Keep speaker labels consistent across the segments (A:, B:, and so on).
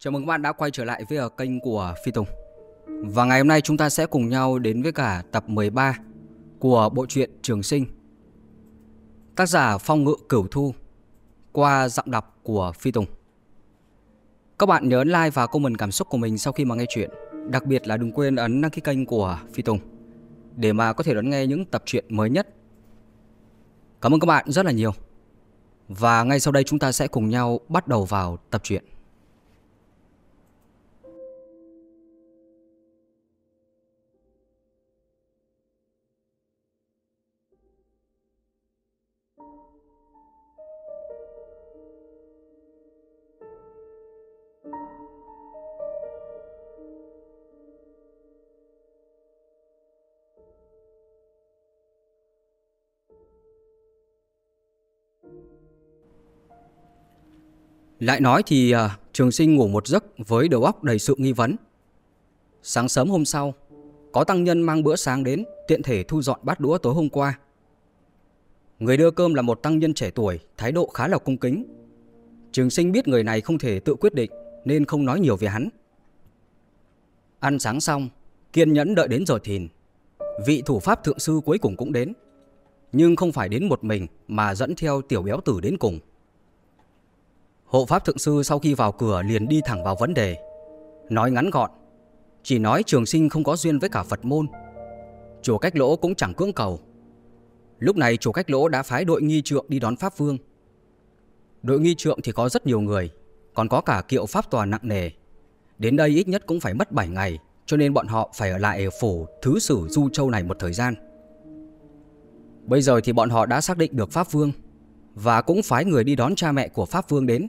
A: Chào mừng các bạn đã quay trở lại với ở kênh của Phi Tùng. Và ngày hôm nay chúng ta sẽ cùng nhau đến với cả tập 13 của bộ truyện Trường Sinh. Tác giả Phong Ngự Cửu Thu, qua giọng đọc của Phi Tùng. Các bạn nhớ like và comment cảm xúc của mình sau khi mà nghe chuyện. Đặc biệt là đừng quên ấn đăng ký kênh của Phi Tùng Để mà có thể đón nghe những tập truyện mới nhất. Cảm ơn các bạn rất là nhiều. Và ngay sau đây chúng ta sẽ cùng nhau bắt đầu vào tập truyện. Lại nói thì uh, Trường Sinh ngủ một giấc với đầu óc đầy sự nghi vấn. Sáng sớm hôm sau, có tăng nhân mang bữa sáng đến, tiện thể thu dọn bát đũa tối hôm qua. Người đưa cơm là một tăng nhân trẻ tuổi, thái độ khá là cung kính. Trường Sinh biết người này không thể tự quyết định nên không nói nhiều về hắn. Ăn sáng xong, kiên nhẫn đợi đến giờ thìn. Vị thủ pháp thượng sư cuối cùng cũng đến, nhưng không phải đến một mình mà dẫn theo tiểu béo tử đến cùng. Hộ pháp thượng sư sau khi vào cửa liền đi thẳng vào vấn đề. Nói ngắn gọn, Chỉ nói trường sinh không có duyên với cả Phật môn. Chùa cách lỗ cũng chẳng cưỡng cầu. Lúc này chùa cách lỗ đã phái đội nghi trượng đi đón Pháp Vương. Đội nghi trượng thì có rất nhiều người, Còn có cả kiệu Pháp tòa nặng nề. Đến đây ít nhất cũng phải mất 7 ngày, Cho nên bọn họ phải ở lại phủ Thứ sử Du Châu này một thời gian. Bây giờ thì bọn họ đã xác định được Pháp Vương Và cũng phái người đi đón cha mẹ của Pháp Vương đến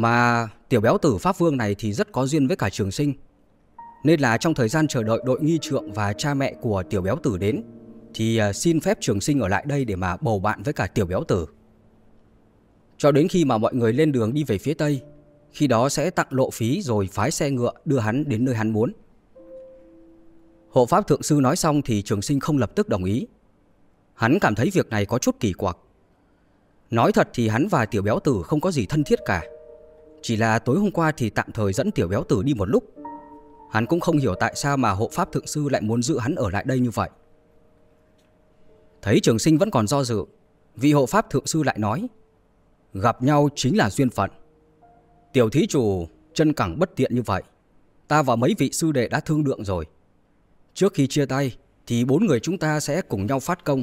A: mà tiểu béo tử Pháp Vương này thì rất có duyên với cả trường sinh. Nên là trong thời gian chờ đợi đội nghi trượng và cha mẹ của tiểu béo tử đến, Thì ờ, xin phép trường sinh ở lại đây để mà bầu bạn với cả tiểu béo tử. Cho đến khi mà mọi người lên đường đi về phía Tây, Khi đó sẽ tặng lộ phí rồi phái xe ngựa đưa hắn đến nơi hắn muốn. Hộ Pháp Thượng Sư nói xong thì trường sinh không lập tức đồng ý. Hắn cảm thấy việc này có chút kỳ quặc. Nói thật thì hắn và tiểu béo tử không có gì thân thiết cả chỉ là tối hôm qua thì tạm thời dẫn tiểu béo tử đi một lúc. Hắn cũng không hiểu tại sao mà hộ pháp thượng sư lại muốn giữ hắn ở lại đây như vậy. Thấy trường sinh vẫn còn do dự, Vị hộ pháp thượng sư lại nói, Gặp nhau chính là duyên phận. Tiểu thí chủ, chân cẳng bất tiện như vậy, Ta và mấy vị sư đệ đã thương lượng rồi. Trước khi chia tay, Thì bốn người chúng ta sẽ cùng nhau phát công,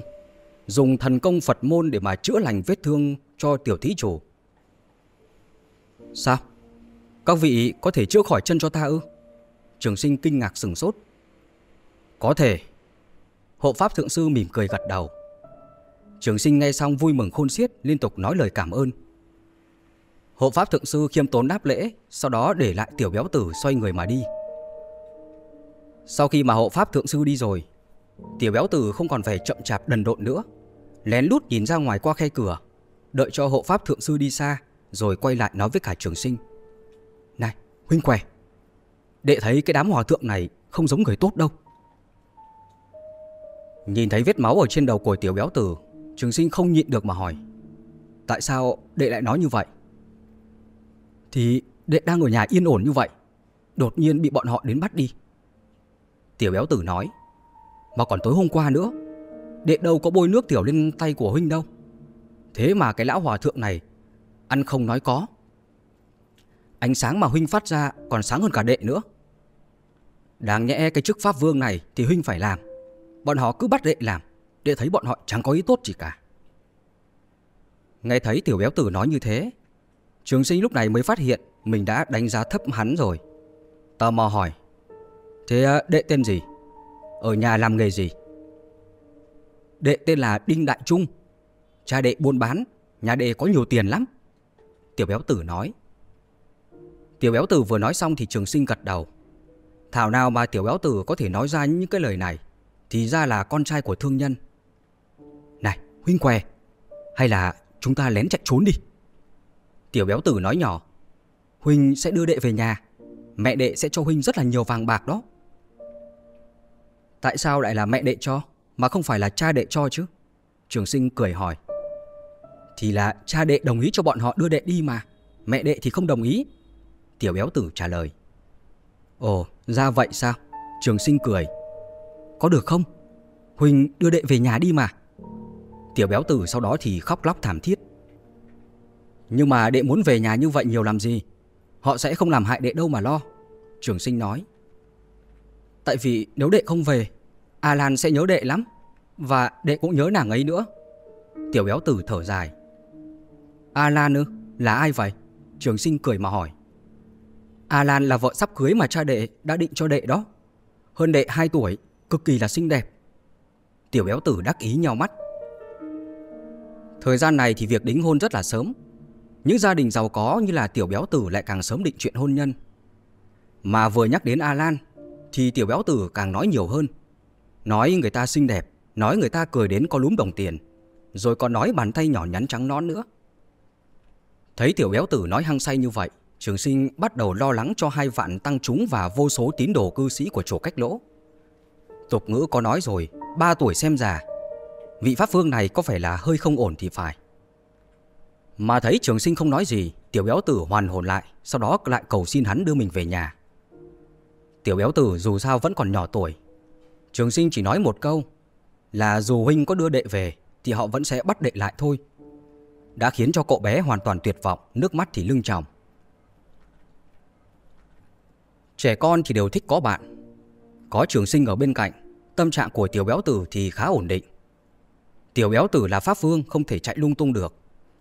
A: Dùng thần công Phật môn để mà chữa lành vết thương cho tiểu thí chủ. Sao? Các vị có thể chữa khỏi chân cho ta ư? Trường sinh kinh ngạc sừng sốt. Có thể. Hộ pháp thượng sư mỉm cười gật đầu. Trường sinh nghe xong vui mừng khôn xiết liên tục nói lời cảm ơn. Hộ pháp thượng sư khiêm tốn đáp lễ, sau đó để lại tiểu béo tử xoay người mà đi. Sau khi mà hộ pháp thượng sư đi rồi, tiểu béo tử không còn phải chậm chạp đần độn nữa, lén lút nhìn ra ngoài qua khe cửa, đợi cho hộ pháp thượng sư đi xa, rồi quay lại nói với cả trường sinh. Này, huynh què Đệ thấy cái đám hòa thượng này không giống người tốt đâu. Nhìn thấy vết máu ở trên đầu của tiểu béo tử, Trường sinh không nhịn được mà hỏi, Tại sao đệ lại nói như vậy? Thì đệ đang ở nhà yên ổn như vậy, Đột nhiên bị bọn họ đến bắt đi. Tiểu béo tử nói, Mà còn tối hôm qua nữa, Đệ đâu có bôi nước tiểu lên tay của huynh đâu. Thế mà cái lão hòa thượng này Ăn không nói có. Ánh sáng mà huynh phát ra còn sáng hơn cả đệ nữa. Đáng nhẽ cái chức pháp vương này thì huynh phải làm. Bọn họ cứ bắt đệ làm, Đệ thấy bọn họ chẳng có ý tốt gì cả. Nghe thấy tiểu béo tử nói như thế, Trường sinh lúc này mới phát hiện Mình đã đánh giá thấp hắn rồi. Tò mò hỏi, Thế ờ, đệ tên gì? Ở nhà làm nghề gì? Đệ tên là Đinh Đại Trung. Cha đệ buôn bán, Nhà đệ có nhiều tiền lắm. Tiểu béo tử nói. Tiểu béo tử vừa nói xong thì trường sinh gật đầu. Thảo nào mà tiểu béo tử có thể nói ra những cái lời này, Thì ra là con trai của thương nhân. Này, huynh què? Hay là chúng ta lén chạy trốn đi? Tiểu béo tử nói nhỏ. Huynh sẽ đưa đệ về nhà. Mẹ đệ sẽ cho Huynh rất là nhiều vàng bạc đó. Tại sao lại là mẹ đệ cho, Mà không phải là cha đệ cho chứ? Trường sinh cười hỏi thì là cha đệ đồng ý cho bọn họ đưa đệ đi mà. Mẹ đệ thì không đồng ý. Tiểu béo tử trả lời. Ồ, ra vậy sao? Trường sinh cười. Có được không? Huỳnh đưa đệ về nhà đi mà. Tiểu béo tử sau đó thì khóc lóc thảm thiết. Nhưng mà đệ muốn về nhà như vậy nhiều làm gì? Họ sẽ không làm hại đệ đâu mà lo. Trường sinh nói. Tại vì nếu đệ không về Alan sẽ nhớ đệ lắm. Và đệ cũng nhớ nàng ấy nữa. Tiểu béo tử thở dài. Alan ư? Là ai vậy? Trường sinh cười mà hỏi. Alan là vợ sắp cưới mà cha đệ đã định cho đệ đó. Hơn đệ 2 tuổi, Cực kỳ là xinh đẹp. Tiểu béo tử đắc ý nhau mắt. Thời gian này thì việc đính hôn rất là sớm. Những gia đình giàu có như là tiểu béo tử lại càng sớm định chuyện hôn nhân. Mà vừa nhắc đến Alan, Thì tiểu béo tử càng nói nhiều hơn. Nói người ta xinh đẹp, Nói người ta cười đến có lúm đồng tiền. Rồi còn nói bàn tay nhỏ nhắn trắng nón nữa. Thấy tiểu béo tử nói hăng say như vậy, Trường sinh bắt đầu lo lắng cho hai vạn tăng chúng và vô số tín đồ cư sĩ của chùa cách lỗ. Tục ngữ có nói rồi, Ba tuổi xem già, Vị pháp phương này có phải là hơi không ổn thì phải. Mà thấy trường sinh không nói gì, Tiểu béo tử hoàn hồn lại, Sau đó lại cầu xin hắn đưa mình về nhà. Tiểu béo tử dù sao vẫn còn nhỏ tuổi, Trường sinh chỉ nói một câu Là dù huynh có đưa đệ về Thì họ vẫn sẽ bắt đệ lại thôi. Đã khiến cho cậu bé hoàn toàn tuyệt vọng, Nước mắt thì lưng tròng. Trẻ con thì đều thích có bạn. Có trường sinh ở bên cạnh, Tâm trạng của tiểu béo tử thì khá ổn định. Tiểu béo tử là pháp vương, không thể chạy lung tung được.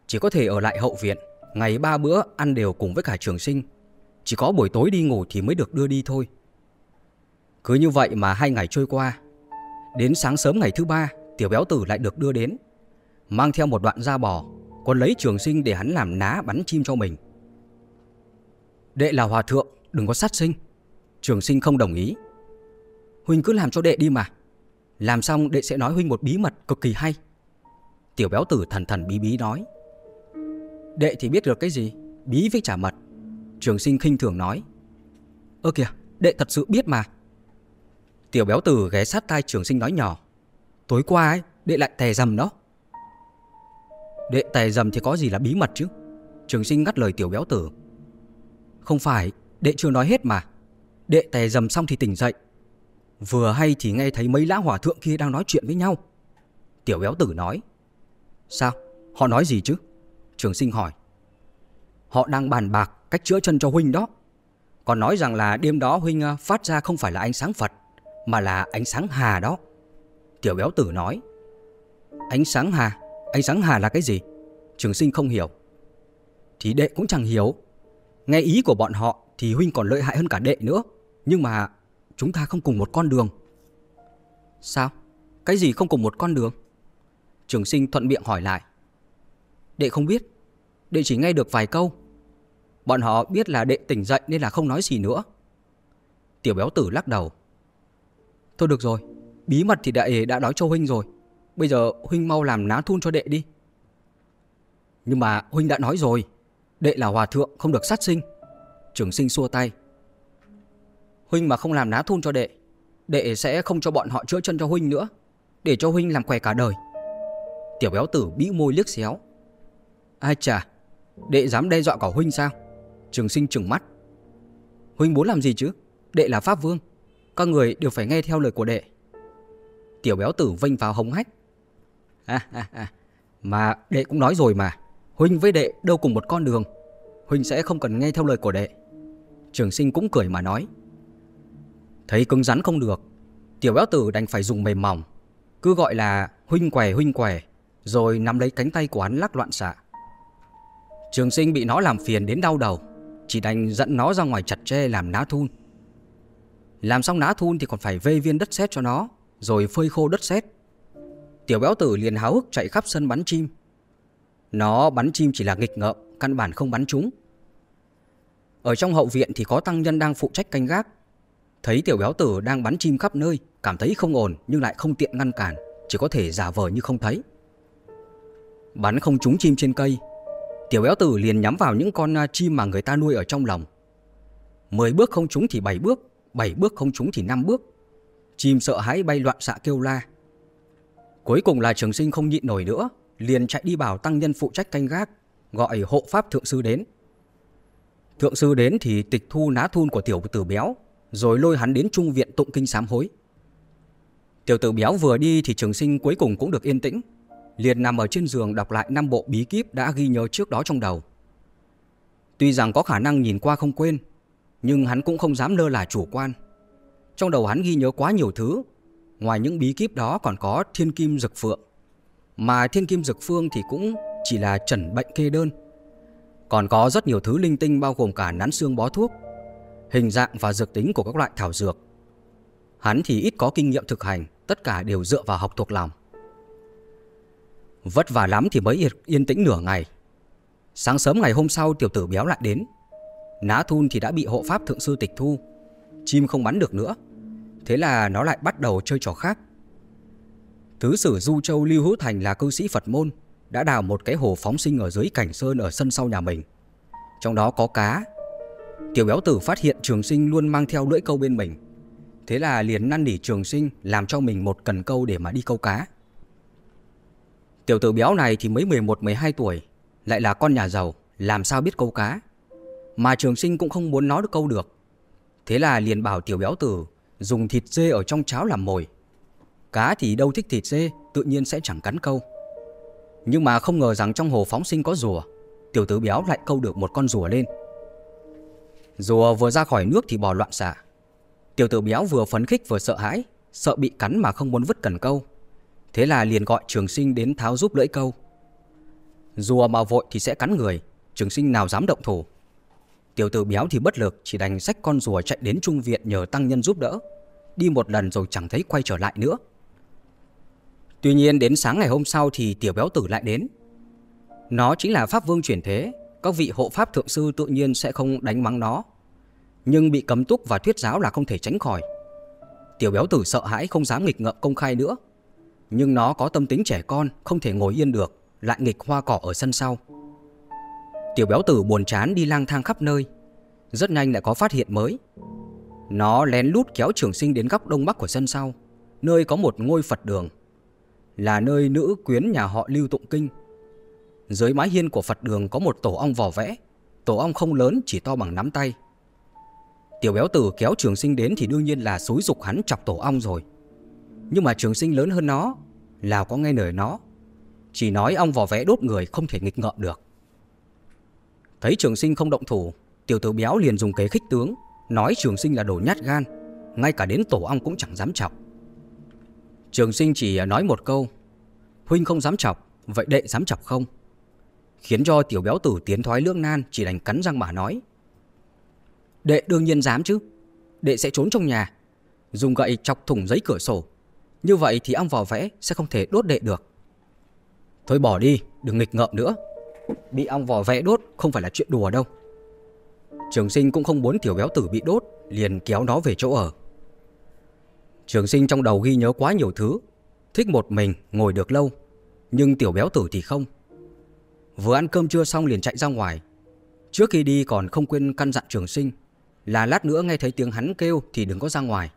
A: Chỉ có thể ở lại hậu viện, Ngày ba bữa ăn đều cùng với cả trường sinh. Chỉ có buổi tối đi ngủ thì mới được đưa đi thôi. Cứ như vậy mà hai ngày trôi qua. Đến sáng sớm ngày thứ ba, Tiểu béo tử lại được đưa đến, Mang theo một đoạn da bò. Còn lấy trường sinh để hắn làm ná bắn chim cho mình. Đệ là hòa thượng, Đừng có sát sinh. Trường sinh không đồng ý. Huynh cứ làm cho đệ đi mà. Làm xong đệ sẽ nói Huynh một bí mật cực kỳ hay. Tiểu béo tử thần thần bí bí nói. Đệ thì biết được cái gì? Bí với trả mật. Trường sinh khinh thường nói. Ơ kìa, đệ thật sự biết mà. Tiểu béo tử ghé sát tai trường sinh nói nhỏ. Tối qua ấy, đệ lại tè dầm đó Đệ tè dầm thì có gì là bí mật chứ? Trường sinh ngắt lời tiểu béo tử. Không phải, Đệ chưa nói hết mà. Đệ tè dầm xong thì tỉnh dậy. Vừa hay thì nghe thấy mấy lão hỏa thượng kia đang nói chuyện với nhau. Tiểu béo tử nói, Sao? Họ nói gì chứ? Trường sinh hỏi. Họ đang bàn bạc cách chữa chân cho Huynh đó. Còn nói rằng là đêm đó Huynh à, phát ra không phải là ánh sáng Phật, Mà là ánh sáng hà đó. Tiểu béo tử nói, Ánh sáng hà? Ánh sáng hà là cái gì? Trường sinh không hiểu. Thì đệ cũng chẳng hiểu. Nghe ý của bọn họ thì Huynh còn lợi hại hơn cả đệ nữa. Nhưng mà chúng ta không cùng một con đường. Sao? Cái gì không cùng một con đường? Trường sinh thuận miệng hỏi lại. Đệ không biết. Đệ chỉ nghe được vài câu. Bọn họ biết là đệ tỉnh dậy nên là không nói gì nữa. Tiểu béo tử lắc đầu. Thôi được rồi. Bí mật thì đệ đã nói cho Huynh rồi. Bây giờ Huynh mau làm ná thun cho đệ đi. Nhưng mà Huynh đã nói rồi, Đệ là hòa thượng không được sát sinh. Trường sinh xua tay. Huynh mà không làm ná thun cho đệ Đệ sẽ không cho bọn họ chữa chân cho Huynh nữa, Để cho Huynh làm què cả đời. Tiểu béo tử bĩu môi liếc xéo. Ai chà, Đệ dám đe dọa cả Huynh sao? Trường sinh trừng mắt. Huynh muốn làm gì chứ? Đệ là Pháp Vương, Các người đều phải nghe theo lời của đệ. Tiểu béo tử vênh vào hống hách à. Mà đệ cũng nói rồi mà, Huynh với đệ đâu cùng một con đường. Huynh sẽ không cần nghe theo lời của đệ. Trường sinh cũng cười mà nói, Thấy cứng rắn không được, Tiểu béo tử đành phải dùng mềm mỏng, Cứ gọi là huynh què huynh què, Rồi nắm lấy cánh tay của hắn lắc loạn xạ. Trường sinh bị nó làm phiền đến đau đầu, Chỉ đành dẫn nó ra ngoài chặt tre làm ná thun. Làm xong ná thun thì còn phải vê viên đất sét cho nó, Rồi phơi khô đất sét. Tiểu béo tử liền háo hức chạy khắp sân bắn chim. Nó bắn chim chỉ là nghịch ngợm, Căn bản không bắn chúng. Ở trong hậu viện thì có tăng nhân đang phụ trách canh gác. Thấy tiểu béo tử đang bắn chim khắp nơi, Cảm thấy không ổn nhưng lại không tiện ngăn cản, Chỉ có thể giả vờ như không thấy. Bắn không trúng chim trên cây, Tiểu béo tử liền nhắm vào những con à, chim mà người ta nuôi ở trong lòng. Mười bước không trúng thì bảy bước Bảy bước không trúng thì năm bước. Chim sợ hãi bay loạn xạ kêu la. Cuối cùng là trường sinh không nhịn nổi nữa Liền chạy đi bảo tăng nhân phụ trách canh gác Gọi hộ pháp thượng sư đến Thượng sư đến thì tịch thu ná thun của tiểu tử béo, rồi lôi hắn đến trung viện tụng kinh sám hối. Tiểu tử béo vừa đi thì trường sinh cuối cùng cũng được yên tĩnh, liền nằm ở trên giường đọc lại năm bộ bí kíp đã ghi nhớ trước đó trong đầu. Tuy rằng có khả năng nhìn qua không quên, nhưng hắn cũng không dám lơ là chủ quan. Trong đầu hắn ghi nhớ quá nhiều thứ, ngoài những bí kíp đó còn có thiên kim dực phượng. Mà thiên kim dực phương thì cũng chỉ là trần bệnh kê đơn. Còn có rất nhiều thứ linh tinh bao gồm cả nắn xương bó thuốc, hình dạng và dược tính của các loại thảo dược. Hắn thì ít có kinh nghiệm thực hành, tất cả đều dựa vào học thuộc lòng. Vất vả lắm thì mới yên tĩnh nửa ngày. Sáng sớm ngày hôm sau tiểu tử béo lại đến. Ná thun thì đã bị hộ pháp thượng sư tịch thu. Chim không bắn được nữa. Thế là nó lại bắt đầu chơi trò khác. Thứ sử Du Châu Lưu Hữu Thành là cư sĩ Phật môn, đã đào một cái hồ phóng sinh ở dưới cảnh sơn ở sân sau nhà mình. Trong đó có cá. Tiểu béo tử phát hiện trường sinh luôn mang theo lưỡi câu bên mình. Thế là liền năn nỉ trường sinh làm cho mình một cần câu để mà đi câu cá. Tiểu tử béo này thì mới 11-12 tuổi, lại là con nhà giàu, làm sao biết câu cá. Mà trường sinh cũng không muốn nói được câu được. Thế là liền bảo tiểu béo tử dùng thịt dê ở trong cháo làm mồi. Cá thì đâu thích thịt dê, tự nhiên sẽ chẳng cắn câu. Nhưng mà không ngờ rằng trong hồ phóng sinh có rùa, tiểu tử béo lại câu được một con rùa lên. Rùa vừa ra khỏi nước thì bò loạn xạ. Tiểu tử béo vừa phấn khích vừa sợ hãi, sợ bị cắn mà không muốn vứt cần câu. Thế là liền gọi trường sinh đến tháo giúp lưỡi câu. Rùa mà vội thì sẽ cắn người, trường sinh nào dám động thủ. Tiểu tử béo thì bất lực, chỉ đành sách con rùa chạy đến trung viện nhờ tăng nhân giúp đỡ. Đi một lần rồi chẳng thấy quay trở lại nữa. Tuy nhiên đến sáng ngày hôm sau thì tiểu béo tử lại đến. Nó chính là pháp vương chuyển thế, các vị hộ pháp thượng sư tự nhiên sẽ không đánh mắng nó. Nhưng bị cấm túc và thuyết giáo là không thể tránh khỏi. Tiểu béo tử sợ hãi không dám nghịch ngợm công khai nữa. Nhưng nó có tâm tính trẻ con, không thể ngồi yên được, lại nghịch hoa cỏ ở sân sau. Tiểu béo tử buồn chán đi lang thang khắp nơi, rất nhanh lại có phát hiện mới. Nó lén lút kéo trường sinh đến góc đông bắc của sân sau, nơi có một ngôi Phật đường là nơi nữ quyến nhà họ lưu tụng kinh. Dưới mái hiên của Phật đường có một tổ ong vỏ vẽ, tổ ong không lớn chỉ to bằng nắm tay. Tiểu béo tử kéo trường sinh đến thì đương nhiên là xúi dục hắn chọc tổ ong rồi. Nhưng mà trường sinh lớn hơn nó, là có nghe lời nó. Chỉ nói ong vỏ vẽ đốt người không thể nghịch ngợm được. Thấy trường sinh không động thủ, tiểu tử béo liền dùng kế khích tướng, nói trường sinh là đồ nhát gan, ngay cả đến tổ ong cũng chẳng dám chọc. Trường sinh chỉ nói một câu Huynh không dám chọc Vậy đệ dám chọc không? Khiến cho tiểu béo tử tiến thoái lưỡng nan Chỉ đành cắn răng mà nói Đệ đương nhiên dám chứ Đệ sẽ trốn trong nhà Dùng gậy chọc thủng giấy cửa sổ Như vậy thì ong vò vẽ sẽ không thể đốt đệ được. Thôi bỏ đi Đừng nghịch ngợm nữa. Bị ong vò vẽ đốt không phải là chuyện đùa đâu. Trường sinh cũng không muốn tiểu béo tử bị đốt, Liền kéo nó về chỗ ở. Trường sinh trong đầu ghi nhớ quá nhiều thứ, Thích một mình ngồi được lâu, Nhưng tiểu béo tử thì không. Vừa ăn cơm trưa xong liền chạy ra ngoài. Trước khi đi còn không quên căn dặn trường sinh, Là lát nữa nghe thấy tiếng hắn kêu Thì đừng có ra ngoài.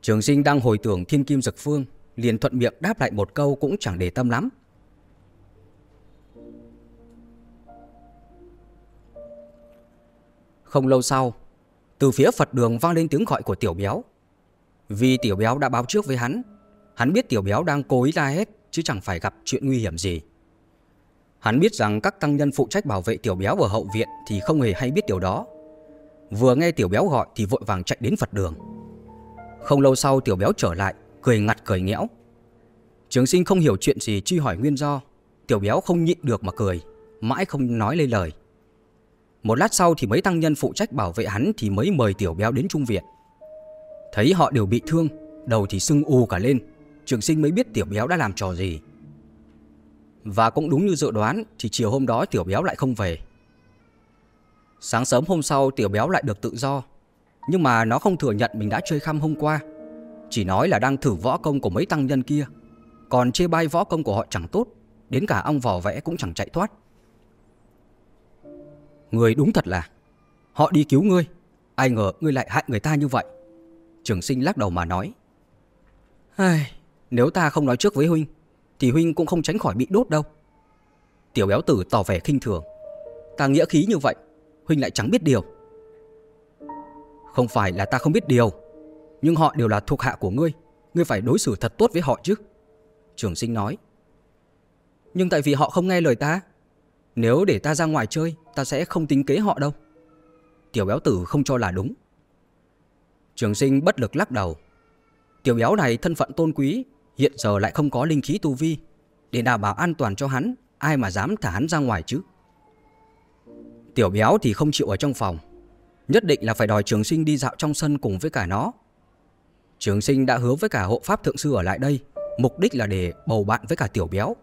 A: Trường sinh đang hồi tưởng thiên kim dực phương, Liền thuận miệng đáp lại một câu Cũng chẳng để tâm lắm. Không lâu sau, Từ phía Phật đường vang lên tiếng gọi của tiểu béo. Vì tiểu béo đã báo trước với hắn Hắn biết tiểu béo đang cố ý la hết Chứ chẳng phải gặp chuyện nguy hiểm gì. Hắn biết rằng các tăng nhân phụ trách bảo vệ tiểu béo ở hậu viện Thì không hề hay biết điều đó. Vừa nghe tiểu béo gọi thì vội vàng chạy đến Phật đường. Không lâu sau tiểu béo trở lại, Cười ngặt cười nghẽo. Trường sinh không hiểu chuyện gì truy hỏi nguyên do, Tiểu béo không nhịn được mà cười, Mãi không nói lên lời. Một lát sau thì mấy tăng nhân phụ trách bảo vệ hắn Thì mới mời tiểu béo đến trung viện. Thấy họ đều bị thương, Đầu thì sưng u cả lên. Trường sinh mới biết tiểu béo đã làm trò gì. Và cũng đúng như dự đoán Thì chiều hôm đó tiểu béo lại không về. Sáng sớm hôm sau tiểu béo lại được tự do. Nhưng mà nó không thừa nhận mình đã chơi khăm hôm qua. Chỉ nói là đang thử võ công của mấy tăng nhân kia. Còn chê bai võ công của họ chẳng tốt, Đến cả ong vỏ vẽ cũng chẳng chạy thoát. Người đúng thật là Họ đi cứu ngươi Ai ngờ ngươi lại hại người ta như vậy. Trường sinh lắc đầu mà nói Ai, Nếu ta không nói trước với Huynh Thì Huynh cũng không tránh khỏi bị đốt đâu. Tiểu béo tử tỏ vẻ khinh thường Ta nghĩa khí như vậy Huynh lại chẳng biết điều. Không phải là ta không biết điều Nhưng họ đều là thuộc hạ của ngươi Ngươi phải đối xử thật tốt với họ chứ. Trường sinh nói Nhưng tại vì họ không nghe lời ta nếu để ta ra ngoài chơi, Ta sẽ không tính kế họ đâu. Tiểu béo tử không cho là đúng. Trường sinh bất lực lắc đầu. Tiểu béo này thân phận tôn quý, Hiện giờ lại không có linh khí tu vi. Để đảm bảo an toàn cho hắn, Ai mà dám thả hắn ra ngoài chứ? Tiểu béo thì không chịu ở trong phòng. Nhất định là phải đòi trường sinh đi dạo trong sân cùng với cả nó. Trường sinh đã hứa với cả hộ pháp thượng sư ở lại đây, Mục đích là để bầu bạn với cả tiểu béo.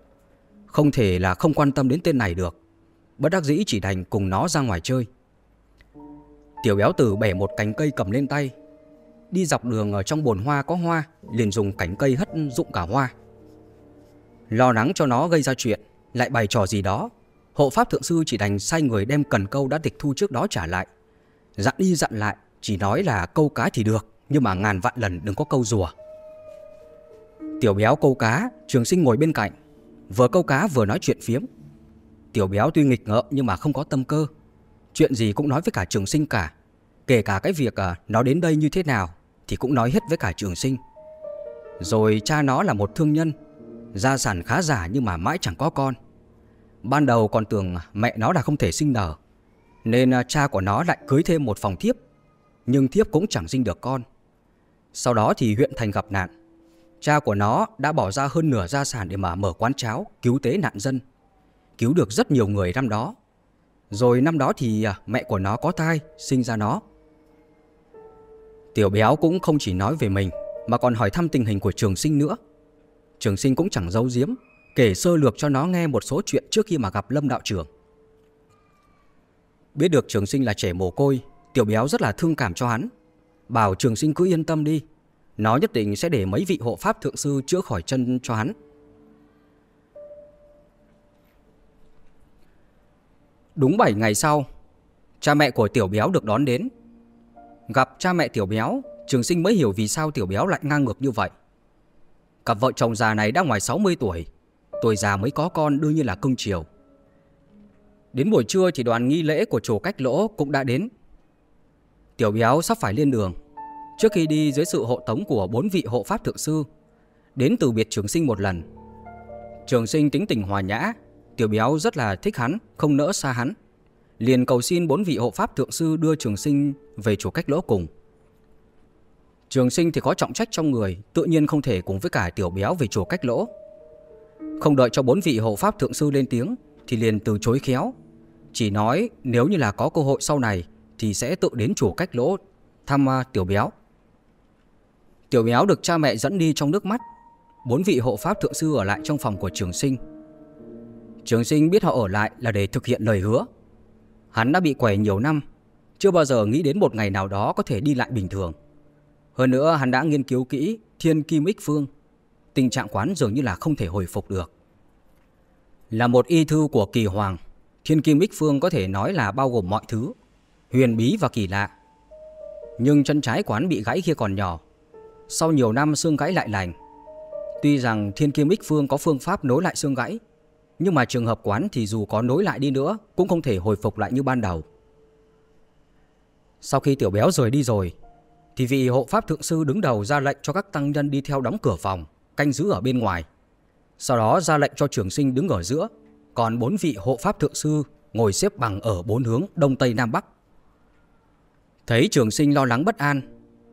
A: Không thể là không quan tâm đến tên này được. Bất đắc dĩ chỉ đành cùng nó ra ngoài chơi. Tiểu béo tử bẻ một cành cây cầm lên tay. Đi dọc đường ở trong bồn hoa có hoa, Liền dùng cành cây hất dụng cả hoa. Lo lắng cho nó gây ra chuyện, Lại bày trò gì đó. Hộ pháp thượng sư chỉ đành sai người đem cần câu đã tịch thu trước đó trả lại. Dặn đi dặn lại, Chỉ nói là câu cá thì được, Nhưng mà ngàn vạn lần đừng có câu rùa. Tiểu béo câu cá, Trường sinh ngồi bên cạnh. Vừa câu cá vừa nói chuyện phiếm. Tiểu béo tuy nghịch ngợm nhưng mà không có tâm cơ. Chuyện gì cũng nói với cả trường sinh cả. Kể cả cái việc à, nó đến đây như thế nào Thì cũng nói hết với cả trường sinh. Rồi cha nó là một thương nhân Gia sản khá giả nhưng mà mãi chẳng có con. Ban đầu còn tưởng mẹ nó là không thể sinh nở Nên à, cha của nó lại cưới thêm một phòng thiếp Nhưng thiếp cũng chẳng sinh được con. Sau đó thì huyện thành gặp nạn. Cha của nó đã bỏ ra hơn nửa gia sản để mà mở quán cháo Cứu tế nạn dân. Cứu được rất nhiều người năm đó. Rồi năm đó thì à, mẹ của nó có thai, Sinh ra nó. Tiểu béo cũng không chỉ nói về mình, Mà còn hỏi thăm tình hình của trường sinh nữa. Trường sinh cũng chẳng giấu giếm, Kể sơ lược cho nó nghe một số chuyện trước khi mà gặp Lâm đạo trưởng. Biết được trường sinh là trẻ mồ côi, Tiểu béo rất là thương cảm cho hắn. Bảo trường sinh cứ yên tâm đi, Nó nhất định sẽ để mấy vị hộ pháp thượng sư chữa khỏi chân cho hắn. Đúng 7 ngày sau, Cha mẹ của tiểu béo được đón đến. Gặp cha mẹ tiểu béo, Trường sinh mới hiểu vì sao tiểu béo lại ngang ngược như vậy. Cặp vợ chồng già này đã ngoài 60 tuổi Tuổi già mới có con đương nhiên là cưng chiều. Đến buổi trưa thì đoàn nghi lễ của chùa cách lỗ cũng đã đến. Tiểu béo sắp phải lên đường. Trước khi đi dưới sự hộ tống của bốn vị hộ pháp thượng sư, Đến từ biệt trường sinh một lần. Trường sinh tính tình hòa nhã Tiểu béo rất là thích hắn, Không nỡ xa hắn. Liền cầu xin bốn vị hộ pháp thượng sư đưa trường sinh về chùa cách lỗ cùng. Trường sinh thì có trọng trách trong người, Tự nhiên không thể cùng với cả tiểu béo về chùa cách lỗ. Không đợi cho bốn vị hộ pháp thượng sư lên tiếng, Thì liền từ chối khéo. Chỉ nói nếu như là có cơ hội sau này, Thì sẽ tự đến chùa cách lỗ Thăm à, tiểu béo. Tiểu béo được cha mẹ dẫn đi trong nước mắt. Bốn vị hộ pháp thượng sư ở lại trong phòng của trường sinh. Trường sinh biết họ ở lại là để thực hiện lời hứa. Hắn đã bị quẻ nhiều năm, Chưa bao giờ nghĩ đến một ngày nào đó có thể đi lại bình thường. Hơn nữa, hắn đã nghiên cứu kỹ Thiên Kim Ích Phương. Tình trạng quán dường như là không thể hồi phục được. Là một y thư của kỳ hoàng, Thiên Kim Ích Phương có thể nói là bao gồm mọi thứ, Huyền bí và kỳ lạ. Nhưng chân trái quán bị gãy khi còn nhỏ. Sau nhiều năm xương gãy lại lành, Tuy rằng Thiên Kim Ích Phương có phương pháp nối lại xương gãy nhưng mà trường hợp quán thì dù có nối lại đi nữa, Cũng không thể hồi phục lại như ban đầu. Sau khi tiểu béo rời đi rồi, Thì vị hộ pháp thượng sư đứng đầu ra lệnh cho các tăng nhân đi theo đóng cửa phòng, Canh giữ ở bên ngoài. Sau đó ra lệnh cho trường sinh đứng ở giữa, Còn bốn vị hộ pháp thượng sư Ngồi xếp bằng ở bốn hướng Đông Tây Nam Bắc. Thấy trường sinh lo lắng bất an,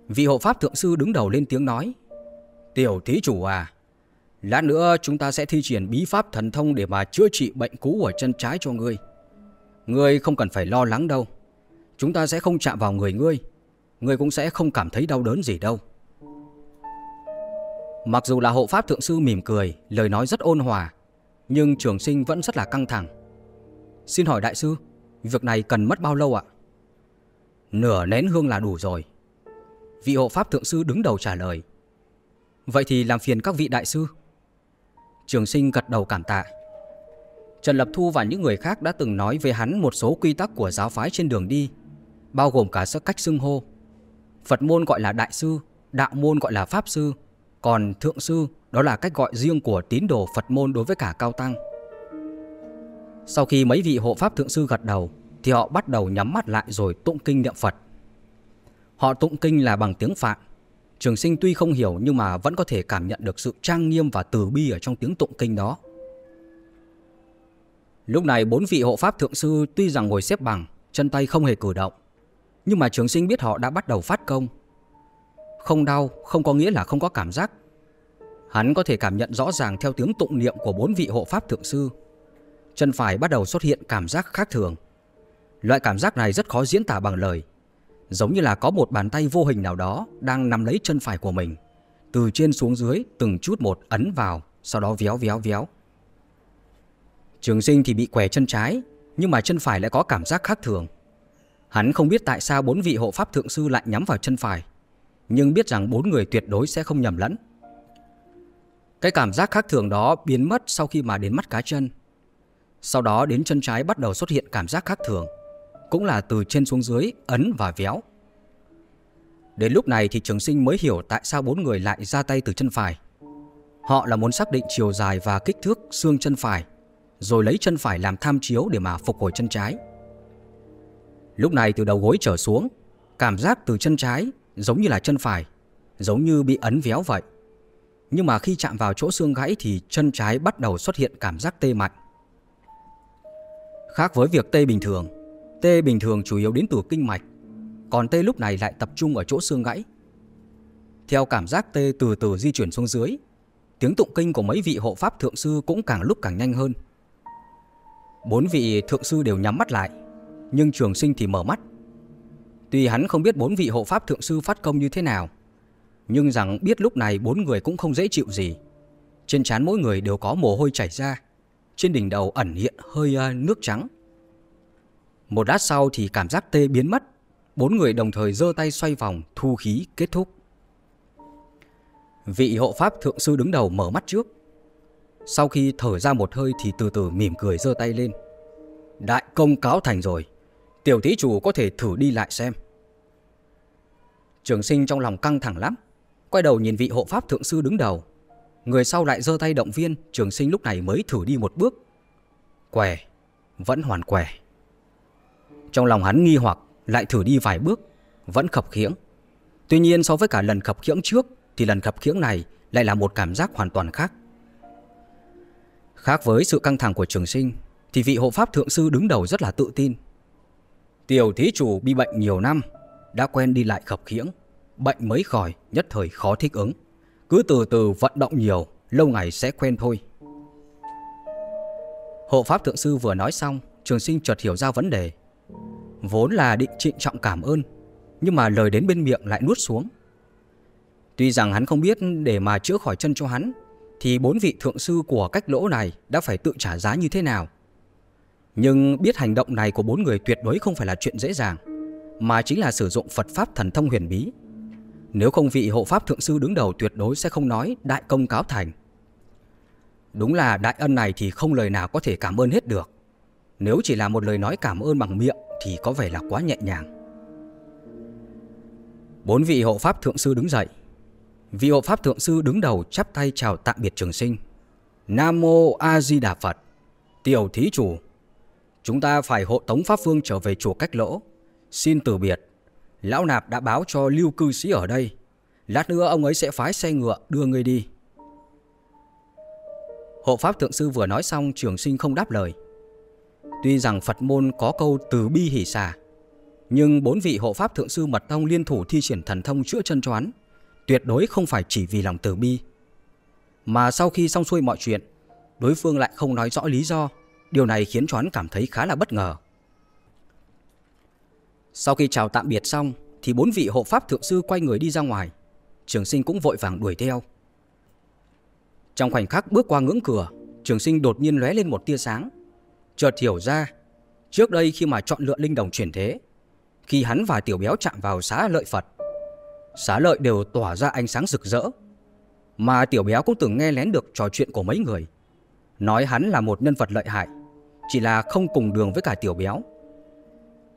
A: Vị hộ pháp thượng sư đứng đầu lên tiếng nói, Tiểu thí chủ à Lát nữa chúng ta sẽ thi triển bí pháp thần thông để mà chữa trị bệnh cũ ở chân trái cho ngươi. Ngươi không cần phải lo lắng đâu. Chúng ta sẽ không chạm vào người ngươi. Ngươi cũng sẽ không cảm thấy đau đớn gì đâu. Mặc dù là hộ pháp thượng sư mỉm cười, lời nói rất ôn hòa, nhưng trường sinh vẫn rất là căng thẳng. Xin hỏi đại sư, việc này cần mất bao lâu ạ? Nửa nén hương là đủ rồi. Vị hộ pháp thượng sư đứng đầu trả lời. Vậy thì làm phiền các vị đại sư. Trường sinh gật đầu cảm tạ Trần Lập Thu và những người khác đã từng nói với hắn một số quy tắc của giáo phái trên đường đi, Bao gồm cả sự cách xưng hô Phật môn gọi là đại sư, Đạo môn gọi là pháp sư, Còn thượng sư, đó là cách gọi riêng của tín đồ Phật môn đối với cả cao tăng Sau khi mấy vị hộ pháp thượng sư gật đầu Thì thì họ bắt đầu nhắm mắt lại rồi tụng kinh niệm Phật. Họ tụng kinh là bằng tiếng Phạn. Trường sinh tuy không hiểu nhưng mà vẫn có thể cảm nhận được sự trang nghiêm và từ bi ở trong tiếng tụng kinh đó. Lúc này bốn vị hộ pháp thượng sư tuy rằng ngồi xếp bằng, chân tay không hề cử động, nhưng mà trường sinh biết họ đã bắt đầu phát công. Không đau không có nghĩa là không có cảm giác. Hắn có thể cảm nhận rõ ràng theo tiếng tụng niệm của bốn vị hộ pháp thượng sư. Chân phải bắt đầu xuất hiện cảm giác khác thường. Loại cảm giác này rất khó diễn tả bằng lời. Giống như là có một bàn tay vô hình nào đó đang nắm lấy chân phải của mình. Từ trên xuống dưới từng chút một ấn vào, sau đó véo véo véo. Trường sinh thì bị què chân trái, nhưng mà chân phải lại có cảm giác khác thường. Hắn không biết tại sao bốn vị hộ pháp thượng sư lại nhắm vào chân phải, nhưng biết rằng bốn người tuyệt đối sẽ không nhầm lẫn. Cái cảm giác khác thường đó biến mất sau khi mà đến mắt cá chân. Sau đó đến chân trái bắt đầu xuất hiện cảm giác khác thường, cũng là từ trên xuống dưới ấn và véo. Đến lúc này thì trường sinh mới hiểu tại sao bốn người lại ra tay từ chân phải. Họ là muốn xác định chiều dài và kích thước xương chân phải, rồi lấy chân phải làm tham chiếu để mà phục hồi chân trái. Lúc này từ đầu gối trở xuống, cảm giác từ chân trái giống như là chân phải, giống như bị ấn véo vậy. Nhưng mà khi chạm vào chỗ xương gãy thì chân trái bắt đầu xuất hiện cảm giác tê mạnh. Khác với việc tê bình thường, tê bình thường chủ yếu đến từ kinh mạch, còn tê lúc này lại tập trung ở chỗ xương gãy. Theo cảm giác tê từ từ di chuyển xuống dưới, tiếng tụng kinh của mấy vị hộ pháp thượng sư cũng càng lúc càng nhanh hơn. Bốn vị thượng sư đều nhắm mắt lại, nhưng trường sinh thì mở mắt. Tuy hắn không biết bốn vị hộ pháp thượng sư phát công như thế nào, nhưng rằng biết lúc này bốn người cũng không dễ chịu gì. Trên trán mỗi người đều có mồ hôi chảy ra, trên đỉnh đầu ẩn hiện hơi à, nước trắng. Một lát sau thì cảm giác tê biến mất, bốn người đồng thời giơ tay xoay vòng, thu khí kết thúc. Vị hộ pháp thượng sư đứng đầu mở mắt trước. Sau khi thở ra một hơi thì từ từ mỉm cười giơ tay lên. Đại công cáo thành rồi, tiểu thí chủ có thể thử đi lại xem. Trường sinh trong lòng căng thẳng lắm, quay đầu nhìn vị hộ pháp thượng sư đứng đầu. Người sau lại giơ tay động viên, trường sinh lúc này mới thử đi một bước. Què, vẫn hoàn què. Trong lòng hắn nghi hoặc, lại thử đi vài bước, vẫn khập khiễng. Tuy nhiên so với cả lần khập khiễng trước thì lần khập khiễng này lại là một cảm giác hoàn toàn khác. Khác với sự căng thẳng của trường sinh thì vị hộ pháp thượng sư đứng đầu rất là tự tin. Tiểu thí chủ bị bệnh nhiều năm, đã quen đi lại khập khiễng, bệnh mới khỏi, nhất thời khó thích ứng. Cứ từ từ vận động nhiều, lâu ngày sẽ quen thôi. Hộ pháp thượng sư vừa nói xong, trường sinh chợt hiểu ra vấn đề. Vốn là định trịnh trọng cảm ơn, nhưng mà lời đến bên miệng lại nuốt xuống. Tuy rằng hắn không biết để mà chữa khỏi chân cho hắn, thì bốn vị thượng sư của cách lỗ này đã phải tự trả giá như thế nào. Nhưng biết hành động này của bốn người tuyệt đối không phải là chuyện dễ dàng, mà chính là sử dụng Phật Pháp thần thông huyền bí. Nếu không vị hộ Pháp Thượng Sư đứng đầu tuyệt đối sẽ không nói đại công cáo thành. Đúng là đại ân này thì không lời nào có thể cảm ơn hết được. Nếu chỉ là một lời nói cảm ơn bằng miệng thì có vẻ là quá nhẹ nhàng. Bốn vị hộ Pháp Thượng Sư đứng dậy. Vị hộ Pháp Thượng Sư đứng đầu chắp tay chào tạm biệt trường sinh. Nam Mô A Di Đà Phật, Tiểu Thí Chủ Chúng ta phải hộ tống Pháp Phương trở về chùa cách lỗ Xin từ biệt Lão Nạp đã báo cho lưu cư sĩ ở đây Lát nữa ông ấy sẽ phái xe ngựa đưa người đi Hộ Pháp Thượng Sư vừa nói xong, trường sinh không đáp lời Tuy rằng Phật môn có câu từ bi hỷ xả, Nhưng bốn vị hộ Pháp Thượng Sư mật tông liên thủ thi triển thần thông chữa chân choán, Tuyệt đối không phải chỉ vì lòng từ bi. Mà sau khi xong xuôi mọi chuyện, Đối phương lại không nói rõ lý do, Điều này khiến choán cảm thấy khá là bất ngờ. Sau khi chào tạm biệt xong, Thì bốn vị hộ pháp thượng sư quay người đi ra ngoài, Trường sinh cũng vội vàng đuổi theo. Trong khoảnh khắc bước qua ngưỡng cửa, Trường sinh đột nhiên lóe lên một tia sáng. Chợt hiểu ra, Trước đây khi mà chọn lựa linh đồng chuyển thế, Khi hắn và tiểu béo chạm vào xá lợi Phật, Xá lợi đều tỏa ra ánh sáng rực rỡ, Mà tiểu béo cũng từng nghe lén được trò chuyện của mấy người, Nói hắn là một nhân vật lợi hại, Chỉ là không cùng đường với cả tiểu béo.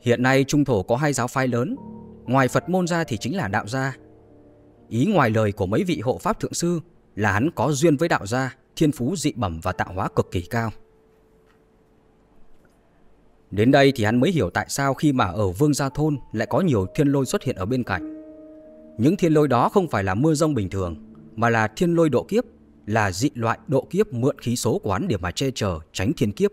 A: Hiện nay Trung Thổ có hai giáo phái lớn, Ngoài Phật môn ra thì chính là đạo gia. Ý ngoài lời của mấy vị hộ pháp thượng sư Là hắn có duyên với đạo gia, Thiên phú dị bẩm và tạo hóa cực kỳ cao. Đến đây thì hắn mới hiểu tại sao khi mà ở Vương Gia Thôn lại có nhiều thiên lôi xuất hiện ở bên cạnh. Những thiên lôi đó không phải là mưa rông bình thường, mà là thiên lôi độ kiếp, là dị loại độ kiếp mượn khí số của hắn để mà che chở tránh thiên kiếp.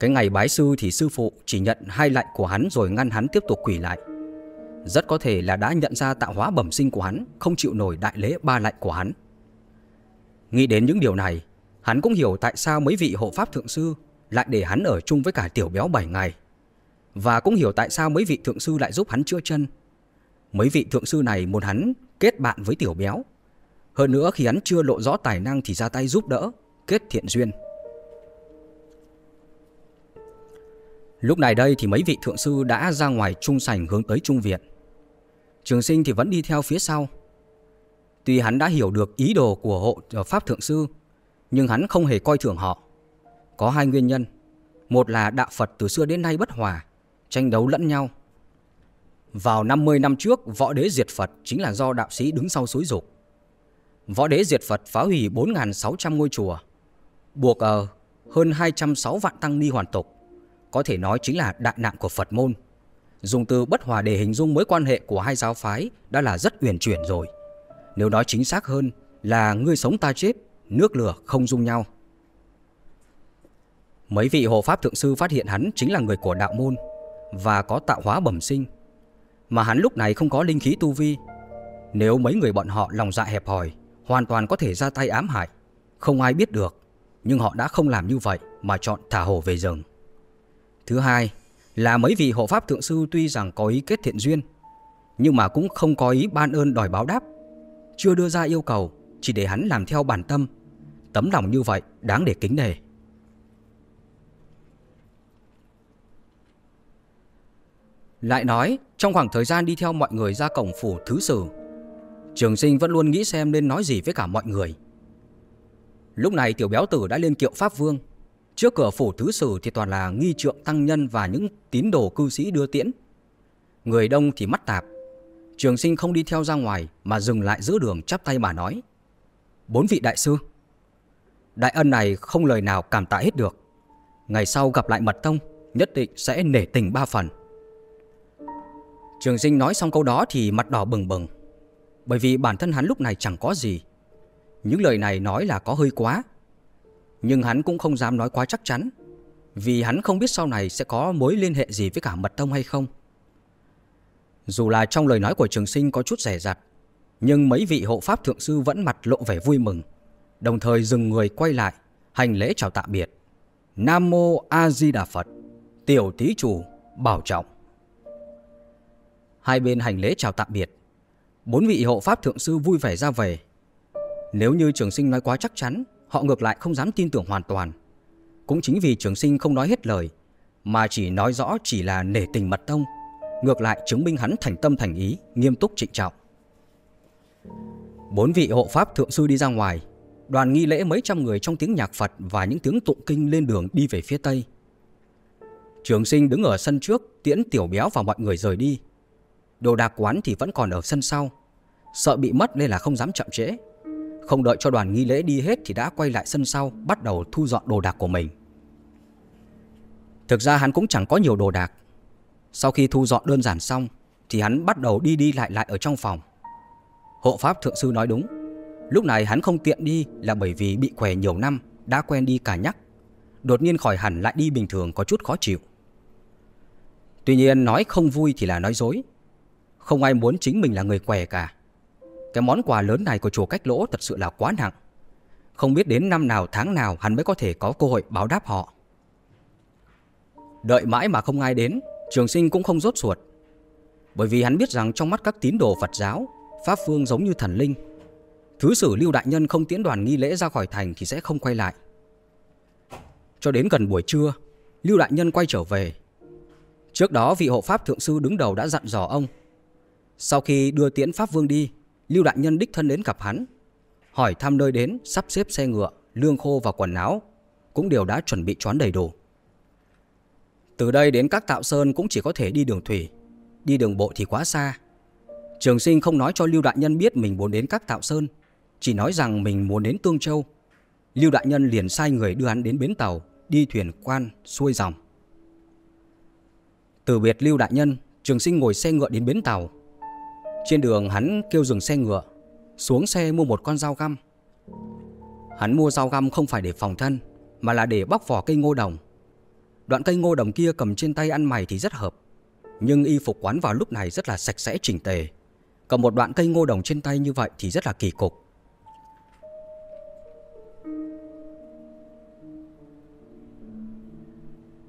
A: Cái ngày bái sư thì sư phụ chỉ nhận hai lạnh của hắn rồi ngăn hắn tiếp tục quỷ lại. Rất có thể là đã nhận ra tạo hóa bẩm sinh của hắn không chịu nổi đại lễ ba lạnh của hắn. Nghĩ đến những điều này, hắn cũng hiểu tại sao mấy vị hộ pháp thượng sư lại để hắn ở chung với cả tiểu béo 7 ngày. Và cũng hiểu tại sao mấy vị thượng sư lại giúp hắn chữa chân. Mấy vị thượng sư này muốn hắn kết bạn với tiểu béo. Hơn nữa khi hắn chưa lộ rõ tài năng thì ra tay giúp đỡ, kết thiện duyên. Lúc này đây thì mấy vị thượng sư đã ra ngoài trung sảnh hướng tới trung viện. Trường sinh thì vẫn đi theo phía sau. Tuy hắn đã hiểu được ý đồ của hộ ờ, pháp thượng sư, nhưng hắn không hề coi thường họ. Có hai nguyên nhân. Một là đạo Phật từ xưa đến nay bất hòa, tranh đấu lẫn nhau. Vào 50 năm trước, võ đế diệt Phật chính là do đạo sĩ đứng sau suối dục. Võ đế diệt Phật phá hủy 4.600 ngôi chùa, buộc ở hơn 206 vạn tăng ni hoàn tục. Có thể nói chính là đại nạn của Phật môn. Dùng từ bất hòa để hình dung mối quan hệ của hai giáo phái đã là rất uyển chuyển rồi. Nếu nói chính xác hơn là người sống ta chết, nước lửa không dung nhau. Mấy vị hộ pháp thượng sư phát hiện hắn chính là người của đạo môn và có tạo hóa bẩm sinh. Mà hắn lúc này không có linh khí tu vi. Nếu mấy người bọn họ lòng dạ hẹp hòi, hoàn toàn có thể ra tay ám hại. Không ai biết được, nhưng họ đã không làm như vậy mà chọn thả hổ về rừng. Thứ hai là mấy vị hộ pháp thượng sư tuy rằng có ý kết thiện duyên, nhưng mà cũng không có ý ban ơn đòi báo đáp. Chưa đưa ra yêu cầu, chỉ để hắn làm theo bản tâm. Tấm lòng như vậy đáng để kính nể. Lại nói, trong khoảng thời gian đi theo mọi người ra cổng phủ thứ sử, trường sinh vẫn luôn nghĩ xem nên nói gì với cả mọi người. Lúc này tiểu béo tử đã lên kiệu Pháp Vương. Trước cửa phủ thứ sử thì toàn là nghi trượng tăng nhân và những tín đồ cư sĩ đưa tiễn. Người đông thì mắt tạp. Trường sinh không đi theo ra ngoài mà dừng lại giữa đường chắp tay mà nói. Bốn vị đại sư. Đại ân này không lời nào cảm tạ hết được. Ngày sau gặp lại mật tông nhất định sẽ nể tình ba phần. Trường sinh nói xong câu đó thì mặt đỏ bừng bừng. Bởi vì bản thân hắn lúc này chẳng có gì. Những lời này nói là có hơi quá. Nhưng hắn cũng không dám nói quá chắc chắn, Vì hắn không biết sau này sẽ có mối liên hệ gì với cả mật tông hay không. Dù là trong lời nói của trường sinh có chút rẻ rặt, Nhưng mấy vị hộ pháp thượng sư vẫn mặt lộ vẻ vui mừng, Đồng thời dừng người quay lại, Hành lễ chào tạm biệt. Nam Mô A Di Đà Phật, Tiểu Tý chủ, bảo trọng. Hai bên hành lễ chào tạm biệt. Bốn vị hộ pháp thượng sư vui vẻ ra về. Nếu như trường sinh nói quá chắc chắn, Họ ngược lại không dám tin tưởng hoàn toàn. Cũng chính vì trường sinh không nói hết lời, Mà chỉ nói rõ chỉ là nể tình mật tông, Ngược lại chứng minh hắn thành tâm thành ý, Nghiêm túc trịnh trọng. Bốn vị hộ pháp thượng sư đi ra ngoài, Đoàn nghi lễ mấy trăm người trong tiếng nhạc Phật Và những tiếng tụng kinh lên đường đi về phía Tây. Trường sinh đứng ở sân trước, Tiễn tiểu béo và mọi người rời đi. Đồ đạc quán thì vẫn còn ở sân sau. Sợ bị mất nên là không dám chậm trễ. Không đợi cho đoàn nghi lễ đi hết Thì đã quay lại sân sau, Bắt đầu thu dọn đồ đạc của mình. Thực ra hắn cũng chẳng có nhiều đồ đạc. Sau khi thu dọn đơn giản xong, Thì hắn bắt đầu đi đi lại lại ở trong phòng. Hộ pháp thượng sư nói đúng. Lúc này hắn không tiện đi Là bởi vì bị què nhiều năm, Đã quen đi cả nhắc. Đột nhiên khỏi hẳn lại đi bình thường có chút khó chịu. Tuy nhiên nói không vui thì là nói dối không ai muốn chính mình là người què cả. Cái món quà lớn này của chùa cách lỗ thật sự là quá nặng. Không biết đến năm nào, tháng nào, hắn mới có thể có cơ hội báo đáp họ. Đợi mãi mà không ai đến, Trường sinh cũng không rốt ruột. Bởi vì hắn biết rằng trong mắt các tín đồ Phật giáo, Pháp phương giống như thần linh. Thứ sử lưu đại nhân không tiễn đoàn nghi lễ ra khỏi thành Thì sẽ không quay lại. Cho đến gần buổi trưa, Lưu đại nhân quay trở về. Trước đó vị hộ pháp thượng sư đứng đầu đã dặn dò ông sau khi đưa tiễn Pháp Vương đi, Lưu Đại Nhân đích thân đến gặp hắn. Hỏi thăm nơi đến, sắp xếp xe ngựa, lương khô và quần áo, cũng đều đã chuẩn bị choán đầy đủ. Từ đây đến các tạo sơn cũng chỉ có thể đi đường thủy, đi đường bộ thì quá xa. Trường sinh không nói cho Lưu Đại Nhân biết mình muốn đến các tạo sơn, chỉ nói rằng mình muốn đến Tương Châu. Lưu Đại Nhân liền sai người đưa hắn đến bến tàu, đi thuyền quan, xuôi dòng, Từ biệt Lưu Đại Nhân, Trường Sinh ngồi xe ngựa đến bến tàu. Trên đường hắn kêu dừng xe ngựa, xuống xe mua một con dao găm. Hắn mua dao găm không phải để phòng thân, mà là để bóc vỏ cây ngô đồng. Đoạn cây ngô đồng kia cầm trên tay ăn mày thì rất hợp, nhưng y phục quán vào lúc này rất là sạch sẽ chỉnh tề. Cầm một đoạn cây ngô đồng trên tay như vậy thì rất là kỳ cục.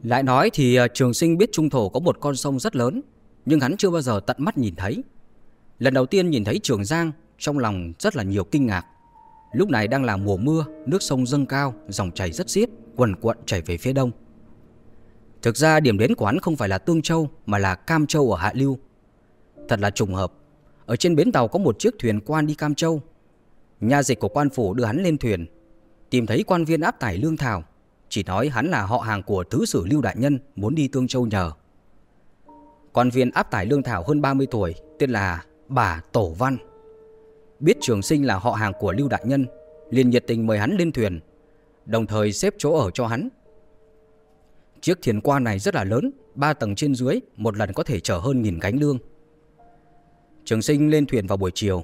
A: Lại nói thì à, trường sinh biết Trung Thổ có một con sông rất lớn, nhưng hắn chưa bao giờ tận mắt nhìn thấy. Lần đầu tiên nhìn thấy Trường Giang, trong lòng rất là nhiều kinh ngạc. Lúc này đang là mùa mưa, nước sông dâng cao, dòng chảy rất xiết, quần quận chảy về phía đông. Thực ra điểm đến của hắn không phải là Tương Châu mà là Cam Châu ở Hạ Lưu. Thật là trùng hợp, ở trên bến tàu có một chiếc thuyền quan đi Cam Châu. Nhà dịch của quan phủ đưa hắn lên thuyền, tìm thấy quan viên áp tải lương thảo, chỉ nói hắn là họ hàng của thứ sử Lưu Đại Nhân muốn đi Tương Châu nhờ. Quan viên áp tải lương thảo hơn 30 tuổi, tên là bà Tổ Văn. Biết trường sinh là họ hàng của Lưu Đại Nhân, liền nhiệt tình mời hắn lên thuyền, đồng thời xếp chỗ ở cho hắn. Chiếc thuyền quan này rất là lớn, ba tầng trên dưới, một lần có thể chở hơn nghìn gánh lương. Trường sinh lên thuyền vào buổi chiều.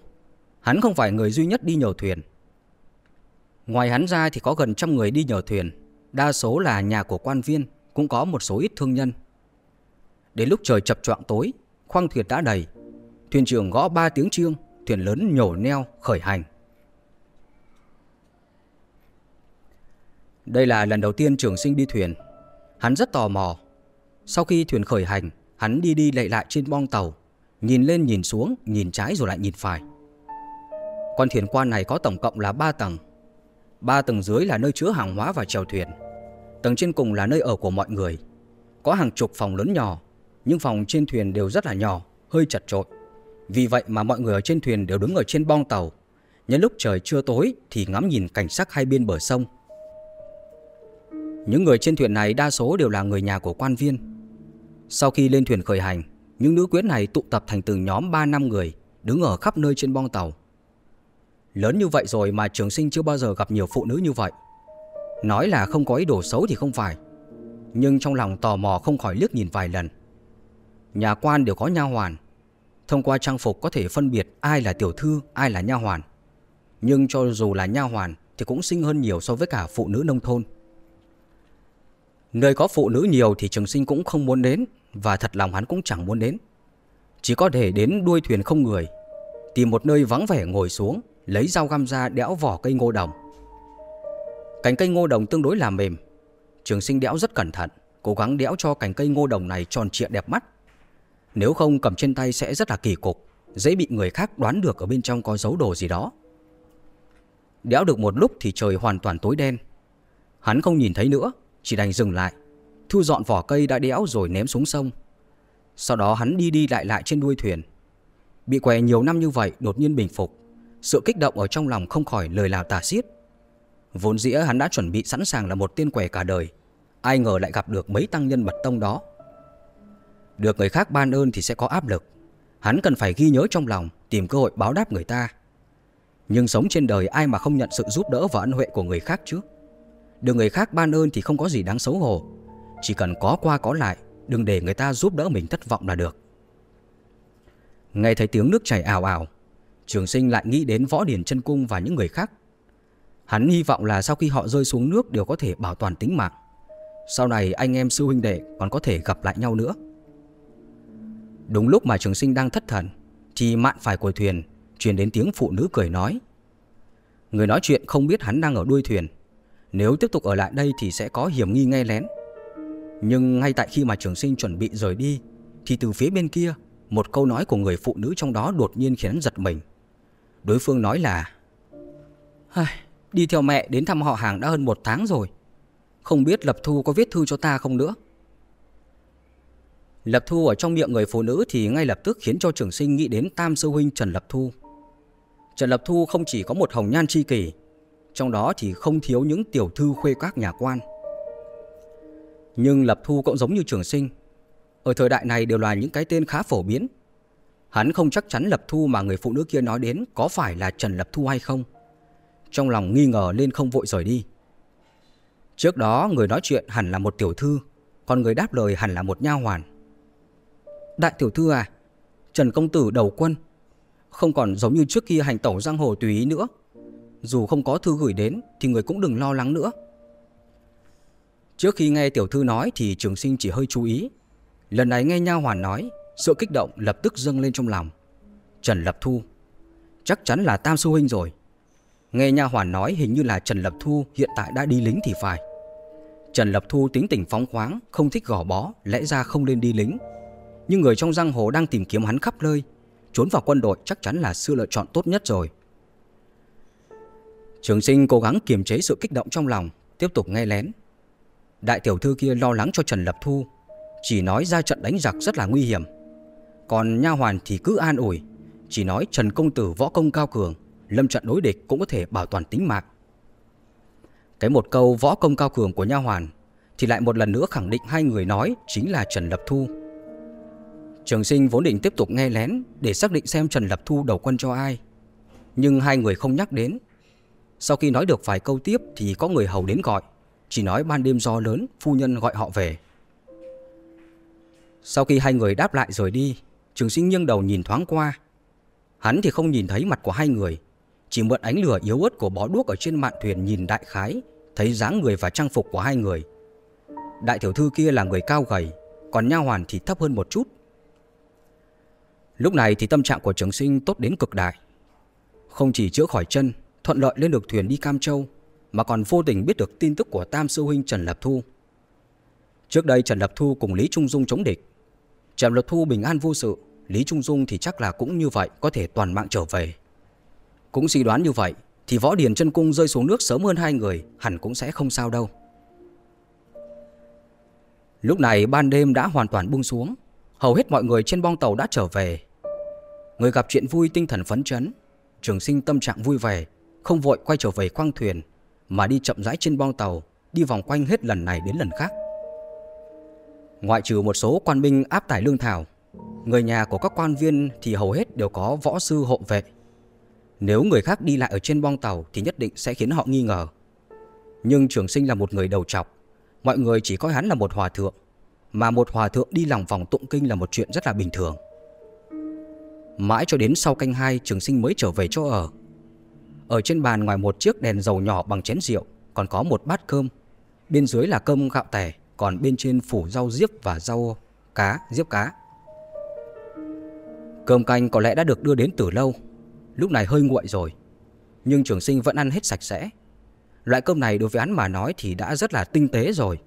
A: Hắn không phải người duy nhất đi nhờ thuyền. Ngoài hắn ra thì có gần trăm người đi nhờ thuyền, đa số là nhà của quan viên, cũng có một số ít thương nhân. Đến lúc trời chập choạng tối, khoang thuyền đã đầy. Thuyền trưởng gõ ba tiếng chiêng, thuyền lớn nhổ neo khởi hành. Đây là lần đầu tiên trường sinh đi thuyền. Hắn rất tò mò. Sau khi thuyền khởi hành, hắn đi đi lại lại trên bong tàu, nhìn lên nhìn xuống, nhìn trái rồi lại nhìn phải. Con thuyền quan này có tổng cộng là 3 tầng. Ba tầng dưới là nơi chứa hàng hóa và chèo thuyền. Tầng trên cùng là nơi ở của mọi người. Có hàng chục phòng lớn nhỏ, nhưng phòng trên thuyền đều rất là nhỏ, hơi chật trội. Vì vậy mà mọi người ở trên thuyền đều đứng ở trên bong tàu. Nhân lúc trời chưa tối thì ngắm nhìn cảnh sắc hai bên bờ sông. Những người trên thuyền này đa số đều là người nhà của quan viên. Sau khi lên thuyền khởi hành, những nữ quyến này tụ tập thành từng nhóm 3 năm người, đứng ở khắp nơi trên bong tàu. Lớn như vậy rồi mà trường sinh chưa bao giờ gặp nhiều phụ nữ như vậy. Nói là không có ý đồ xấu thì không phải, nhưng trong lòng tò mò không khỏi liếc nhìn vài lần. Nhà quan đều có nha hoàn, thông qua trang phục có thể phân biệt ai là tiểu thư, ai là nha hoàn. Nhưng cho dù là nha hoàn thì cũng xinh hơn nhiều so với cả phụ nữ nông thôn. Nơi có phụ nữ nhiều thì Trường Sinh cũng không muốn đến và thật lòng hắn cũng chẳng muốn đến. Chỉ có thể đến đuôi thuyền không người, tìm một nơi vắng vẻ ngồi xuống, lấy dao găm ra đẽo vỏ cây ngô đồng. Cành cây ngô đồng tương đối là mềm, Trường Sinh đẽo rất cẩn thận, cố gắng đẽo cho cành cây ngô đồng này tròn trịa đẹp mắt. Nếu không cầm trên tay sẽ rất là kỳ cục, dễ bị người khác đoán được ở bên trong có dấu đồ gì đó. đéo được một lúc thì trời hoàn toàn tối đen. Hắn không nhìn thấy nữa, chỉ đành dừng lại, thu dọn vỏ cây đã đéo rồi ném xuống sông. Sau đó hắn đi đi lại lại trên đuôi thuyền. Bị què nhiều năm như vậy đột nhiên bình phục, sự kích động ở trong lòng không khỏi lời lào tả xiết. Vốn dĩ hắn đã chuẩn bị sẵn sàng là một tiên què cả đời, ai ngờ lại gặp được mấy tăng nhân bật tông đó. Được người khác ban ơn thì sẽ có áp lực, hắn cần phải ghi nhớ trong lòng, tìm cơ hội báo đáp người ta. Nhưng sống trên đời ai mà không nhận sự giúp đỡ và ân huệ của người khác chứ? Được người khác ban ơn thì không có gì đáng xấu hổ. Chỉ cần có qua có lại Đừng để người ta giúp đỡ mình thất vọng là được. Nghe thấy tiếng nước chảy ảo ảo Trường sinh lại nghĩ đến võ điển chân cung và những người khác. Hắn hy vọng là sau khi họ rơi xuống nước đều có thể bảo toàn tính mạng. Sau này anh em sư huynh đệ còn có thể gặp lại nhau nữa. Đúng lúc mà trường sinh đang thất thần Thì mạn phải của thuyền Truyền đến tiếng phụ nữ cười nói. Người nói chuyện không biết hắn đang ở đuôi thuyền. Nếu tiếp tục ở lại đây thì sẽ có hiểm nghi nghe lén. Nhưng ngay tại khi mà trường sinh chuẩn bị rời đi, Thì từ phía bên kia, Một câu nói của người phụ nữ trong đó đột nhiên khiến giật mình. Đối phương nói là Đi theo mẹ đến thăm họ hàng đã hơn một tháng rồi. Không biết Lập Thu có viết thư cho ta không nữa? Lập Thu ở trong miệng người phụ nữ thì ngay lập tức khiến cho trường sinh nghĩ đến Tam Sư Huynh Trần Lập Thu Trần Lập Thu không chỉ có một hồng nhan chi kỷ trong đó thì không thiếu những tiểu thư khuê các nhà quan. Nhưng Lập Thu cũng giống như Trường Sinh, ở thời đại này đều là những cái tên khá phổ biến. Hắn không chắc chắn Lập Thu mà người phụ nữ kia nói đến có phải là Trần Lập Thu hay không. Trong lòng nghi ngờ lên không vội rời đi. Trước đó người nói chuyện hẳn là một tiểu thư, còn người đáp lời hẳn là một nha hoàn. Đại tiểu thư à Trần công tử đầu quân, Không còn giống như trước kia hành tẩu giang hồ tùy ý nữa. Dù không có thư gửi đến Thì người cũng đừng lo lắng nữa. Trước khi nghe tiểu thư nói Thì trường sinh chỉ hơi chú ý. Lần này nghe nha hoàn nói, Sự kích động lập tức dâng lên trong lòng. Trần Lập Thu, Chắc chắn là Tam Sư Huynh rồi. Nghe nha hoàn nói hình như là Trần Lập Thu hiện tại đã đi lính thì phải. Trần Lập Thu tính tình phóng khoáng, Không thích gò bó, Lẽ ra không nên đi lính. Nhưng người trong giang hồ đang tìm kiếm hắn khắp nơi, Trốn vào quân đội chắc chắn là sự lựa chọn tốt nhất rồi. Trường sinh cố gắng kiềm chế sự kích động trong lòng, Tiếp tục nghe lén. Đại tiểu thư kia lo lắng cho Trần Lập Thu, Chỉ nói ra trận đánh giặc rất là nguy hiểm. Còn nha hoàn thì cứ an ủi, Chỉ nói Trần Công Tử võ công cao cường, Lâm trận đối địch cũng có thể bảo toàn tính mạng. Cái một câu võ công cao cường của nha hoàn, Thì lại một lần nữa khẳng định hai người nói Chính là Trần Lập Thu. Trường sinh vốn định tiếp tục nghe lén Để xác định xem Trần Lập Thu đầu quân cho ai Nhưng hai người không nhắc đến Sau khi nói được vài câu tiếp Thì có người hầu đến gọi Chỉ nói ban đêm gió lớn Phu nhân gọi họ về Sau khi hai người đáp lại rồi đi Trường sinh nghiêng đầu nhìn thoáng qua Hắn thì không nhìn thấy mặt của hai người chỉ mượn ánh lửa yếu ớt của bó đuốc ở trên mạn thuyền nhìn đại khái, thấy dáng người và trang phục của hai người. Đại tiểu thư kia là người cao gầy, còn nha hoàn thì thấp hơn một chút. Lúc này thì tâm trạng của trường sinh tốt đến cực đại. Không chỉ chữa khỏi chân, thuận lợi lên được thuyền đi Cam Châu, mà còn vô tình biết được tin tức của Tam Sư Huynh Trần Lập Thu. Trước đây Trần Lập Thu cùng Lý Trung Dung chống địch. Trần Lập Thu bình an vô sự, Lý Trung Dung thì chắc là cũng như vậy có thể toàn mạng trở về. Cũng suy đoán như vậy Thì võ điền chân cung rơi xuống nước sớm hơn hai người Hẳn cũng sẽ không sao đâu Lúc này ban đêm đã hoàn toàn buông xuống Hầu hết mọi người trên bong tàu đã trở về Người gặp chuyện vui tinh thần phấn chấn Trường sinh tâm trạng vui vẻ Không vội quay trở về khoang thuyền Mà đi chậm rãi trên bong tàu Đi vòng quanh hết lần này đến lần khác Ngoại trừ một số quan binh áp tải lương thảo Người nhà của các quan viên thì hầu hết đều có võ sư hộ vệ nếu người khác đi lại ở trên bong tàu thì nhất định sẽ khiến họ nghi ngờ. Nhưng trường sinh là một người đầu trọc, mọi người chỉ coi hắn là một hòa thượng, mà một hòa thượng đi lòng vòng tụng kinh là một chuyện rất là bình thường. Mãi cho đến sau canh hai trường sinh mới trở về chỗ ở. Ở trên bàn ngoài một chiếc đèn dầu nhỏ bằng chén rượu còn có một bát cơm. Bên dưới là cơm gạo tẻ, còn bên trên phủ rau diếp và rau cá, diếp cá. Cơm canh có lẽ đã được đưa đến từ lâu Lúc này hơi nguội rồi Nhưng trường sinh vẫn ăn hết sạch sẽ Loại cơm này đối với hắn mà nói thì đã rất là tinh tế rồi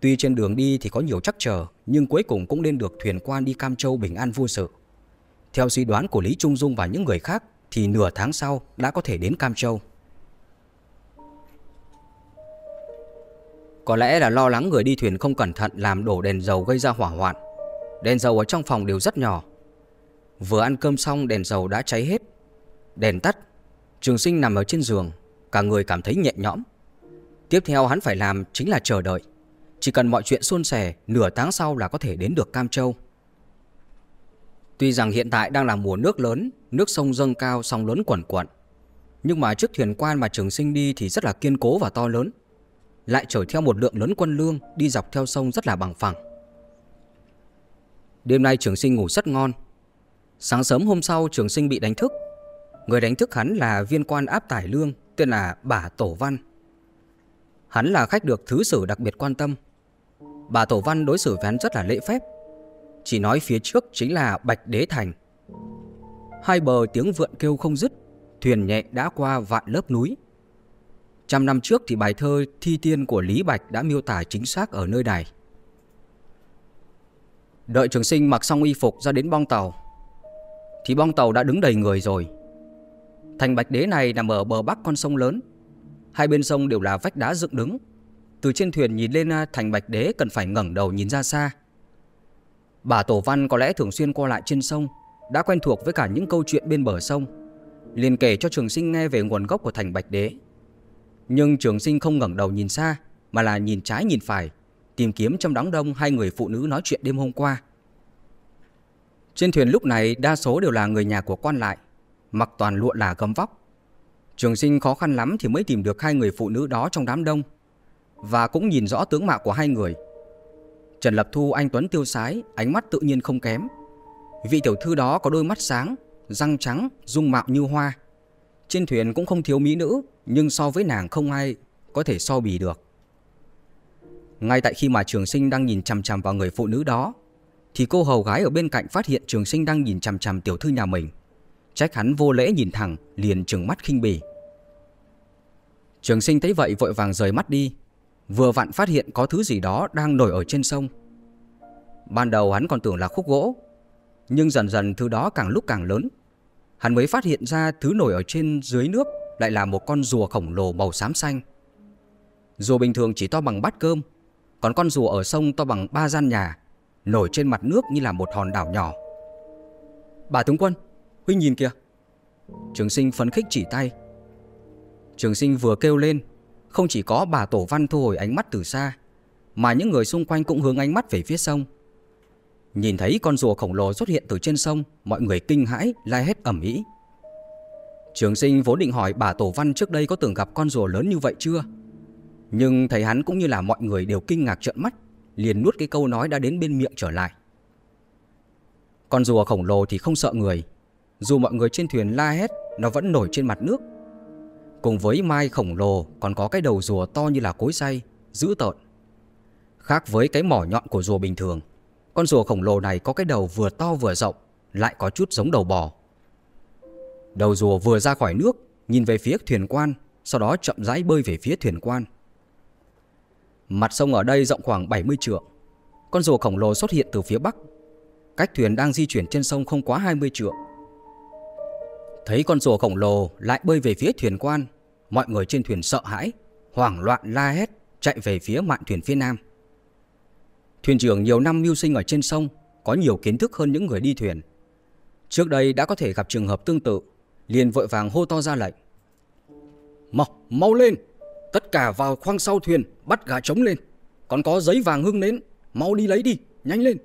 A: Tuy trên đường đi thì có nhiều chắc chờ Nhưng cuối cùng cũng lên được thuyền quan đi Cam Châu bình an vô sự theo suy đoán của Lý Trung Dung và những người khác, Thì nửa tháng sau đã có thể đến Cam Châu. Có lẽ là lo lắng người đi thuyền không cẩn thận làm đổ đèn dầu gây ra hỏa hoạn. Đèn dầu ở trong phòng đều rất nhỏ. Vừa ăn cơm xong, đèn dầu đã cháy hết. Đèn tắt, Trường sinh nằm ở trên giường, Cả người cảm thấy nhẹ nhõm. Tiếp theo hắn phải làm chính là chờ đợi. Chỉ cần mọi chuyện suôn sẻ, Nửa tháng sau là có thể đến được Cam Châu. Tuy rằng hiện tại đang là mùa nước lớn, Nước sông dâng cao sông lớn quẩn quẩn Nhưng mà chiếc thuyền quan mà trường sinh đi Thì rất là kiên cố và to lớn. Lại chở theo một lượng lớn quân lương, Đi dọc theo sông rất là bằng phẳng. Đêm nay trường sinh ngủ rất ngon. Sáng sớm hôm sau, trường sinh bị đánh thức. Người đánh thức hắn là viên quan áp tải lương, Tên là bà Tổ Văn. Hắn là khách được thứ sử đặc biệt quan tâm. Bà Tổ Văn đối xử với hắn rất là lễ phép. Chỉ nói phía trước chính là Bạch Đế Thành Hai bờ tiếng vượn kêu không dứt, Thuyền nhẹ đã qua vạn lớp núi Trăm năm trước thì bài thơ Thi Tiên của Lý Bạch đã miêu tả chính xác ở nơi này Đợi trường sinh mặc xong y phục ra đến bong tàu, thì bong tàu đã đứng đầy người rồi. Thành Bạch Đế này nằm ở bờ bắc con sông lớn. Hai bên sông đều là vách đá dựng đứng. Từ trên thuyền nhìn lên à, thành Bạch Đế cần phải ngẩng đầu nhìn ra xa. Bà Tổ Văn có lẽ thường xuyên qua lại trên sông, đã quen thuộc với cả những câu chuyện bên bờ sông, liền kể cho Trường Sinh nghe về nguồn gốc của thành Bạch Đế. Nhưng Trường Sinh không ngẩng đầu nhìn xa, mà là nhìn trái nhìn phải, tìm kiếm trong đám đông hai người phụ nữ nói chuyện đêm hôm qua. Trên thuyền lúc này đa số đều là người nhà của quan lại, mặc toàn lụa là gấm vóc. Trường sinh khó khăn lắm thì mới tìm được hai người phụ nữ đó trong đám đông và cũng nhìn rõ tướng mạo của hai người. Trần Lập Thu anh Tuấn tiêu sái, ánh mắt tự nhiên không kém. Vị tiểu thư đó có đôi mắt sáng, răng trắng, dung mạo như hoa. Trên thuyền cũng không thiếu mỹ nữ, nhưng so với nàng không ai có thể so bì được. Ngay tại khi mà trường sinh đang nhìn chằm chằm vào người phụ nữ đó, thì cô hầu gái ở bên cạnh phát hiện trường sinh đang nhìn chằm chằm tiểu thư nhà mình. Trách hắn vô lễ nhìn thẳng, liền trừng mắt khinh bỉ. Trường sinh thấy vậy vội vàng rời mắt đi, vừa vặn phát hiện có thứ gì đó đang nổi ở trên sông. Ban đầu hắn còn tưởng là khúc gỗ, nhưng dần dần thứ đó càng lúc càng lớn. Hắn mới phát hiện ra thứ nổi ở trên dưới nước lại là một con rùa khổng lồ màu xám xanh. Rùa bình thường chỉ to bằng bát cơm, còn con rùa ở sông to bằng ba gian nhà, nổi trên mặt nước như là một hòn đảo nhỏ. Bà tướng quân, huynh nhìn kìa. Trường sinh phấn khích chỉ tay. Trường sinh vừa kêu lên, không chỉ có bà tổ văn thu hồi ánh mắt từ xa, mà những người xung quanh cũng hướng ánh mắt về phía sông. Nhìn thấy con rùa khổng lồ xuất hiện từ trên sông, mọi người kinh hãi, la hét ầm ĩ. Trường sinh vốn định hỏi bà Tổ Văn trước đây có từng gặp con rùa lớn như vậy chưa? Nhưng thấy hắn cũng như là mọi người đều kinh ngạc trợn mắt, liền nuốt cái câu nói đã đến bên miệng trở lại. Con rùa khổng lồ thì không sợ người, dù mọi người trên thuyền la hét, nó vẫn nổi trên mặt nước. Cùng với mai khổng lồ còn có cái đầu rùa to như là cối xay, dữ tợn. Khác với cái mỏ nhọn của rùa bình thường, con rùa khổng lồ này có cái đầu vừa to vừa rộng, lại có chút giống đầu bò. Đầu rùa vừa ra khỏi nước, nhìn về phía thuyền quan, sau đó chậm rãi bơi về phía thuyền quan. Mặt sông ở đây rộng khoảng 70 trượng. Con rùa khổng lồ xuất hiện từ phía bắc. Cách thuyền đang di chuyển trên sông không quá 20 trượng. Thấy con rùa khổng lồ lại bơi về phía thuyền quan, mọi người trên thuyền sợ hãi, hoảng loạn la hét, chạy về phía mạn thuyền phía nam. Thuyền trưởng nhiều năm mưu sinh ở trên sông, có nhiều kiến thức hơn những người đi thuyền. Trước đây đã có thể gặp trường hợp tương tự, liền vội vàng hô to ra lệnh. Mau, mau lên, tất cả vào khoang sau thuyền, bắt gà trống lên. Còn có giấy vàng hương nến, mau đi lấy đi, nhanh lên.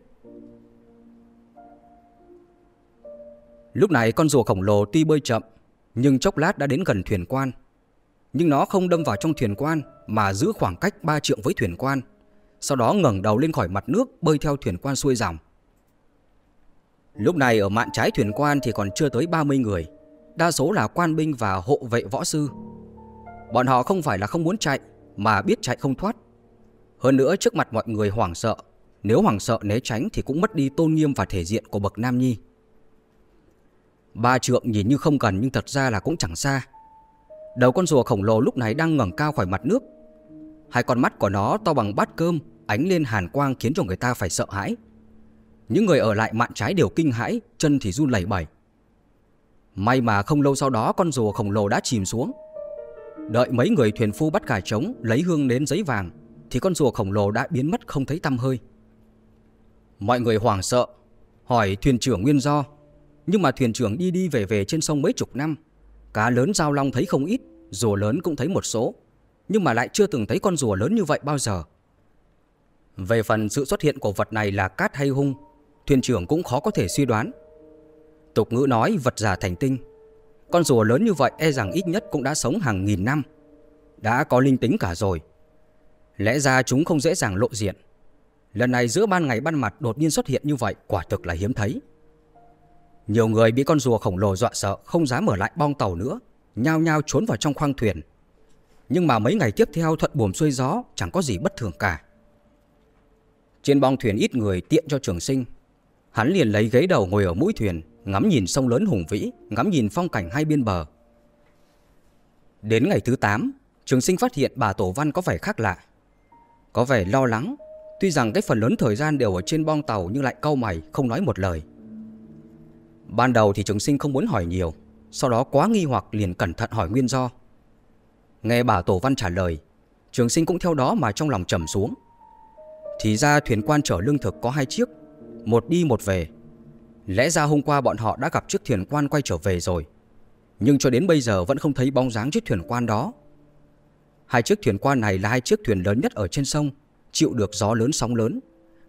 A: Lúc này con rùa khổng lồ tuy bơi chậm, nhưng chốc lát đã đến gần thuyền quan. Nhưng nó không đâm vào trong thuyền quan mà giữ khoảng cách ba trượng với thuyền quan, sau đó ngẩng đầu lên khỏi mặt nước bơi theo thuyền quan xuôi dòng. Lúc này ở mạn trái thuyền quan thì còn chưa tới 30 người, đa số là quan binh và hộ vệ võ sư. Bọn họ không phải là không muốn chạy, mà biết chạy không thoát. Hơn nữa trước mặt mọi người hoảng sợ, nếu hoảng sợ né tránh thì cũng mất đi tôn nghiêm và thể diện của bậc nam nhi. Ba trượng nhìn như không gần nhưng thật ra là cũng chẳng xa. Đầu con rùa khổng lồ lúc này đang ngẩng cao khỏi mặt nước. Hai con mắt của nó to bằng bát cơm, ánh lên hàn quang khiến cho người ta phải sợ hãi. Những người ở lại mạn trái đều kinh hãi, chân thì run lẩy bẩy. May mà không lâu sau đó con rùa khổng lồ đã chìm xuống. Đợi mấy người thuyền phu bắt cài trống lấy hương đến giấy vàng thì con rùa khổng lồ đã biến mất không thấy tăm hơi. Mọi người hoảng sợ, hỏi thuyền trưởng nguyên do. Nhưng mà thuyền trưởng đi đi về về trên sông mấy chục năm, cá lớn giao long thấy không ít, rùa lớn cũng thấy một số, nhưng mà lại chưa từng thấy con rùa lớn như vậy bao giờ. Về phần sự xuất hiện của vật này là cát hay hung, thuyền trưởng cũng khó có thể suy đoán. Tục ngữ nói vật giả thành tinh, con rùa lớn như vậy e rằng ít nhất cũng đã sống hàng nghìn năm, đã có linh tính cả rồi. Lẽ ra chúng không dễ dàng lộ diện. Lần này giữa ban ngày ban mặt đột nhiên xuất hiện như vậy quả thực là hiếm thấy. Nhiều người bị con rùa khổng lồ dọa sợ không dám mở lại bong tàu nữa, nhao nhao trốn vào trong khoang thuyền. Nhưng mà mấy ngày tiếp theo thuận buồm xuôi gió chẳng có gì bất thường cả. Trên bong thuyền ít người tiện cho trường sinh. Hắn liền lấy ghế đầu ngồi ở mũi thuyền, ngắm nhìn sông lớn hùng vĩ, ngắm nhìn phong cảnh hai bên bờ. Đến ngày thứ 8, trường sinh phát hiện bà Tổ Văn có vẻ khác lạ. Có vẻ lo lắng, tuy rằng cái phần lớn thời gian đều ở trên bong tàu nhưng lại cau mày, không nói một lời. Ban đầu thì trường sinh không muốn hỏi nhiều, sau đó quá nghi hoặc liền cẩn thận hỏi nguyên do. Nghe bà Tổ Văn trả lời, trường sinh cũng theo đó mà trong lòng trầm xuống. Thì ra thuyền quan chở lương thực có hai chiếc, một đi một về. Lẽ ra hôm qua bọn họ đã gặp chiếc thuyền quan quay trở về rồi, nhưng cho đến bây giờ vẫn không thấy bóng dáng chiếc thuyền quan đó. Hai chiếc thuyền quan này là hai chiếc thuyền lớn nhất ở trên sông, chịu được gió lớn sóng lớn,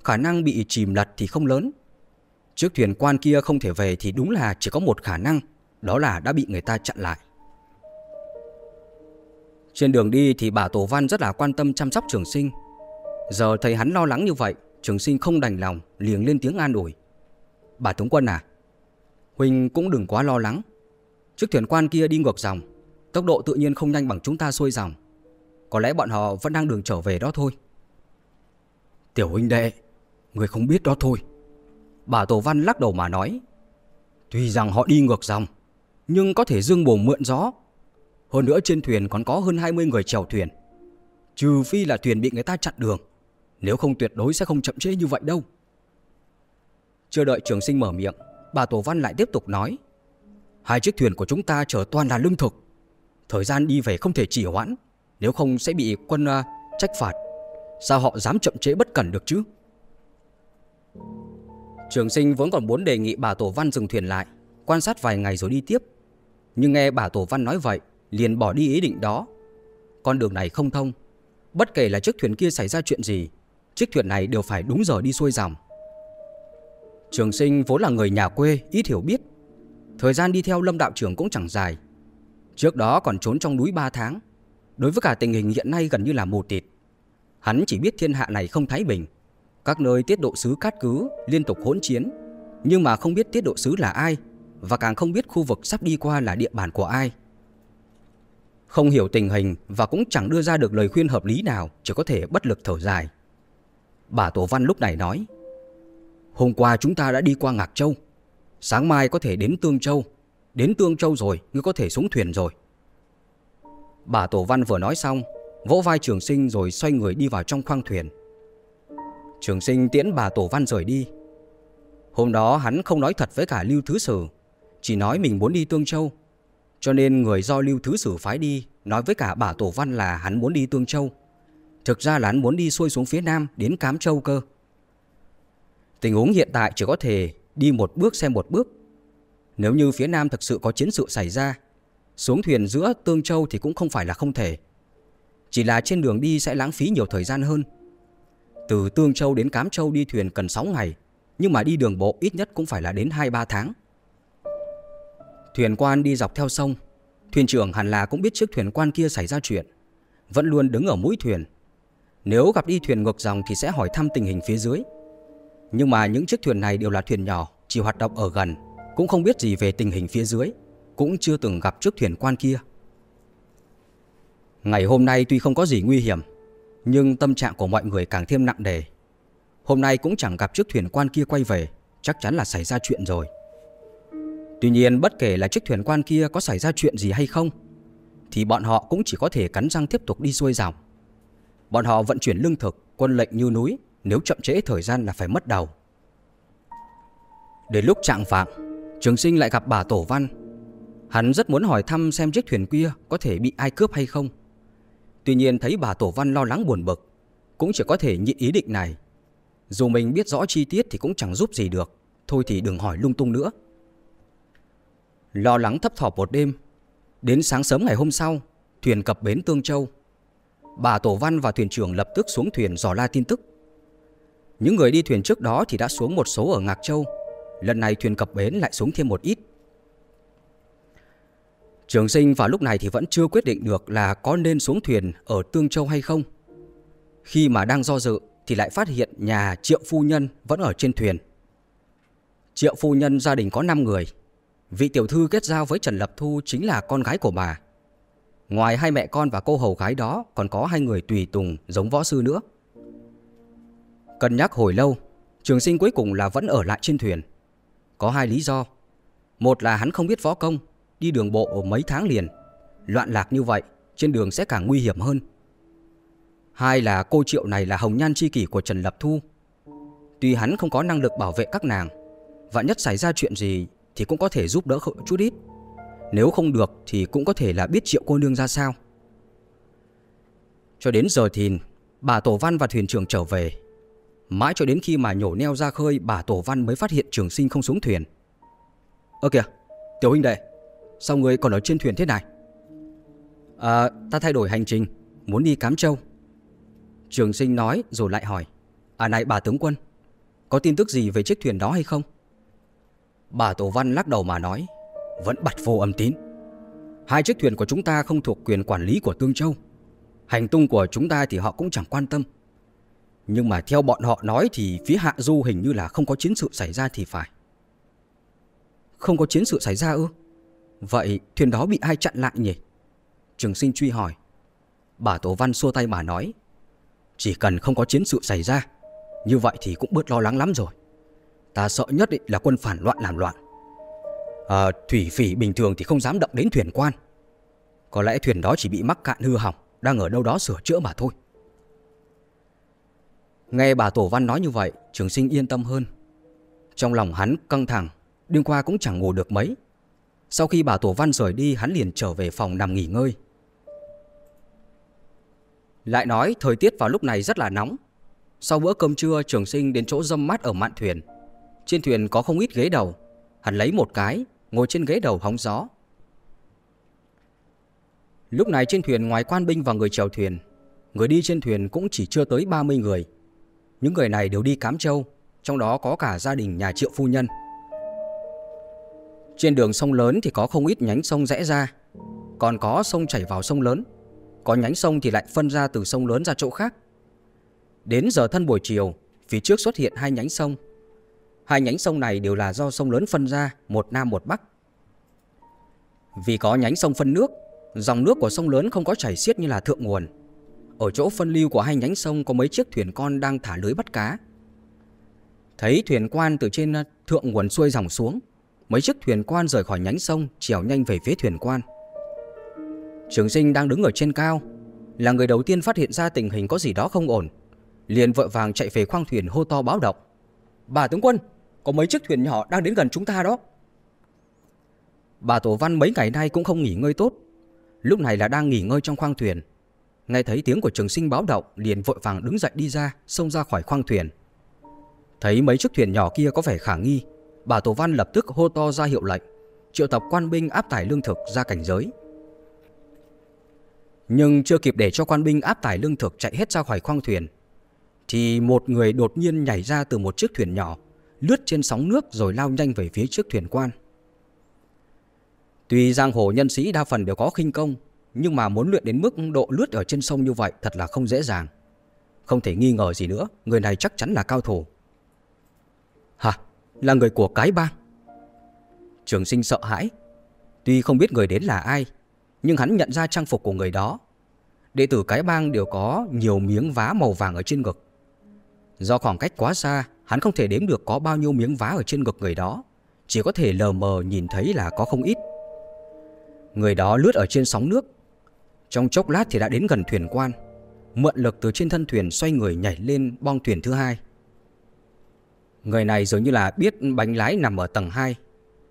A: khả năng bị chìm lật thì không lớn. Chiếc thuyền quan kia không thể về thì đúng là chỉ có một khả năng, đó là đã bị người ta chặn lại. Trên đường đi thì bà Tổ Văn rất là quan tâm chăm sóc trường sinh. Giờ thấy hắn lo lắng như vậy Trường sinh không đành lòng liền lên tiếng an ủi. Bà tướng quân à Huynh cũng đừng quá lo lắng. Chiếc thuyền quan kia đi ngược dòng Tốc độ tự nhiên không nhanh bằng chúng ta xuôi dòng. Có lẽ bọn họ vẫn đang đường trở về đó thôi. Tiểu huynh đệ Người không biết đó thôi. Bà Tổ Văn lắc đầu mà nói Tuy rằng họ đi ngược dòng Nhưng có thể dương bồm mượn gió. Hơn nữa trên thuyền còn có hơn 20 người chèo thuyền. Trừ phi là thuyền bị người ta chặn đường Nếu không tuyệt đối sẽ không chậm trễ như vậy đâu. Chưa đợi trường sinh mở miệng Bà Tổ Văn lại tiếp tục nói Hai chiếc thuyền của chúng ta chở toàn là lương thực. Thời gian đi về không thể trì hoãn Nếu không sẽ bị quân uh, trách phạt. Sao họ dám chậm trễ bất cẩn được chứ? Trường sinh vốn còn muốn đề nghị bà Tổ Văn dừng thuyền lại, Quan sát vài ngày rồi đi tiếp. Nhưng nghe bà Tổ Văn nói vậy, Liền bỏ đi ý định đó. Con đường này không thông, Bất kể là chiếc thuyền kia xảy ra chuyện gì, Chiếc thuyền này đều phải đúng giờ đi xuôi dòng. Trường sinh vốn là người nhà quê Ít hiểu biết. Thời gian đi theo lâm đạo trưởng cũng chẳng dài. Trước đó còn trốn trong núi 3 tháng. Đối với cả tình hình hiện nay gần như là mù tịt. Hắn chỉ biết thiên hạ này không thái bình. Các nơi tiết độ sứ cát cứ, Liên tục hỗn chiến. Nhưng mà không biết tiết độ sứ là ai, Và càng không biết khu vực sắp đi qua là địa bàn của ai. Không hiểu tình hình Và cũng chẳng đưa ra được lời khuyên hợp lý nào Chỉ có thể bất lực thở dài. Bà Tổ Văn lúc này nói, Hôm qua chúng ta đã đi qua Ngạc Châu. Sáng mai có thể đến Tương Châu. Đến Tương Châu rồi, Ngươi có thể xuống thuyền rồi. Bà Tổ Văn vừa nói xong, Vỗ vai trường sinh rồi xoay người đi vào trong khoang thuyền. Trường sinh tiễn bà Tổ Văn rời đi Hôm đó hắn không nói thật với cả Lưu Thứ Sử Chỉ nói mình muốn đi Tương Châu Cho nên người do Lưu Thứ Sử phái đi Nói với cả bà Tổ Văn là hắn muốn đi Tương Châu Thực ra là hắn muốn đi xuôi xuống phía Nam Đến Cám Châu cơ Tình huống hiện tại chỉ có thể đi một bước xem một bước. Nếu như phía Nam thực sự có chiến sự xảy ra, xuống thuyền giữa Tương Châu thì cũng không phải là không thể. Chỉ là trên đường đi sẽ lãng phí nhiều thời gian hơn. Từ Tương Châu đến Cám Châu đi thuyền cần 6 ngày, nhưng mà đi đường bộ ít nhất cũng phải là đến 2-3 tháng. Thuyền quan đi dọc theo sông, thuyền trưởng hẳn là cũng biết chiếc thuyền quan kia xảy ra chuyện, vẫn luôn đứng ở mũi thuyền. Nếu gặp đi thuyền ngược dòng thì sẽ hỏi thăm tình hình phía dưới. Nhưng mà những chiếc thuyền này đều là thuyền nhỏ, chỉ hoạt động ở gần, cũng không biết gì về tình hình phía dưới, cũng chưa từng gặp chiếc thuyền quan kia. Ngày hôm nay tuy không có gì nguy hiểm, nhưng tâm trạng của mọi người càng thêm nặng nề. Hôm nay cũng chẳng gặp chiếc thuyền quan kia quay về, chắc chắn là xảy ra chuyện rồi. Tuy nhiên bất kể là chiếc thuyền quan kia có xảy ra chuyện gì hay không, thì bọn họ cũng chỉ có thể cắn răng tiếp tục đi xuôi dòng. Bọn họ vận chuyển lương thực, quân lệnh như núi, nếu chậm trễ thời gian là phải mất đầu Đến lúc trạng vạng Trường sinh lại gặp bà Tổ Văn Hắn rất muốn hỏi thăm xem chiếc thuyền kia Có thể bị ai cướp hay không Tuy nhiên thấy bà Tổ Văn lo lắng buồn bực, Cũng chỉ có thể nhịn ý định này. Dù mình biết rõ chi tiết Thì cũng chẳng giúp gì được, Thôi thì đừng hỏi lung tung nữa. Lo lắng thấp thỏm một đêm, Đến sáng sớm ngày hôm sau, Thuyền cập bến Tương Châu. Bà Tổ Văn và thuyền trưởng lập tức xuống thuyền dò la tin tức. Những người đi thuyền trước đó thì đã xuống một số ở Ngạc Châu, Lần này thuyền cập bến lại xuống thêm một ít. Trường sinh vào lúc này thì vẫn chưa quyết định được là có nên xuống thuyền ở Tương Châu hay không. Khi mà đang do dự thì lại phát hiện nhà Triệu Phu Nhân vẫn ở trên thuyền. Triệu Phu Nhân gia đình có 5 người. Vị tiểu thư kết giao với Trần Lập Thu chính là con gái của bà. Ngoài hai mẹ con và cô hầu gái đó còn có hai người tùy tùng giống võ sư nữa. Cân nhắc hồi lâu, trường sinh cuối cùng là vẫn ở lại trên thuyền. Có hai lý do. Một là hắn không biết võ công, đi đường bộ mấy tháng liền. Loạn lạc như vậy, trên đường sẽ càng nguy hiểm hơn. Hai là cô triệu này là hồng nhan chi kỷ của Trần Lập Thu. Tuy hắn không có năng lực bảo vệ các nàng, vạn nhất xảy ra chuyện gì thì cũng có thể giúp đỡ chút ít. Nếu không được thì cũng có thể là biết triệu cô nương ra sao. Cho đến giờ thìn, bà Tổ Văn và thuyền trưởng trở về Mãi cho đến khi mà nhổ neo ra khơi Bà Tổ Văn mới phát hiện trường sinh không xuống thuyền Ơ kìa Tiểu huynh đệ Sao người còn ở trên thuyền thế này? À ta thay đổi hành trình, Muốn đi Cám Châu. Trường sinh nói rồi lại hỏi À này bà tướng quân, Có tin tức gì về chiếc thuyền đó hay không? Bà Tổ Văn lắc đầu mà nói, Vẫn bật vô âm tín. Hai chiếc thuyền của chúng ta không thuộc quyền quản lý của Tương Châu. Hành tung của chúng ta thì họ cũng chẳng quan tâm. Nhưng mà theo bọn họ nói thì phía hạ du hình như là không có chiến sự xảy ra thì phải. Không có chiến sự xảy ra ư? Vậy thuyền đó bị ai chặn lại nhỉ? Trường sinh truy hỏi. Bà Tổ Văn xua tay bà nói. Chỉ cần không có chiến sự xảy ra, như vậy thì cũng bớt lo lắng lắm rồi. Ta sợ nhất là quân phản loạn làm loạn. À, thủy phỉ bình thường thì không dám động đến thuyền quan. Có lẽ thuyền đó chỉ bị mắc cạn hư hỏng, đang ở đâu đó sửa chữa mà thôi. Nghe bà Tổ Văn nói như vậy, trường sinh yên tâm hơn. Trong lòng hắn căng thẳng, đêm qua cũng chẳng ngủ được mấy. Sau khi bà Tổ Văn rời đi, hắn liền trở về phòng nằm nghỉ ngơi. Lại nói thời tiết vào lúc này rất là nóng. Sau bữa cơm trưa, trường sinh đến chỗ dâm mát ở mạn thuyền. Trên thuyền có không ít ghế đầu. Hắn lấy một cái, ngồi trên ghế đầu hóng gió. Lúc này trên thuyền ngoài quan binh và người chèo thuyền, người đi trên thuyền cũng chỉ chưa tới 30 người. Những người này đều đi cám châu, trong đó có cả gia đình nhà triệu phu nhân. Trên đường sông lớn thì có không ít nhánh sông rẽ ra, còn có sông chảy vào sông lớn, có nhánh sông thì lại phân ra từ sông lớn ra chỗ khác. Đến giờ thân buổi chiều, phía trước xuất hiện hai nhánh sông. Hai nhánh sông này đều là do sông lớn phân ra, một nam một bắc. Vì có nhánh sông phân nước, dòng nước của sông lớn không có chảy xiết như là thượng nguồn. Ở chỗ phân lưu của hai nhánh sông có mấy chiếc thuyền con đang thả lưới bắt cá. Thấy thuyền quan từ trên thượng nguồn xuôi dòng xuống, mấy chiếc thuyền quan rời khỏi nhánh sông trèo nhanh về phía thuyền quan. Trường sinh đang đứng ở trên cao, là người đầu tiên phát hiện ra tình hình có gì đó không ổn, liền vội vàng chạy về khoang thuyền hô to báo động. Bà tướng quân, có mấy chiếc thuyền nhỏ đang đến gần chúng ta đó. Bà Tổ Văn mấy ngày nay cũng không nghỉ ngơi tốt, lúc này là đang nghỉ ngơi trong khoang thuyền. Nghe thấy tiếng của trường sinh báo động liền vội vàng đứng dậy đi ra, xông ra khỏi khoang thuyền. Thấy mấy chiếc thuyền nhỏ kia có vẻ khả nghi, bà Tổ Văn lập tức hô to ra hiệu lệnh, triệu tập quan binh áp tải lương thực ra cảnh giới. Nhưng chưa kịp để cho quan binh áp tải lương thực chạy hết ra khỏi khoang thuyền Thì một người đột nhiên nhảy ra từ một chiếc thuyền nhỏ Lướt trên sóng nước rồi lao nhanh về phía trước thuyền quan Tuy giang hồ nhân sĩ đa phần đều có khinh công Nhưng mà muốn luyện đến mức độ lướt ở trên sông như vậy thật là không dễ dàng Không thể nghi ngờ gì nữa Người này chắc chắn là cao thủ Hả? Là người của cái bang Trường sinh sợ hãi Tuy không biết người đến là ai nhưng hắn nhận ra trang phục của người đó. Đệ tử cái bang đều có nhiều miếng vá màu vàng ở trên ngực. Do khoảng cách quá xa, hắn không thể đếm được có bao nhiêu miếng vá ở trên ngực người đó, chỉ có thể lờ mờ nhìn thấy là có không ít. Người đó lướt ở trên sóng nước, trong chốc lát thì đã đến gần thuyền quan, mượn lực từ trên thân thuyền xoay người nhảy lên bong thuyền thứ hai. Người này dường như là biết bánh lái nằm ở tầng 2.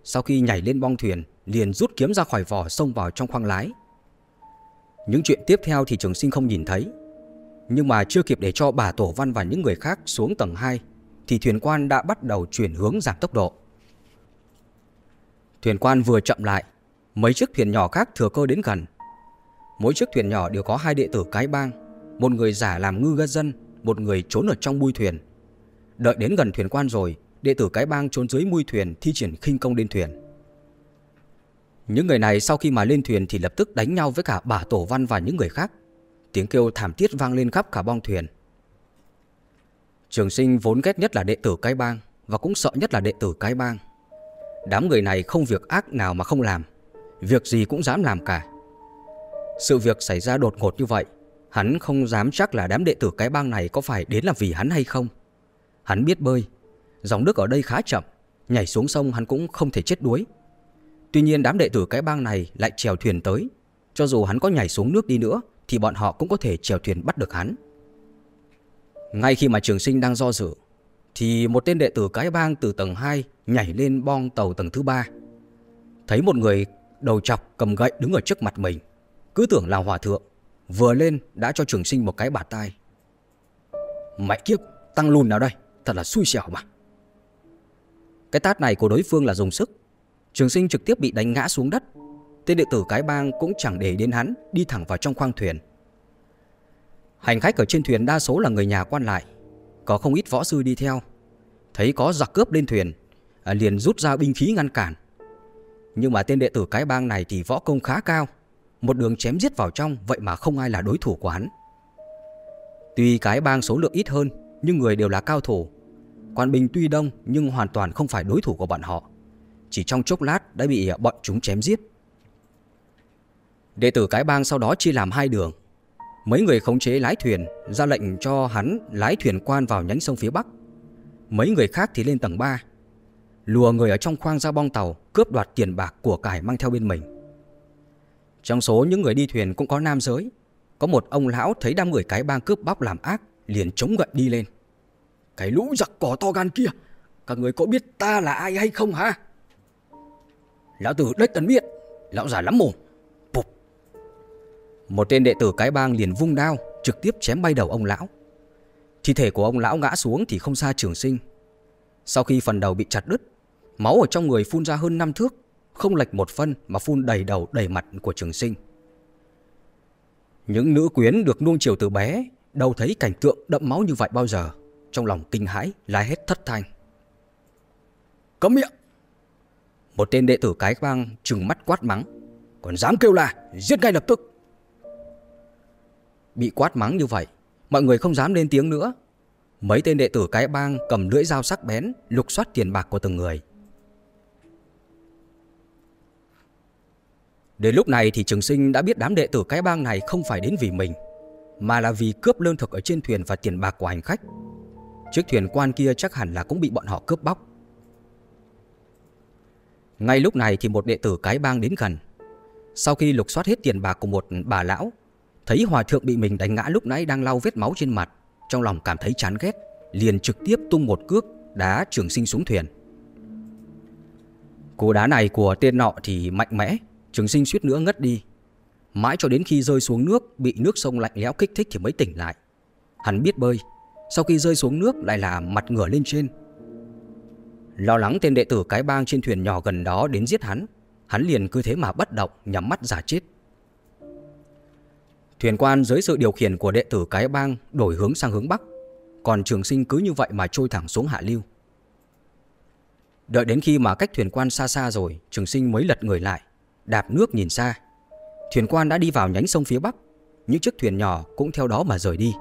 A: Sau khi nhảy lên bong thuyền, liền rút kiếm ra khỏi vỏ xông vào trong khoang lái. Những chuyện tiếp theo thì trường sinh không nhìn thấy. Nhưng mà chưa kịp để cho bà Tổ Văn và những người khác xuống tầng 2 thì thuyền quan đã bắt đầu chuyển hướng giảm tốc độ. Thuyền quan vừa chậm lại, mấy chiếc thuyền nhỏ khác thừa cơ đến gần. Mỗi chiếc thuyền nhỏ đều có hai đệ tử cái bang, một người giả làm ngư dân, một người trốn ở trong bui thuyền. Đợi đến gần thuyền quan rồi, đệ tử cái bang trốn dưới mui thuyền thi triển khinh công lên thuyền. Những người này sau khi mà lên thuyền thì lập tức đánh nhau với cả bà Tổ Văn và những người khác. Tiếng kêu thảm thiết vang lên khắp cả bong thuyền. Trường sinh vốn ghét nhất là đệ tử cái bang và cũng sợ nhất là đệ tử cái bang. Đám người này không việc ác nào mà không làm, việc gì cũng dám làm cả. Sự việc xảy ra đột ngột như vậy, hắn không dám chắc là đám đệ tử cái bang này có phải đến là vì hắn hay không. Hắn biết bơi, dòng nước ở đây khá chậm, nhảy xuống sông hắn cũng không thể chết đuối. Tuy nhiên đám đệ tử cái bang này lại chèo thuyền tới. Cho dù hắn có nhảy xuống nước đi nữa Thì bọn họ cũng có thể chèo thuyền bắt được hắn. Ngay khi mà trường sinh đang do dự Thì một tên đệ tử cái bang từ tầng 2 Nhảy lên bong tàu tầng thứ ba. Thấy một người đầu chọc cầm gậy đứng ở trước mặt mình Cứ tưởng là hòa thượng Vừa lên đã cho trường sinh một cái bạt tai. Mẹ kiếp Tăng lùn nào đây? Thật là xui xẻo mà. Cái tát này của đối phương là dùng sức. Trường sinh trực tiếp bị đánh ngã xuống đất. Tên đệ tử cái bang cũng chẳng để đến hắn Đi thẳng vào trong khoang thuyền. Hành khách ở trên thuyền đa số là người nhà quan lại. Có không ít võ sư đi theo. Thấy có giặc cướp lên thuyền à, Liền rút ra binh khí ngăn cản. Nhưng mà tên đệ tử cái bang này thì võ công khá cao. Một đường chém giết vào trong Vậy mà không ai là đối thủ của hắn. Tuy cái bang số lượng ít hơn nhưng người đều là cao thủ. Quan binh tuy đông nhưng hoàn toàn không phải đối thủ của bọn họ. Chỉ trong chốc lát đã bị bọn chúng chém giết. Đệ tử cái bang sau đó chia làm hai đường. Mấy người khống chế lái thuyền, ra lệnh cho hắn lái thuyền quan vào nhánh sông phía bắc. Mấy người khác thì lên tầng 3 Lùa người ở trong khoang ra bong tàu, Cướp đoạt tiền bạc của cải mang theo bên mình Trong số những người đi thuyền cũng có nam giới Có một ông lão thấy đám người cái bang cướp bóc làm ác Liền chống gậy đi lên. Cái lũ giặc cỏ to gan kia Các người có biết ta là ai hay không hả? Lão tử đếch tấn biết Lão già lắm mồm. Bụp. Một tên đệ tử cái bang liền vung đao, Trực tiếp chém bay đầu ông lão. Thi thể của ông lão ngã xuống thì không xa trường sinh. Sau khi phần đầu bị chặt đứt, Máu ở trong người phun ra hơn năm thước, Không lệch một phân mà phun đầy đầu, đầy mặt của trường sinh. Những nữ quyến được nuông chiều từ bé Đâu thấy cảnh tượng đậm máu như vậy bao giờ, Trong lòng kinh hãi, la hết thất thanh. Cấm miệng! Một tên đệ tử cái bang trừng mắt quát mắng, Còn dám kêu là giết ngay lập tức! Bị quát mắng như vậy, Mọi người không dám lên tiếng nữa. Mấy tên đệ tử cái bang cầm lưỡi dao sắc bén, Lục soát tiền bạc của từng người. Đến lúc này thì trường sinh đã biết đám đệ tử cái bang này không phải đến vì mình. Mà là vì cướp lương thực ở trên thuyền và tiền bạc của hành khách. Chiếc thuyền quan kia chắc hẳn là cũng bị bọn họ cướp bóc. Ngay lúc này thì một đệ tử cái bang đến gần. Sau khi lục soát hết tiền bạc của một bà lão, Thấy hòa thượng bị mình đánh ngã lúc nãy đang lau vết máu trên mặt, Trong lòng cảm thấy chán ghét, Liền trực tiếp tung một cước đá trường sinh xuống thuyền. Cú đá này của tên nọ thì mạnh mẽ, Trường sinh suýt nữa ngất đi. Mãi cho đến khi rơi xuống nước, Bị nước sông lạnh lẽo kích thích thì mới tỉnh lại. Hắn biết bơi, Sau khi rơi xuống nước lại là mặt ngửa lên trên. Lo lắng tên đệ tử cái bang trên thuyền nhỏ gần đó đến giết hắn Hắn liền cứ thế mà bất động, nhắm mắt giả chết. Thuyền quan dưới sự điều khiển của đệ tử cái bang đổi hướng sang hướng bắc, Còn trường sinh cứ như vậy mà trôi thẳng xuống hạ lưu. Đợi đến khi mà cách thuyền quan xa xa rồi, Trường sinh mới lật người lại, Đạp nước nhìn xa. Thuyền quan đã đi vào nhánh sông phía bắc. Những chiếc thuyền nhỏ cũng theo đó mà rời đi.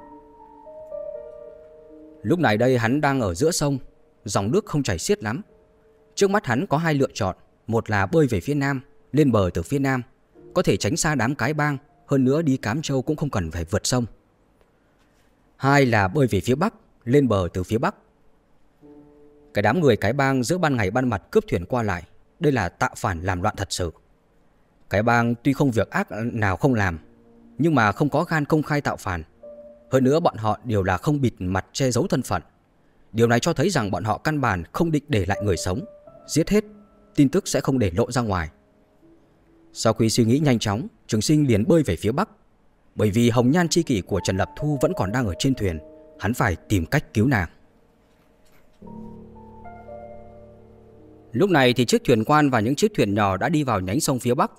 A: Lúc này đây hắn đang ở giữa sông, Dòng nước không chảy xiết lắm. Trước mắt hắn có hai lựa chọn, Một là bơi về phía nam, Lên bờ từ phía nam, Có thể tránh xa đám cái bang, hơn nữa đi Cám Châu cũng không cần phải vượt sông. Hai là bơi về phía Bắc, Lên bờ từ phía Bắc. Cái đám người cái bang giữa ban ngày ban mặt cướp thuyền qua lại, Đây là tạo phản làm loạn thật sự. Cái bang tuy không việc ác nào không làm Nhưng mà không có gan công khai tạo phản Hơn nữa bọn họ đều là không bịt mặt che giấu thân phận Điều này cho thấy rằng bọn họ căn bản không định để lại người sống Giết hết Tin tức sẽ không để lộ ra ngoài sau khi suy nghĩ nhanh chóng, Trường Sinh liền bơi về phía bắc. Bởi vì hồng nhan chi kỷ của Trần Lập Thu vẫn còn đang ở trên thuyền, hắn phải tìm cách cứu nàng. Lúc này thì chiếc thuyền quan và những chiếc thuyền nhỏ đã đi vào nhánh sông phía bắc.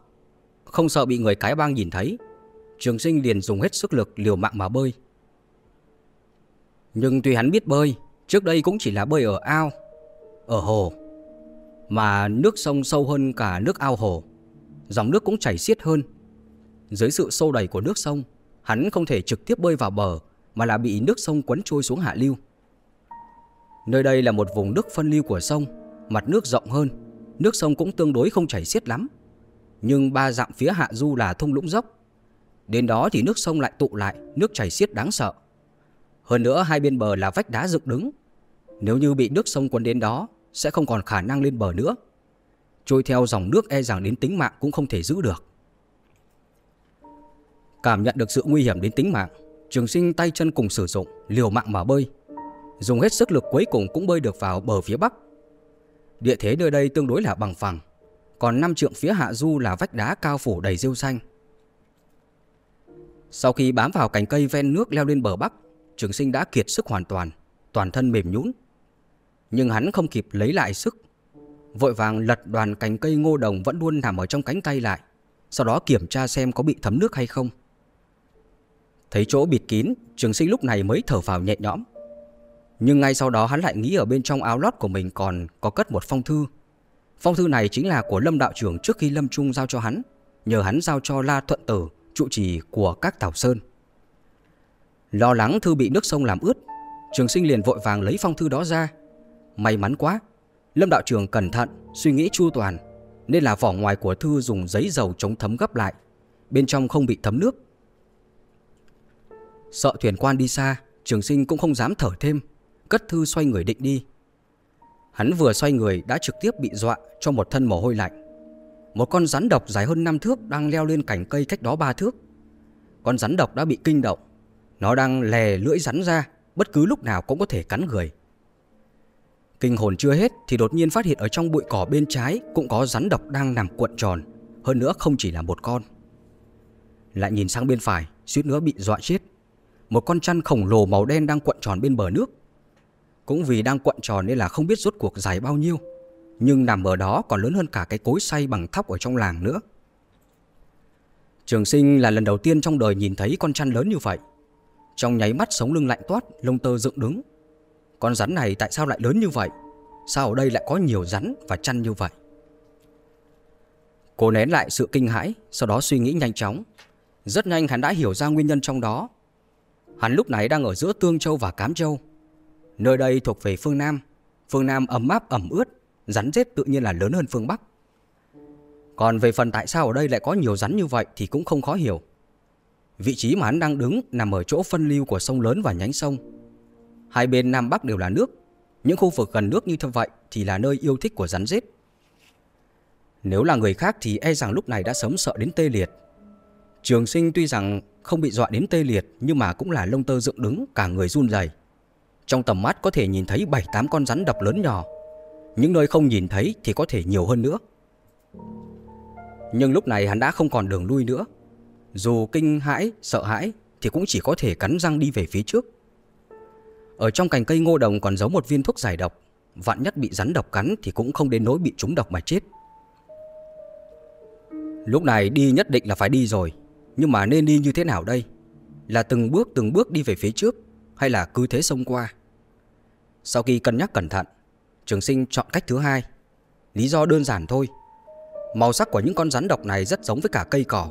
A: Không sợ bị người cái bang nhìn thấy, Trường Sinh liền dùng hết sức lực liều mạng mà bơi. Nhưng tuy hắn biết bơi, trước đây cũng chỉ là bơi ở ao, ở hồ, mà nước sông sâu hơn cả nước ao hồ dòng nước cũng chảy xiết hơn. Dưới sự sâu đầy của nước sông, hắn không thể trực tiếp bơi vào bờ mà là bị nước sông quấn trôi xuống hạ lưu. Nơi đây là một vùng nước phân lưu của sông, mặt nước rộng hơn, nước sông cũng tương đối không chảy xiết lắm. Nhưng ba dặm phía hạ du là thung lũng dốc. Đến đó thì nước sông lại tụ lại, nước chảy xiết đáng sợ. Hơn nữa hai bên bờ là vách đá dựng đứng. Nếu như bị nước sông cuốn đến đó, sẽ không còn khả năng lên bờ nữa trôi theo dòng nước e rằng đến tính mạng cũng không thể giữ được. Cảm nhận được sự nguy hiểm đến tính mạng, trường sinh tay chân cùng sử dụng, liều mạng mà bơi. Dùng hết sức lực cuối cùng cũng bơi được vào bờ phía bắc. Địa thế nơi đây tương đối là bằng phẳng, còn năm trượng phía hạ du là vách đá cao phủ đầy rêu xanh. Sau khi bám vào cành cây ven nước leo lên bờ bắc, trường sinh đã kiệt sức hoàn toàn, toàn thân mềm nhũn. Nhưng hắn không kịp lấy lại sức Vội vàng lật đoàn cành cây ngô đồng vẫn luôn nằm ở trong cánh tay lại Sau đó kiểm tra xem có bị thấm nước hay không Thấy chỗ bịt kín Trường sinh lúc này mới thở vào nhẹ nhõm Nhưng ngay sau đó hắn lại nghĩ ở bên trong áo lót của mình còn có cất một phong thư Phong thư này chính là của Lâm Đạo trưởng trước khi Lâm Trung giao cho hắn, Nhờ hắn giao cho La Thuận Tử, Trụ trì của các Tảo Sơn. Lo lắng thư bị nước sông làm ướt, Trường sinh liền vội vàng lấy phong thư đó ra. May mắn quá, Lâm đạo trưởng cẩn thận, Suy nghĩ chu toàn, Nên là vỏ ngoài của thư dùng giấy dầu chống thấm gấp lại, Bên trong không bị thấm nước. Sợ thuyền quan đi xa, Trường sinh cũng không dám thở thêm, Cất thư xoay người định đi. Hắn vừa xoay người đã trực tiếp bị dọa Cho một thân mồ hôi lạnh. Một con rắn độc dài hơn 5 thước Đang leo lên cành cây cách đó 3 thước. Con rắn độc đã bị kinh động. Nó đang lè lưỡi rắn ra, Bất cứ lúc nào cũng có thể cắn người. Kinh hồn chưa hết Thì đột nhiên phát hiện ở trong bụi cỏ bên trái Cũng có rắn độc đang nằm cuộn tròn, Hơn nữa không chỉ là một con. Lại nhìn sang bên phải, Suýt nữa bị dọa chết. Một con chăn khổng lồ màu đen đang cuộn tròn bên bờ nước. Cũng vì đang quặn tròn nên là không biết rốt cuộc dài bao nhiêu. Nhưng nằm ở đó còn lớn hơn cả cái cối xay bằng thóc ở trong làng nữa. Trường sinh là lần đầu tiên trong đời nhìn thấy con chăn lớn như vậy. Trong nháy mắt sống lưng lạnh toát, Lông tơ dựng đứng. Con rắn này tại sao lại lớn như vậy? Sao ở đây lại có nhiều rắn và chăn như vậy? Cô nén lại sự kinh hãi, Sau đó suy nghĩ nhanh chóng. Rất nhanh hắn đã hiểu ra nguyên nhân trong đó. Hắn lúc này đang ở giữa Tương Châu và Cám Châu. Nơi đây thuộc về phương Nam Phương Nam ấm áp, ẩm ướt, Rắn rết tự nhiên là lớn hơn phương Bắc Còn về phần tại sao ở đây lại có nhiều rắn như vậy Thì cũng không khó hiểu Vị trí mà hắn đang đứng nằm ở chỗ phân lưu của sông lớn và nhánh sông. Hai bên Nam Bắc đều là nước. Những khu vực gần nước như thế vậy thì là nơi yêu thích của rắn rết. Nếu là người khác thì e rằng lúc này đã sớm sợ đến tê liệt. Trường sinh tuy rằng không bị dọa đến tê liệt nhưng mà cũng là lông tơ dựng đứng, cả người run rẩy. Trong tầm mắt có thể nhìn thấy 7-8 con rắn độc lớn nhỏ. Những nơi không nhìn thấy thì có thể nhiều hơn nữa. Nhưng lúc này hắn đã không còn đường lui nữa dù kinh hãi, sợ hãi thì cũng chỉ có thể cắn răng đi về phía trước. Ở trong cành cây ngô đồng còn giấu một viên thuốc giải độc, vạn nhất bị rắn độc cắn thì cũng không đến nỗi bị trúng độc mà chết. Lúc này đi nhất định là phải đi rồi, nhưng mà nên đi như thế nào đây? Là từng bước từng bước đi về phía trước hay là cứ thế xông qua? Sau khi cân nhắc cẩn thận, Trường Sinh chọn cách thứ hai. Lý do đơn giản thôi. Màu sắc của những con rắn độc này rất giống với cả cây cỏ,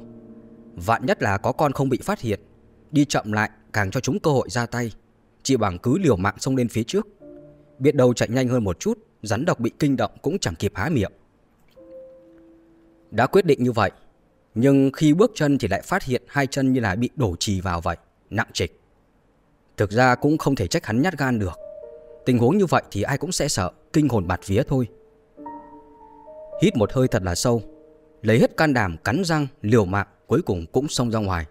A: Vạn nhất là có con không bị phát hiện Đi chậm lại càng cho chúng cơ hội ra tay Chỉ bằng cứ liều mạng xông lên phía trước Biết đâu chạy nhanh hơn một chút Rắn độc bị kinh động cũng chẳng kịp há miệng Đã quyết định như vậy Nhưng khi bước chân thì lại phát hiện Hai chân như là bị đổ trì vào vậy Nặng trịch Thực ra cũng không thể trách hắn nhát gan được Tình huống như vậy thì ai cũng sẽ sợ Kinh hồn bạt vía thôi Hít một hơi thật là sâu Lấy hết can đảm cắn răng liều mạng cuối cùng cũng xông ra ngoài.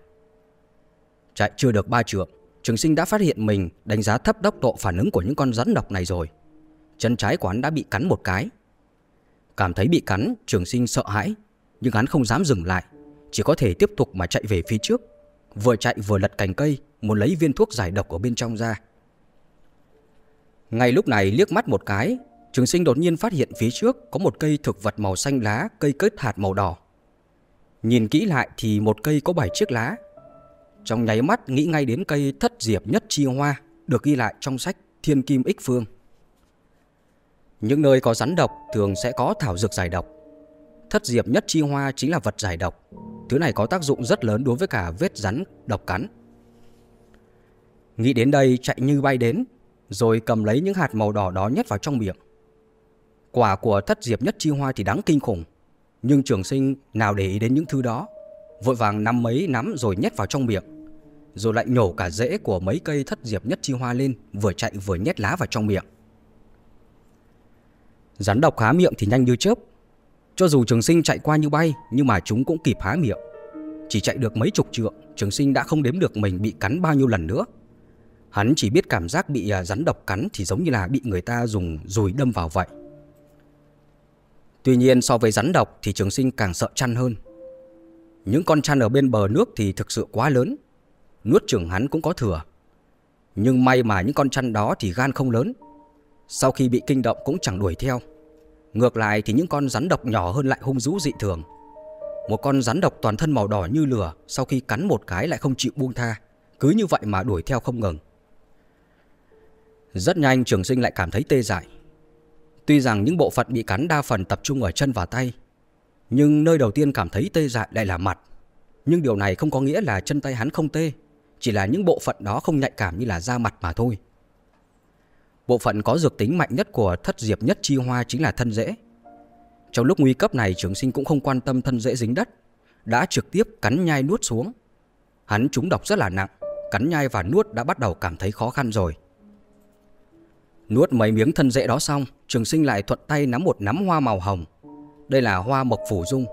A: Chạy chưa được ba trượng, Trường sinh đã phát hiện mình đánh giá thấp tốc độ phản ứng của những con rắn độc này rồi. Chân trái của hắn đã bị cắn một cái. Cảm thấy bị cắn, trường sinh sợ hãi, nhưng hắn không dám dừng lại, chỉ có thể tiếp tục mà chạy về phía trước. Vừa chạy vừa lật cành cây, muốn lấy viên thuốc giải độc ở bên trong ra. Ngay lúc này liếc mắt một cái, Trường sinh đột nhiên phát hiện phía trước có một cây thực vật màu xanh lá, cây kết hạt màu đỏ. Nhìn kỹ lại thì một cây có 7 chiếc lá. Trong nháy mắt nghĩ ngay đến cây thất diệp nhất chi hoa được ghi lại trong sách Thiên Kim Ích Phương. Những nơi có rắn độc thường sẽ có thảo dược giải độc. Thất diệp nhất chi hoa chính là vật giải độc. Thứ này có tác dụng rất lớn đối với cả vết rắn độc cắn. Nghĩ đến đây chạy như bay đến, rồi cầm lấy những hạt màu đỏ đó nhét vào trong miệng. Quả của thất diệp nhất chi hoa thì đáng kinh khủng, nhưng trường sinh nào để ý đến những thứ đó Vội vàng nắm mấy nắm rồi nhét vào trong miệng Rồi lại nhổ cả rễ của mấy cây thất diệp nhất chi hoa lên Vừa chạy vừa nhét lá vào trong miệng. Rắn độc há miệng thì nhanh như chớp. Cho dù trường sinh chạy qua như bay Nhưng mà chúng cũng kịp há miệng. Chỉ chạy được mấy chục trượng Trường sinh đã không đếm được mình bị cắn bao nhiêu lần nữa. Hắn chỉ biết cảm giác bị à, rắn độc cắn Thì giống như là bị người ta dùng dùi đâm vào vậy Tuy nhiên so với rắn độc thì trường sinh càng sợ chăn hơn. Những con chăn ở bên bờ nước thì thực sự quá lớn, nuốt chửng hắn cũng có thừa. Nhưng may mà những con chăn đó thì gan không lớn, sau khi bị kinh động cũng chẳng đuổi theo. Ngược lại thì những con rắn độc nhỏ hơn lại hung dữ dị thường. Một con rắn độc toàn thân màu đỏ như lửa sau khi cắn một cái lại không chịu buông tha, cứ như vậy mà đuổi theo không ngừng. Rất nhanh trường sinh lại cảm thấy tê dại Tuy rằng những bộ phận bị cắn đa phần tập trung ở chân và tay, nhưng nơi đầu tiên cảm thấy tê dại lại là mặt. Nhưng điều này không có nghĩa là chân tay hắn không tê, chỉ là những bộ phận đó không nhạy cảm như là da mặt mà thôi. Bộ phận có dược tính mạnh nhất của thất diệp nhất chi hoa chính là thân rễ. Trong lúc nguy cấp này trường sinh cũng không quan tâm thân rễ dính đất, đã trực tiếp cắn nhai nuốt xuống. Hắn trúng độc rất là nặng, cắn nhai và nuốt đã bắt đầu cảm thấy khó khăn rồi. Nuốt mấy miếng thân rễ đó xong, trường sinh lại thuận tay nắm một nắm hoa màu hồng. Đây là hoa mộc phủ dung,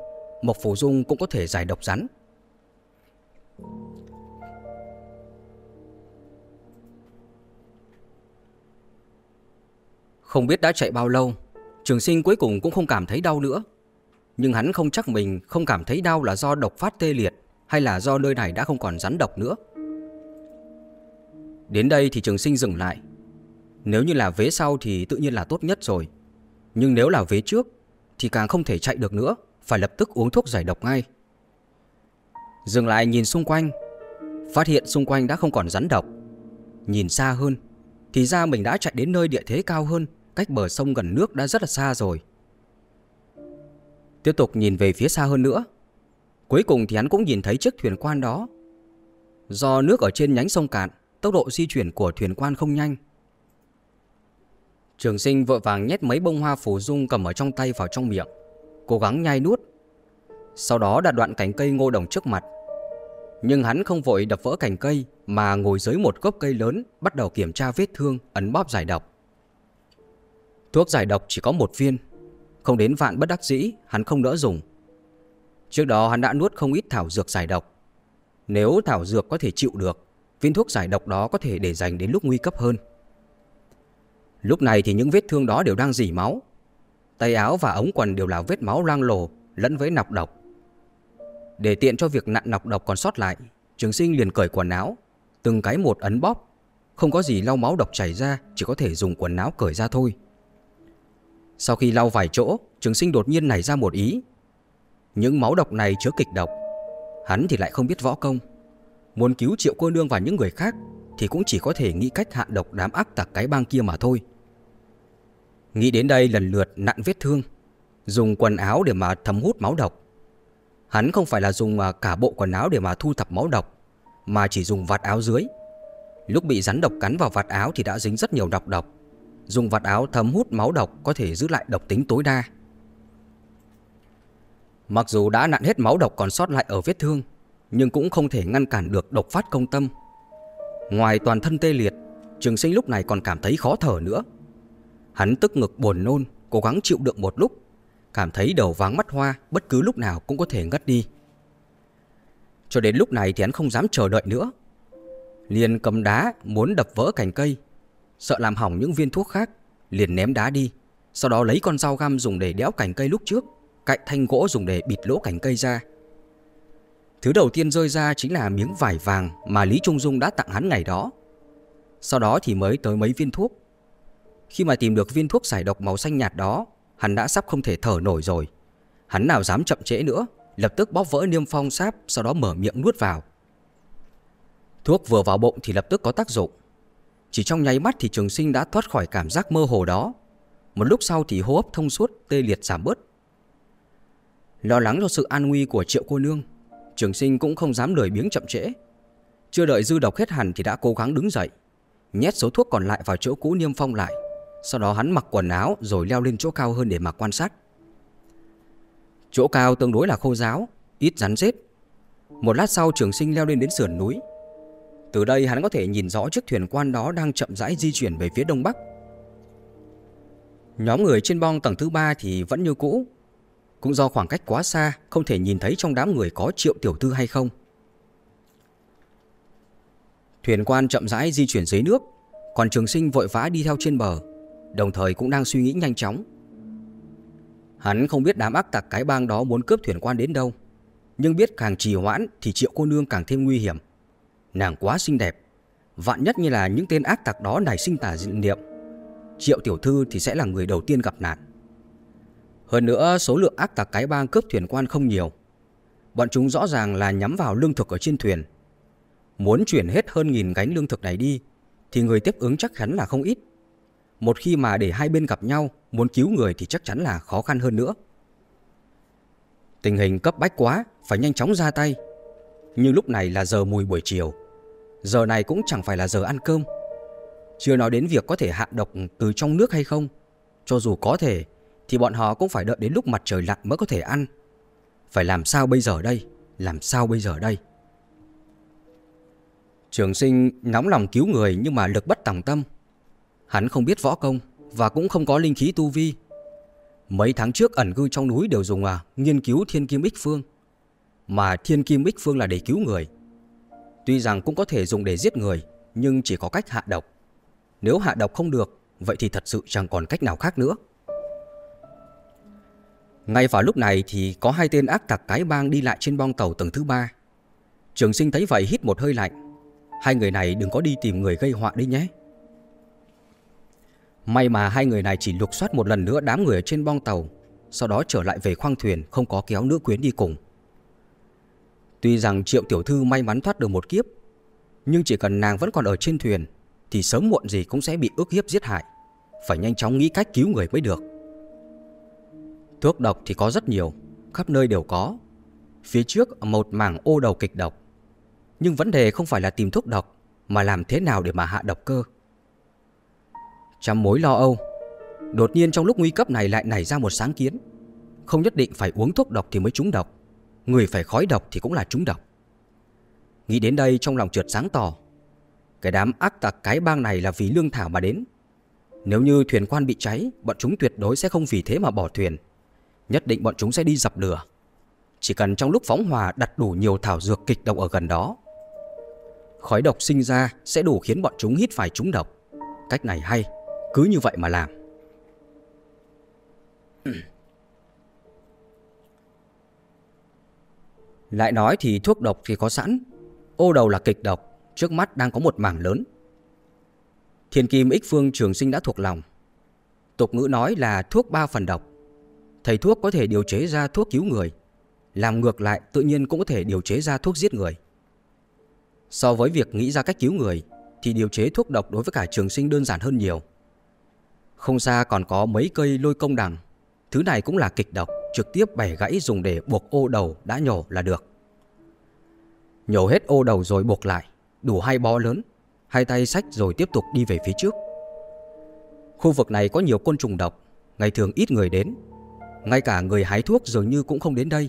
A: mộc phủ dung cũng có thể giải độc rắn. Không biết đã chạy bao lâu, trường sinh cuối cùng cũng không cảm thấy đau nữa. Nhưng hắn không chắc mình không cảm thấy đau là do độc phát tê liệt hay là do nơi này đã không còn rắn độc nữa. Đến đây thì trường sinh dừng lại. Nếu như là vế sau thì tự nhiên là tốt nhất rồi. Nhưng nếu là vế trước thì càng không thể chạy được nữa, phải lập tức uống thuốc giải độc ngay. Dừng lại nhìn xung quanh, phát hiện xung quanh đã không còn rắn độc. Nhìn xa hơn, thì ra mình đã chạy đến nơi địa thế cao hơn, cách bờ sông gần nước đã rất là xa rồi. Tiếp tục nhìn về phía xa hơn nữa. Cuối cùng thì hắn cũng nhìn thấy chiếc thuyền quan đó. Do nước ở trên nhánh sông cạn, tốc độ di chuyển của thuyền quan không nhanh. Trường sinh vội vàng nhét mấy bông hoa phù dung cầm ở trong tay vào trong miệng, cố gắng nhai nuốt. Sau đó đặt đoạn cành cây ngô đồng trước mặt. Nhưng hắn không vội đập vỡ cành cây mà ngồi dưới một gốc cây lớn bắt đầu kiểm tra vết thương, ấn bóp giải độc. Thuốc giải độc chỉ có một viên, không đến vạn bất đắc dĩ hắn không đỡ dùng. Trước đó hắn đã nuốt không ít thảo dược giải độc. Nếu thảo dược có thể chịu được, viên thuốc giải độc đó có thể để dành đến lúc nguy cấp hơn. Lúc này thì những vết thương đó đều đang dỉ máu. Tay áo và ống quần đều là vết máu loang lổ lẫn với nọc độc. Để tiện cho việc nặn nọc độc còn sót lại, Trường sinh liền cởi quần áo, từng cái một ấn bóp. Không có gì lau máu độc chảy ra, chỉ có thể dùng quần áo cởi ra thôi. Sau khi lau vài chỗ, Trường sinh đột nhiên nảy ra một ý. Những máu độc này chứa kịch độc. Hắn thì lại không biết võ công. Muốn cứu triệu cô nương và những người khác thì cũng chỉ có thể nghĩ cách hạ độc đám ác tặc cái bang kia mà thôi. Nghĩ đến đây lần lượt nặn vết thương, dùng quần áo để mà thấm hút máu độc. Hắn không phải là dùng à, cả bộ quần áo để mà thu thập máu độc, mà chỉ dùng vạt áo dưới. Lúc bị rắn độc cắn vào vạt áo thì đã dính rất nhiều độc độc. Dùng vạt áo thấm hút máu độc có thể giữ lại độc tính tối đa. Mặc dù đã nặn hết máu độc còn sót lại ở vết thương, nhưng cũng không thể ngăn cản được độc phát công tâm. Ngoài toàn thân tê liệt, Trường sinh lúc này còn cảm thấy khó thở nữa. Hắn tức ngực buồn nôn, cố gắng chịu đựng một lúc, cảm thấy đầu váng mắt hoa, bất cứ lúc nào cũng có thể ngất đi. Cho đến lúc này thì hắn không dám chờ đợi nữa. Liền cầm đá muốn đập vỡ cành cây, sợ làm hỏng những viên thuốc khác, liền ném đá đi, sau đó lấy con dao găm dùng để đẽo cành cây lúc trước, cạnh thanh gỗ dùng để bịt lỗ cành cây ra. Thứ đầu tiên rơi ra chính là miếng vải vàng mà Lý Trung Dung đã tặng hắn ngày đó. Sau đó thì mới tới mấy viên thuốc. Khi mà tìm được viên thuốc giải độc màu xanh nhạt đó, hắn đã sắp không thể thở nổi rồi. Hắn nào dám chậm trễ nữa, lập tức bóp vỡ niêm phong sáp, sau đó mở miệng nuốt vào. Thuốc vừa vào bụng thì lập tức có tác dụng. Chỉ trong nháy mắt thì trường sinh đã thoát khỏi cảm giác mơ hồ đó. Một lúc sau thì hô hấp thông suốt, tê liệt giảm bớt. Lo lắng cho sự an nguy của triệu cô nương, Trường sinh cũng không dám lười biếng chậm trễ. Chưa đợi dư độc hết hẳn thì đã cố gắng đứng dậy, nhét số thuốc còn lại vào chỗ cũ niêm phong lại. Sau đó hắn mặc quần áo rồi leo lên chỗ cao hơn để mà quan sát. Chỗ cao tương đối là khô giáo, ít rắn rết. Một lát sau trường sinh leo lên đến sườn núi. Từ đây hắn có thể nhìn rõ chiếc thuyền quan đó đang chậm rãi di chuyển về phía đông bắc. Nhóm người trên bong tầng thứ ba thì vẫn như cũ, cũng do khoảng cách quá xa, Không thể nhìn thấy trong đám người có triệu tiểu thư hay không. Thuyền quan chậm rãi di chuyển dưới nước, Còn trường sinh vội vã đi theo trên bờ, Đồng thời cũng đang suy nghĩ nhanh chóng. Hắn không biết đám ác tặc cái bang đó muốn cướp thuyền quan đến đâu, Nhưng biết càng trì hoãn thì triệu cô nương càng thêm nguy hiểm. Nàng quá xinh đẹp, Vạn nhất như là những tên ác tặc đó nảy sinh tà dị niệm, Triệu tiểu thư thì sẽ là người đầu tiên gặp nạn hơn nữa số lượng ác tặc cái bang cướp thuyền quan không nhiều. Bọn chúng rõ ràng là nhắm vào lương thực ở trên thuyền. Muốn chuyển hết hơn nghìn gánh lương thực này đi Thì người tiếp ứng chắc chắn là không ít. Một khi mà để hai bên gặp nhau Muốn cứu người thì chắc chắn là khó khăn hơn nữa. Tình hình cấp bách quá Phải nhanh chóng ra tay. Nhưng lúc này là giờ mùi buổi chiều. Giờ này cũng chẳng phải là giờ ăn cơm. Chưa nói đến việc có thể hạ độc từ trong nước hay không. Cho dù có thể, thì bọn họ cũng phải đợi đến lúc mặt trời lặn mới có thể ăn. Phải làm sao bây giờ đây? Làm sao bây giờ đây? Trường sinh nóng lòng cứu người nhưng mà lực bất tòng tâm. Hắn không biết võ công và cũng không có linh khí tu vi. Mấy tháng trước ẩn cư trong núi đều dùng à, nghiên cứu thiên kim ích phương. Mà thiên kim ích phương là để cứu người. Tuy rằng cũng có thể dùng để giết người, nhưng chỉ có cách hạ độc. Nếu hạ độc không được, vậy thì thật sự chẳng còn cách nào khác nữa. Ngay vào lúc này thì có hai tên ác tặc cái bang đi lại trên bong tàu tầng thứ ba. Trường sinh thấy vậy hít một hơi lạnh. Hai người này đừng có đi tìm người gây họa đi nhé. May mà hai người này chỉ lục soát một lần nữa đám người ở trên bong tàu, sau đó trở lại về khoang thuyền không có kéo nữ quyến đi cùng. Tuy rằng Triệu Tiểu Thư may mắn thoát được một kiếp, nhưng chỉ cần nàng vẫn còn ở trên thuyền thì sớm muộn gì cũng sẽ bị ước hiếp giết hại. Phải nhanh chóng nghĩ cách cứu người mới được. Thuốc độc thì có rất nhiều, khắp nơi đều có. Phía trước một mảng ô đầu kịch độc. Nhưng vấn đề không phải là tìm thuốc độc, mà làm thế nào để mà hạ độc cơ. Trăm mối lo âu, đột nhiên trong lúc nguy cấp này lại nảy ra một sáng kiến. Không nhất định phải uống thuốc độc thì mới trúng độc, người phải khói độc thì cũng là trúng độc. Nghĩ đến đây trong lòng trượt sáng tỏ. Cái đám ác tặc cái bang này là vì lương thảo mà đến. Nếu như thuyền quan bị cháy, bọn chúng tuyệt đối sẽ không vì thế mà bỏ thuyền. Nhất định bọn chúng sẽ đi dập lửa. Chỉ cần trong lúc phóng hỏa đặt đủ nhiều thảo dược kịch độc ở gần đó, Khói độc sinh ra sẽ đủ khiến bọn chúng hít phải trúng độc. Cách này hay, Cứ như vậy mà làm. Lại nói thì thuốc độc thì có sẵn. Ô đầu là kịch độc, Trước mắt đang có một mảng lớn. Thiên kim ích phương trường sinh đã thuộc lòng. Tục ngữ nói là thuốc ba phần độc. Thầy thuốc có thể điều chế ra thuốc cứu người. Làm ngược lại, tự nhiên cũng có thể điều chế ra thuốc giết người. So với việc nghĩ ra cách cứu người, Thì điều chế thuốc độc đối với cả trường sinh đơn giản hơn nhiều. Không xa còn có mấy cây lôi công đằng. Thứ này cũng là kịch độc, Trực tiếp bẻ gãy dùng để buộc ô đầu đã nhổ là được. Nhổ hết ô đầu rồi buộc lại, Đủ hai bó lớn, Hai tay sách rồi tiếp tục đi về phía trước. Khu vực này có nhiều côn trùng độc, Ngày thường ít người đến ngay cả người hái thuốc dường như cũng không đến đây.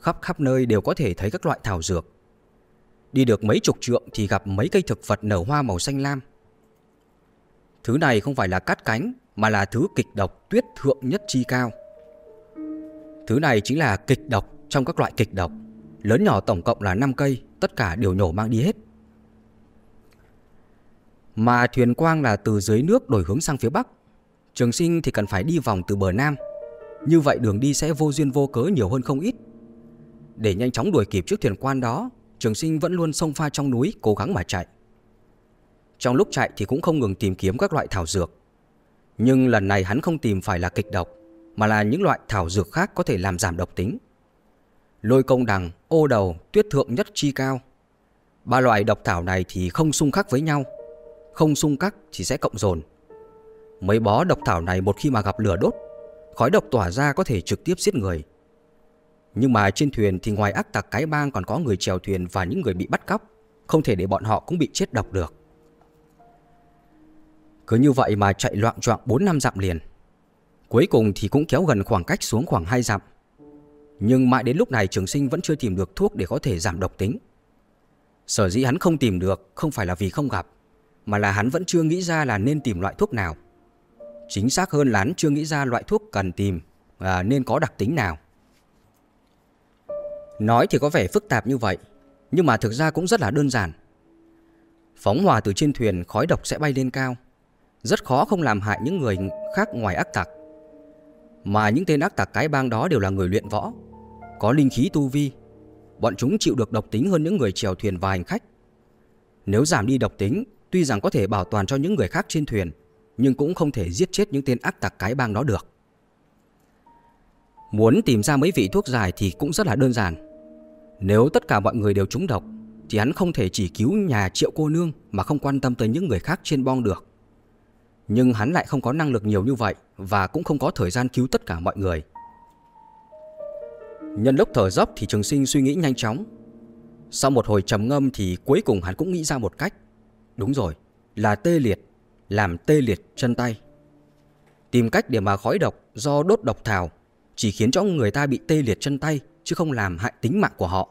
A: Khắp khắp nơi đều có thể thấy các loại thảo dược. Đi được mấy chục trượng thì gặp mấy cây thực vật nở hoa màu xanh lam. Thứ này không phải là cát cánh, Mà là thứ kịch độc tuyết thượng nhất chi cao. Thứ này chính là kịch độc trong các loại kịch độc. Lớn nhỏ tổng cộng là 5 cây, Tất cả đều nhổ mang đi hết. Mà thuyền quang là từ dưới nước đổi hướng sang phía bắc. Trường sinh thì cần phải đi vòng từ bờ nam như vậy đường đi sẽ vô duyên vô cớ nhiều hơn không ít. Để nhanh chóng đuổi kịp trước thuyền quan đó Trường sinh vẫn luôn xông pha trong núi cố gắng mà chạy. Trong lúc chạy thì cũng không ngừng tìm kiếm các loại thảo dược. Nhưng lần này hắn không tìm phải là kịch độc Mà là những loại thảo dược khác có thể làm giảm độc tính. Lôi công đằng, ô đầu, tuyết thượng nhất chi cao. Ba loại độc thảo này thì không xung khắc với nhau. Không xung khắc thì sẽ cộng dồn. Mấy bó độc thảo này một khi mà gặp lửa đốt Khói độc tỏa ra có thể trực tiếp giết người. Nhưng mà trên thuyền thì ngoài ác tặc cái bang còn có người chèo thuyền và những người bị bắt cóc, Không thể để bọn họ cũng bị chết độc được. Cứ như vậy mà chạy loạn choạng 4 năm dặm liền. Cuối cùng thì cũng kéo gần khoảng cách xuống khoảng 2 dặm. Nhưng mãi đến lúc này trường sinh vẫn chưa tìm được thuốc để có thể giảm độc tính. Sở dĩ hắn không tìm được không phải là vì không gặp, Mà là hắn vẫn chưa nghĩ ra là nên tìm loại thuốc nào. Chính xác hơn là hắn chưa nghĩ ra loại thuốc cần tìm à, nên có đặc tính nào. Nói thì có vẻ phức tạp như vậy, nhưng mà thực ra cũng rất là đơn giản. Phóng hòa từ trên thuyền khói độc sẽ bay lên cao, rất khó không làm hại những người khác ngoài ác tặc. Mà những tên ác tặc cái bang đó đều là người luyện võ, có linh khí tu vi. Bọn chúng chịu được độc tính hơn những người chèo thuyền và hành khách. Nếu giảm đi độc tính, tuy rằng có thể bảo toàn cho những người khác trên thuyền, nhưng cũng không thể giết chết những tên ác tặc cái bang đó được. Muốn tìm ra mấy vị thuốc giải thì cũng rất là đơn giản. Nếu tất cả mọi người đều trúng độc, thì hắn không thể chỉ cứu nhà triệu cô nương mà không quan tâm tới những người khác trên bong được. Nhưng hắn lại không có năng lực nhiều như vậy và cũng không có thời gian cứu tất cả mọi người. Nhân lúc thở dốc thì trường sinh suy nghĩ nhanh chóng. Sau một hồi trầm ngâm thì cuối cùng hắn cũng nghĩ ra một cách. Đúng rồi, là tê liệt làm tê liệt chân tay. Tìm cách để mà khói độc do đốt độc thảo chỉ khiến cho người ta bị tê liệt chân tay chứ không làm hại tính mạng của họ.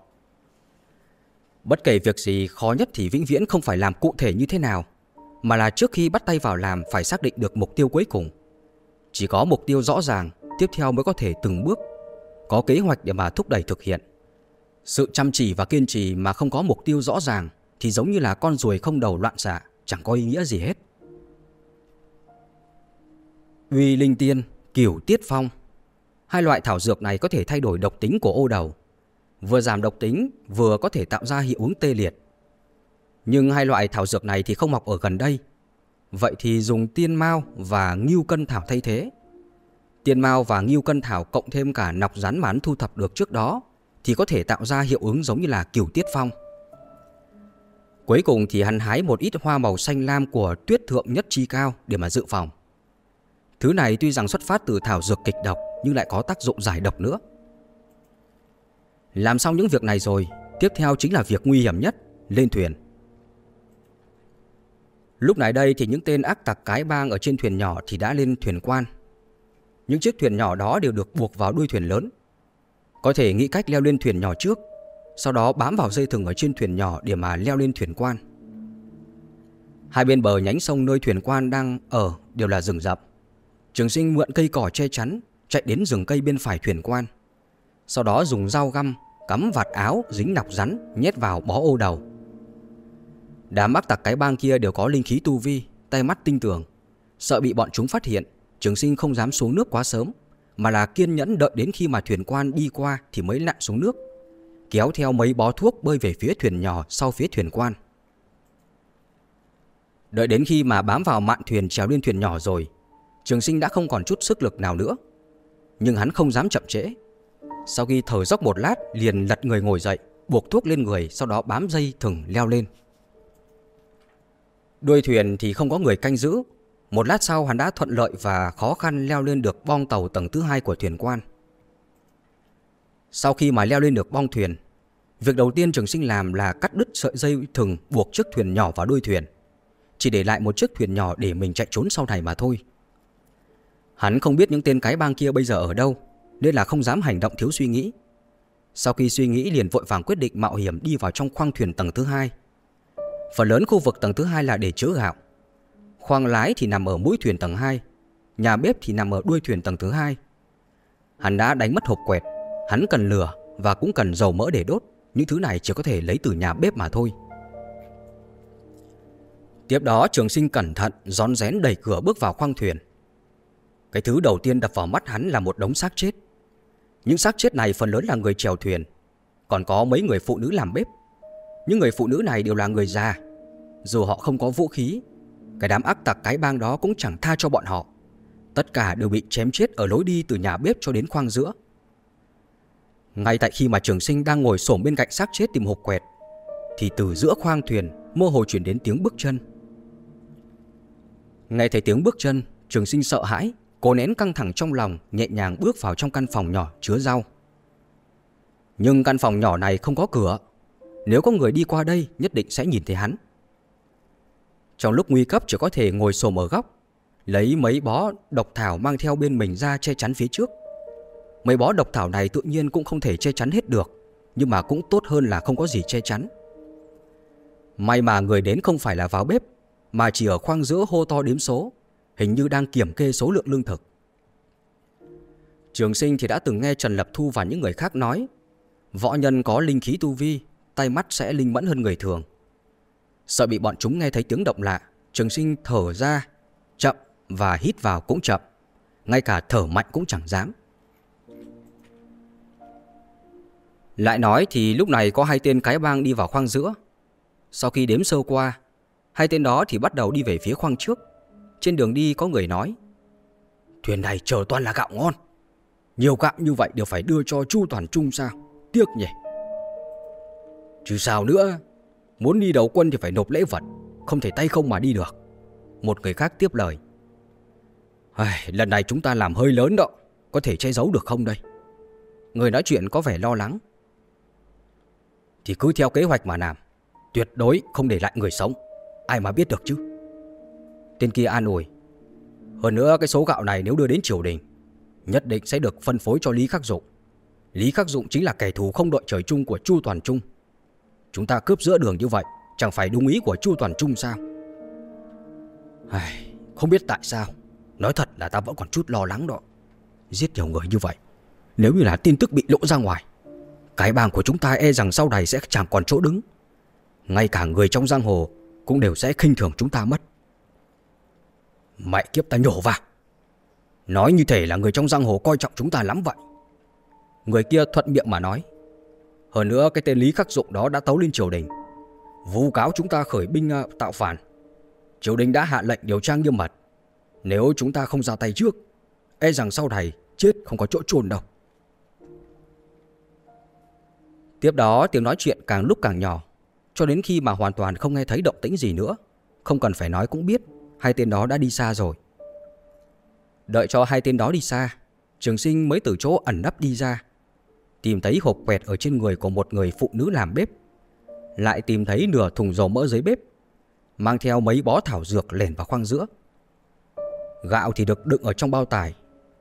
A: Bất kể việc gì khó nhất thì vĩnh viễn không phải làm cụ thể như thế nào, mà là trước khi bắt tay vào làm phải xác định được mục tiêu cuối cùng. Chỉ có mục tiêu rõ ràng, tiếp theo mới có thể từng bước có kế hoạch để mà thúc đẩy thực hiện. Sự chăm chỉ và kiên trì mà không có mục tiêu rõ ràng thì giống như là con ruồi không đầu loạn xạ, chẳng có ý nghĩa gì hết. Uy linh tiên, kiểu tiết phong. Hai loại thảo dược này có thể thay đổi độc tính của ô đầu. Vừa giảm độc tính vừa có thể tạo ra hiệu ứng tê liệt. Nhưng hai loại thảo dược này thì không mọc ở gần đây. Vậy thì dùng tiên mao và nghiêu cân thảo thay thế. Tiên mao và nghiêu cân thảo cộng thêm cả nọc rắn mà thu thập được trước đó Thì có thể tạo ra hiệu ứng giống như là kiểu tiết phong. Cuối cùng thì hắn hái một ít hoa màu xanh lam của tuyết thượng nhất chi cao để mà dự phòng. Thứ này tuy rằng xuất phát từ thảo dược kịch độc nhưng lại có tác dụng giải độc nữa. Làm xong những việc này rồi, tiếp theo chính là việc nguy hiểm nhất, lên thuyền. Lúc này đây thì những tên ác tặc cái bang ở trên thuyền nhỏ thì đã lên thuyền quan. Những chiếc thuyền nhỏ đó đều được buộc vào đuôi thuyền lớn. Có thể nghĩ cách leo lên thuyền nhỏ trước, sau đó bám vào dây thừng ở trên thuyền nhỏ để mà leo lên thuyền quan. Hai bên bờ nhánh sông nơi thuyền quan đang ở đều là rừng rậm. Trường sinh mượn cây cỏ che chắn, Chạy đến rừng cây bên phải thuyền quan. Sau đó dùng dao găm, Cắm vạt áo, dính nọc rắn, Nhét vào bó ô đầu. Đám mắc tặc cái bang kia đều có linh khí tu vi, Tay mắt tinh tường. Sợ bị bọn chúng phát hiện, Trường sinh không dám xuống nước quá sớm, Mà là kiên nhẫn đợi đến khi mà thuyền quan đi qua Thì mới lặn xuống nước, Kéo theo mấy bó thuốc bơi về phía thuyền nhỏ Sau phía thuyền quan. Đợi đến khi mà bám vào mạn thuyền trèo lên thuyền nhỏ rồi Trường sinh đã không còn chút sức lực nào nữa. Nhưng hắn không dám chậm trễ. Sau khi thở dốc một lát, Liền lật người ngồi dậy, Buộc thuốc lên người, Sau đó bám dây thừng leo lên. Đuôi thuyền thì không có người canh giữ. Một lát sau, hắn đã thuận lợi Và khó khăn leo lên được bong tàu tầng thứ hai của thuyền quan. Sau khi mà leo lên được bong thuyền, Việc đầu tiên trường sinh làm là cắt đứt sợi dây thừng buộc chiếc thuyền nhỏ vào đuôi thuyền. Chỉ để lại một chiếc thuyền nhỏ để mình chạy trốn sau này mà thôi. Hắn không biết những tên cái bang kia bây giờ ở đâu, Nên là không dám hành động thiếu suy nghĩ. Sau khi suy nghĩ liền vội vàng quyết định mạo hiểm đi vào trong khoang thuyền tầng thứ hai. Phần lớn khu vực tầng thứ hai là để chứa gạo. Khoang lái thì nằm ở mũi thuyền tầng 2 Nhà bếp thì nằm ở đuôi thuyền tầng thứ hai. Hắn đã đánh mất hộp quẹt, Hắn cần lửa và cũng cần dầu mỡ để đốt, Những thứ này chỉ có thể lấy từ nhà bếp mà thôi. Tiếp đó trường sinh cẩn thận, Rón rén đẩy cửa bước vào khoang thuyền cái thứ đầu tiên đập vào mắt hắn là một đống xác chết. Những xác chết này phần lớn là người chèo thuyền, Còn có mấy người phụ nữ làm bếp. Những người phụ nữ này đều là người già. Dù họ không có vũ khí, Cái đám ác tặc cái bang đó cũng chẳng tha cho bọn họ. Tất cả đều bị chém chết ở lối đi từ nhà bếp cho đến khoang giữa. Ngay tại khi mà trường sinh đang ngồi xổm bên cạnh xác chết tìm hộp quẹt, Thì từ giữa khoang thuyền, mơ hồ chuyển đến tiếng bước chân. Nghe thấy tiếng bước chân, Trường sinh sợ hãi. Cô nén căng thẳng trong lòng, Nhẹ nhàng bước vào trong căn phòng nhỏ chứa rau. Nhưng căn phòng nhỏ này không có cửa. Nếu có người đi qua đây, Nhất định sẽ nhìn thấy hắn. Trong lúc nguy cấp, chỉ có thể ngồi xồm ở góc, Lấy mấy bó độc thảo mang theo bên mình ra che chắn phía trước. Mấy bó độc thảo này tự nhiên cũng không thể che chắn hết được, Nhưng mà cũng tốt hơn là không có gì che chắn. May mà người đến không phải là vào bếp, Mà chỉ ở khoang giữa hô to đếm số hình như đang kiểm kê số lượng lương thực. Trường sinh thì đã từng nghe Trần Lập Thu và những người khác nói, Võ nhân có linh khí tu vi, Tay mắt sẽ linh mẫn hơn người thường. Sợ bị bọn chúng nghe thấy tiếng động lạ, Trường sinh thở ra, Chậm và hít vào cũng chậm, Ngay cả thở mạnh cũng chẳng dám. Lại nói thì lúc này có hai tên cái bang đi vào khoang giữa. Sau khi đếm sơ qua, Hai tên đó thì bắt đầu đi về phía khoang trước trên đường đi có người nói Thuyền này chờ toàn là gạo ngon. Nhiều gạo như vậy đều phải đưa cho Chu Toàn Trung sao? Tiếc nhỉ. Chứ sao nữa? Muốn đi đầu quân thì phải nộp lễ vật Không thể tay không mà đi được. Một người khác tiếp lời Ai, Lần này chúng ta làm hơi lớn đó Có thể che giấu được không đây? Người nói chuyện có vẻ lo lắng. Thì cứ theo kế hoạch mà làm Tuyệt đối không để lại người sống Ai mà biết được chứ? Tên kia an ủi. Hơn nữa cái số gạo này nếu đưa đến triều đình Nhất định sẽ được phân phối cho Lý Khắc Dụng. Lý Khắc Dụng chính là kẻ thù không đội trời chung của Chu Toàn Trung. Chúng ta cướp giữa đường như vậy Chẳng phải đúng ý của Chu Toàn Trung sao? Ai, Không biết tại sao. Nói thật là ta vẫn còn chút lo lắng đó. Giết nhiều người như vậy Nếu như là tin tức bị lộ ra ngoài Cái bang của chúng ta e rằng sau này sẽ chẳng còn chỗ đứng. Ngay cả người trong giang hồ Cũng đều sẽ khinh thường chúng ta mất. Mẹ kiếp ta nhổ vào. Nói như thể là người trong giang hồ coi trọng chúng ta lắm vậy. Người kia thuận miệng mà nói. Hơn nữa cái tên Lý Khắc Dụng đó đã tấu lên triều đình. Vu cáo chúng ta khởi binh à, tạo phản. Triều đình đã hạ lệnh điều tra nghiêm mật. Nếu chúng ta không ra tay trước E rằng sau này chết không có chỗ chôn đâu. Tiếp đó tiếng nói chuyện càng lúc càng nhỏ, Cho đến khi mà hoàn toàn không nghe thấy động tĩnh gì nữa, Không cần phải nói cũng biết Hai tên đó đã đi xa rồi. Đợi cho hai tên đó đi xa, Trường sinh mới từ chỗ ẩn nấp đi ra. Tìm thấy hộp quẹt ở trên người của một người phụ nữ làm bếp. Lại tìm thấy nửa thùng dầu mỡ dưới bếp, Mang theo mấy bó thảo dược lền vào khoang giữa. Gạo thì được đựng ở trong bao tải.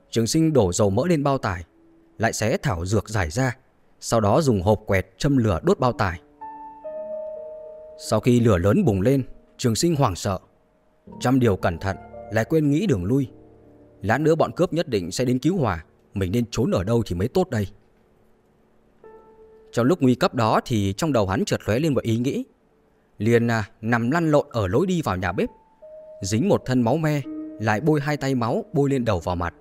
A: Trường sinh đổ dầu mỡ lên bao tải, Lại xé thảo dược giải ra, Sau đó dùng hộp quẹt châm lửa đốt bao tải. Sau khi lửa lớn bùng lên, Trường sinh hoảng sợ. Trăm điều cẩn thận Lại quên nghĩ đường lui. Lát nữa bọn cướp nhất định sẽ đến cứu hòa Mình nên trốn ở đâu thì mới tốt đây. Trong lúc nguy cấp đó Thì trong đầu hắn chợt lóe lên một ý nghĩ. Liền à, nằm lăn lộn ở lối đi vào nhà bếp. Dính một thân máu me Lại bôi hai tay máu bôi lên đầu vào mặt.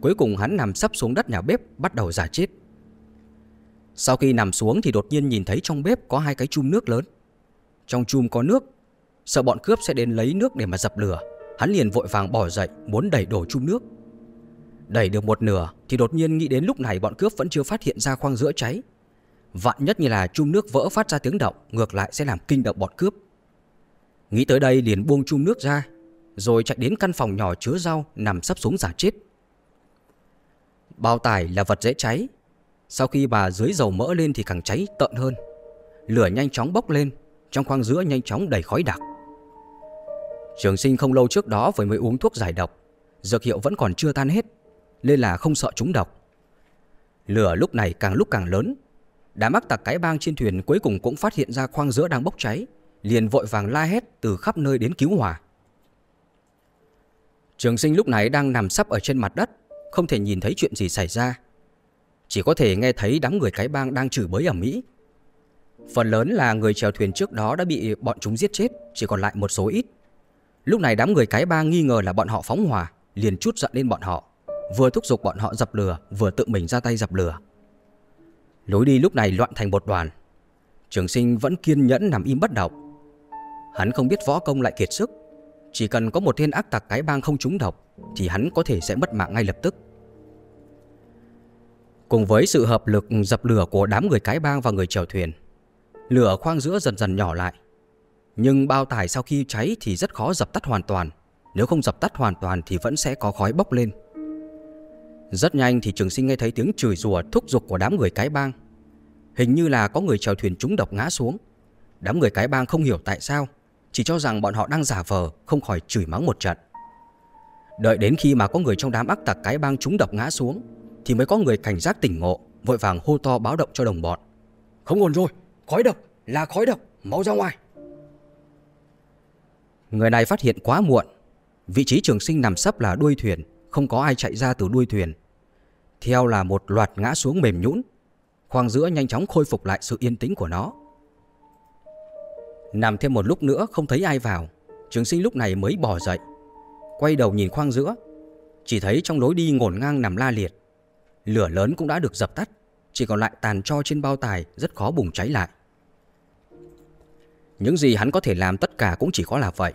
A: Cuối cùng hắn nằm sắp xuống đất nhà bếp Bắt đầu giả chết. Sau khi nằm xuống thì đột nhiên nhìn thấy trong bếp Có hai cái chum nước lớn. Trong chum có nước Sợ bọn cướp sẽ đến lấy nước để mà dập lửa. Hắn liền vội vàng bỏ dậy, Muốn đẩy đổ chum nước. Đẩy được một nửa, Thì đột nhiên nghĩ đến lúc này bọn cướp vẫn chưa phát hiện ra khoang giữa cháy. Vạn nhất như là chum nước vỡ phát ra tiếng động, Ngược lại sẽ làm kinh động bọn cướp. Nghĩ tới đây liền buông chum nước ra, Rồi chạy đến căn phòng nhỏ chứa rau Nằm sắp xuống giả chết. Bao tải là vật dễ cháy. Sau khi bà dưới dầu mỡ lên thì càng cháy tợn hơn. Lửa nhanh chóng bốc lên, Trong khoang giữa nhanh chóng đầy khói đặc. Trường sinh không lâu trước đó vừa mới uống thuốc giải độc, Dược hiệu vẫn còn chưa tan hết, Nên là không sợ trúng độc. Lửa lúc này càng lúc càng lớn, Đám mắc tặc cái bang trên thuyền cuối cùng cũng phát hiện ra khoang giữa đang bốc cháy, Liền vội vàng la hét từ khắp nơi đến cứu hỏa. Trường sinh lúc này đang nằm sắp ở trên mặt đất, Không thể nhìn thấy chuyện gì xảy ra. Chỉ có thể nghe thấy đám người cái bang đang chửi bới ở Mỹ Phần lớn là người chèo thuyền trước đó đã bị bọn chúng giết chết, Chỉ còn lại một số ít. Lúc này đám người cái bang nghi ngờ là bọn họ phóng hỏa, Liền chút giận lên bọn họ. Vừa thúc giục bọn họ dập lửa, Vừa tự mình ra tay dập lửa. Lối đi lúc này loạn thành một đoàn. Trường sinh vẫn kiên nhẫn nằm im bất động. Hắn không biết võ công lại kiệt sức. Chỉ cần có một thiên ác tặc cái bang không trúng độc, Thì hắn có thể sẽ mất mạng ngay lập tức. Cùng với sự hợp lực dập lửa của đám người cái bang và người chèo thuyền, Lửa khoang giữa dần dần nhỏ lại. Nhưng bao tải sau khi cháy thì rất khó dập tắt hoàn toàn. Nếu không dập tắt hoàn toàn thì vẫn sẽ có khói bốc lên. Rất nhanh thì trường sinh nghe thấy tiếng chửi rủa thúc giục của đám người cái bang. Hình như là có người chèo thuyền trúng độc ngã xuống. Đám người cái bang không hiểu tại sao Chỉ cho rằng bọn họ đang giả vờ Không khỏi chửi mắng một trận. Đợi đến khi mà có người trong đám ác tặc cái bang trúng độc ngã xuống Thì mới có người cảnh giác tỉnh ngộ Vội vàng hô to báo động cho đồng bọn. Không ổn rồi, khói độc, là khói độc, mau ra ngoài. Người này phát hiện quá muộn. Vị trí trường sinh nằm sấp là đuôi thuyền, Không có ai chạy ra từ đuôi thuyền. Theo là một loạt ngã xuống mềm nhũn, Khoang giữa nhanh chóng khôi phục lại sự yên tĩnh của nó. Nằm thêm một lúc nữa không thấy ai vào, Trường sinh lúc này mới bỏ dậy. Quay đầu nhìn khoang giữa, Chỉ thấy trong lối đi ngổn ngang nằm la liệt. Lửa lớn cũng đã được dập tắt, Chỉ còn lại tàn cho trên bao tài Rất khó bùng cháy lại. Những gì hắn có thể làm tất cả cũng chỉ có là vậy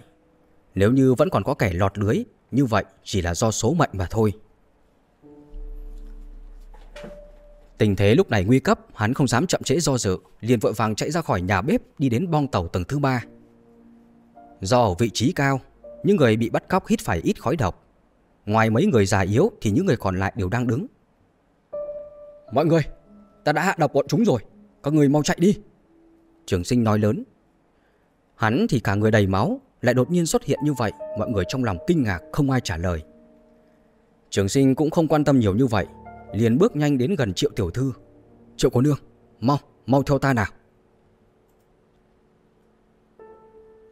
A: Nếu như vẫn còn có kẻ lọt lưới Như vậy chỉ là do số mệnh mà thôi Tình thế lúc này nguy cấp, hắn không dám chậm trễ do dự, liền vội vàng chạy ra khỏi nhà bếp đi đến bong tàu tầng thứ ba. Do ở vị trí cao, những người bị bắt cóc hít phải ít khói độc. Ngoài mấy người già yếu thì những người còn lại đều đang đứng. Mọi người, ta đã hạ độc bọn chúng rồi, các người mau chạy đi. Trường sinh nói lớn. Hắn thì cả người đầy máu, lại đột nhiên xuất hiện như vậy, mọi người trong lòng kinh ngạc không ai trả lời. Trường sinh cũng không quan tâm nhiều như vậy, liền bước nhanh đến gần triệu tiểu thư. Triệu cô nương, mau, mau theo ta nào.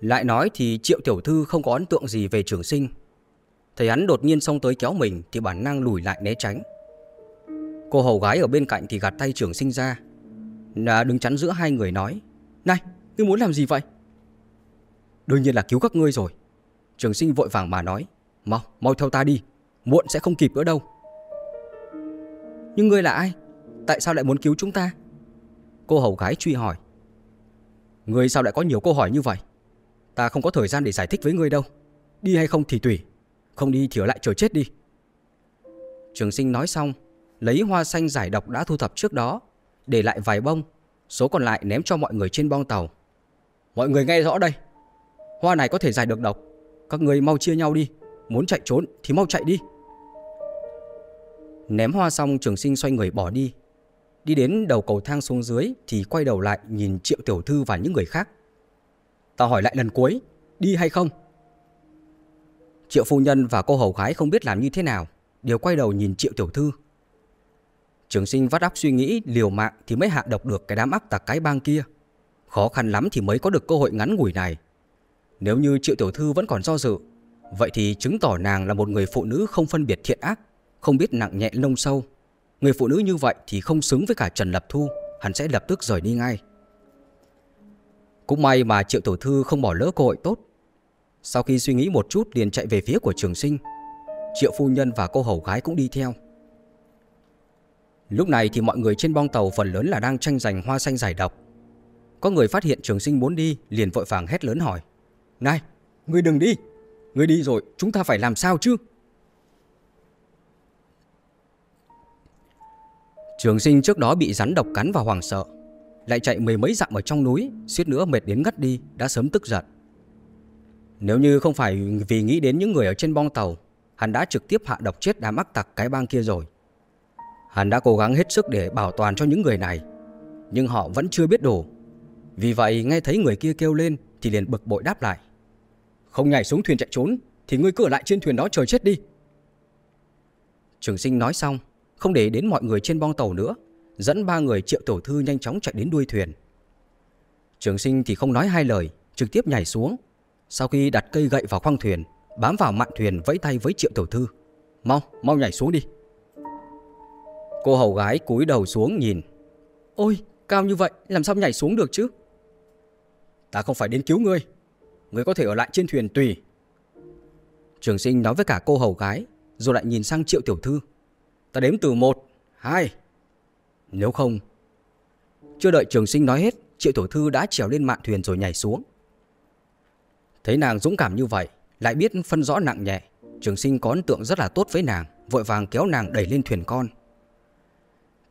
A: Lại nói thì triệu tiểu thư không có ấn tượng gì về trường sinh. Thấy hắn đột nhiên xông tới kéo mình thì bản năng lùi lại né tránh. Cô hầu gái ở bên cạnh thì gạt tay trường sinh ra. Là đứng chắn giữa hai người nói. Này, ngươi muốn làm gì vậy? Đương nhiên là cứu các ngươi rồi. Trường sinh vội vàng mà nói. Mau, mau theo ta đi. Muộn sẽ không kịp nữa đâu. Nhưng ngươi là ai? Tại sao lại muốn cứu chúng ta? Cô hầu gái truy hỏi. Ngươi sao lại có nhiều câu hỏi như vậy? Ta không có thời gian để giải thích với ngươi đâu. Đi hay không thì tùy. Không đi thì ở lại chờ chết đi. Trường sinh nói xong, lấy hoa xanh giải độc đã thu thập trước đó, để lại vài bông, số còn lại ném cho mọi người trên bong tàu. Mọi người nghe rõ đây, hoa này có thể giải được độc, các người mau chia nhau đi, muốn chạy trốn thì mau chạy đi. Ném hoa xong trường sinh xoay người bỏ đi. Đi đến đầu cầu thang xuống dưới Thì quay đầu lại nhìn Triệu Tiểu Thư và những người khác. Ta hỏi lại lần cuối Đi hay không? Triệu phu nhân và cô hầu gái không biết làm như thế nào Đều quay đầu nhìn Triệu Tiểu Thư. Trường sinh vắt óc suy nghĩ liều mạng thì mới hạ độc được cái đám ác tặc cái bang kia. Khó khăn lắm thì mới có được cơ hội ngắn ngủi này. Nếu như Triệu Tiểu Thư vẫn còn do dự Vậy thì chứng tỏ nàng là một người phụ nữ không phân biệt thiện ác không biết nặng nhẹ nông sâu. Người phụ nữ như vậy thì không xứng với cả Trần Lập Thu, hắn sẽ lập tức rời đi ngay. Cũng may mà Triệu Tiểu Thư không bỏ lỡ cơ hội tốt. Sau khi suy nghĩ một chút liền chạy về phía của trường sinh. Triệu Phu Nhân và cô hầu gái cũng đi theo. Lúc này thì mọi người trên bong tàu phần lớn là đang tranh giành hoa xanh giải độc. Có người phát hiện trường sinh muốn đi liền vội vàng hét lớn hỏi. Này, ngươi đừng đi. Ngươi đi rồi, chúng ta phải làm sao chứ? Trường sinh trước đó bị rắn độc cắn và hoàng sợ Lại chạy mười mấy dặm ở trong núi suýt nữa mệt đến ngất đi Đã sớm tức giận Nếu như không phải vì nghĩ đến những người ở trên bong tàu Hắn đã trực tiếp hạ độc chết đám ác tặc cái bang kia rồi Hắn đã cố gắng hết sức để bảo toàn cho những người này Nhưng họ vẫn chưa biết đủ Vì vậy nghe thấy người kia kêu lên Thì liền bực bội đáp lại không nhảy xuống thuyền chạy trốn Thì ngươi cứ ở lại trên thuyền đó chờ chết đi Trường sinh nói xong không để đến mọi người trên bong tàu nữa, dẫn ba người triệu tổ thư nhanh chóng chạy đến đuôi thuyền. Trường sinh thì không nói hai lời, trực tiếp nhảy xuống. Sau khi đặt cây gậy vào khoang thuyền, bám vào mạn thuyền vẫy tay với triệu tổ thư. Mau, mau nhảy xuống đi. Cô hầu gái cúi đầu xuống nhìn. Ôi, cao như vậy, làm sao nhảy xuống được chứ? Ta không phải đến cứu ngươi người có thể ở lại trên thuyền tùy. Trường sinh nói với cả cô hầu gái, rồi lại nhìn sang triệu tiểu thư. Ta đếm từ một, hai. Nếu không... Chưa đợi trường sinh nói hết, triệu tiểu thư đã trèo lên mạn thuyền rồi nhảy xuống. Thấy nàng dũng cảm như vậy, lại biết phân rõ nặng nhẹ, trường sinh có ấn tượng rất là tốt với nàng, vội vàng kéo nàng đẩy lên thuyền con.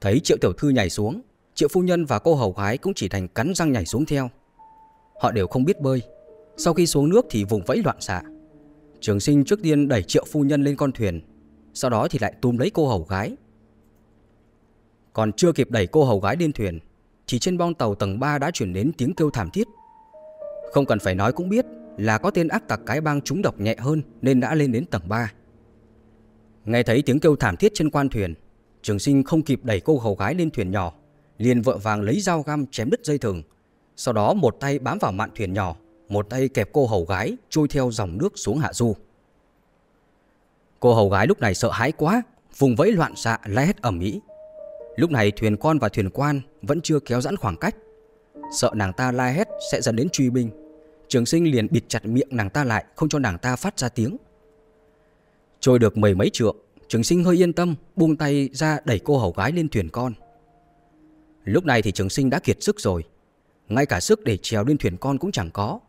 A: Thấy triệu tiểu thư nhảy xuống, triệu phu nhân và cô hầu gái cũng chỉ thành cắn răng nhảy xuống theo. Họ đều không biết bơi, sau khi xuống nước thì vùng vẫy loạn xạ. Trường sinh trước tiên đẩy triệu phu nhân lên con thuyền, sau đó thì lại túm lấy cô hầu gái. Còn chưa kịp đẩy cô hầu gái lên thuyền, thì trên bong tàu tầng 3 đã chuyển đến tiếng kêu thảm thiết. Không cần phải nói cũng biết Là có tên ác tặc cái bang trúng độc nhẹ hơn Nên đã lên đến tầng 3 Nghe thấy tiếng kêu thảm thiết trên quan thuyền, Trường sinh không kịp đẩy cô hầu gái lên thuyền nhỏ, Liền vợ vàng lấy dao găm chém đứt dây thừng. Sau đó một tay bám vào mạn thuyền nhỏ một tay kẹp cô hầu gái, Trôi theo dòng nước xuống hạ du. Cô hầu gái lúc này sợ hãi quá, Vùng vẫy loạn xạ, la hét ầm ĩ. Lúc này thuyền con và thuyền quan Vẫn chưa kéo giãn khoảng cách. Sợ nàng ta la hét sẽ dẫn đến truy binh. Trường sinh liền bịt chặt miệng nàng ta lại, Không cho nàng ta phát ra tiếng. Trôi được mười mấy trượng, Trường sinh hơi yên tâm, Buông tay ra đẩy cô hầu gái lên thuyền con. Lúc này thì trường sinh đã kiệt sức rồi. Ngay cả sức để trèo lên thuyền con cũng chẳng có.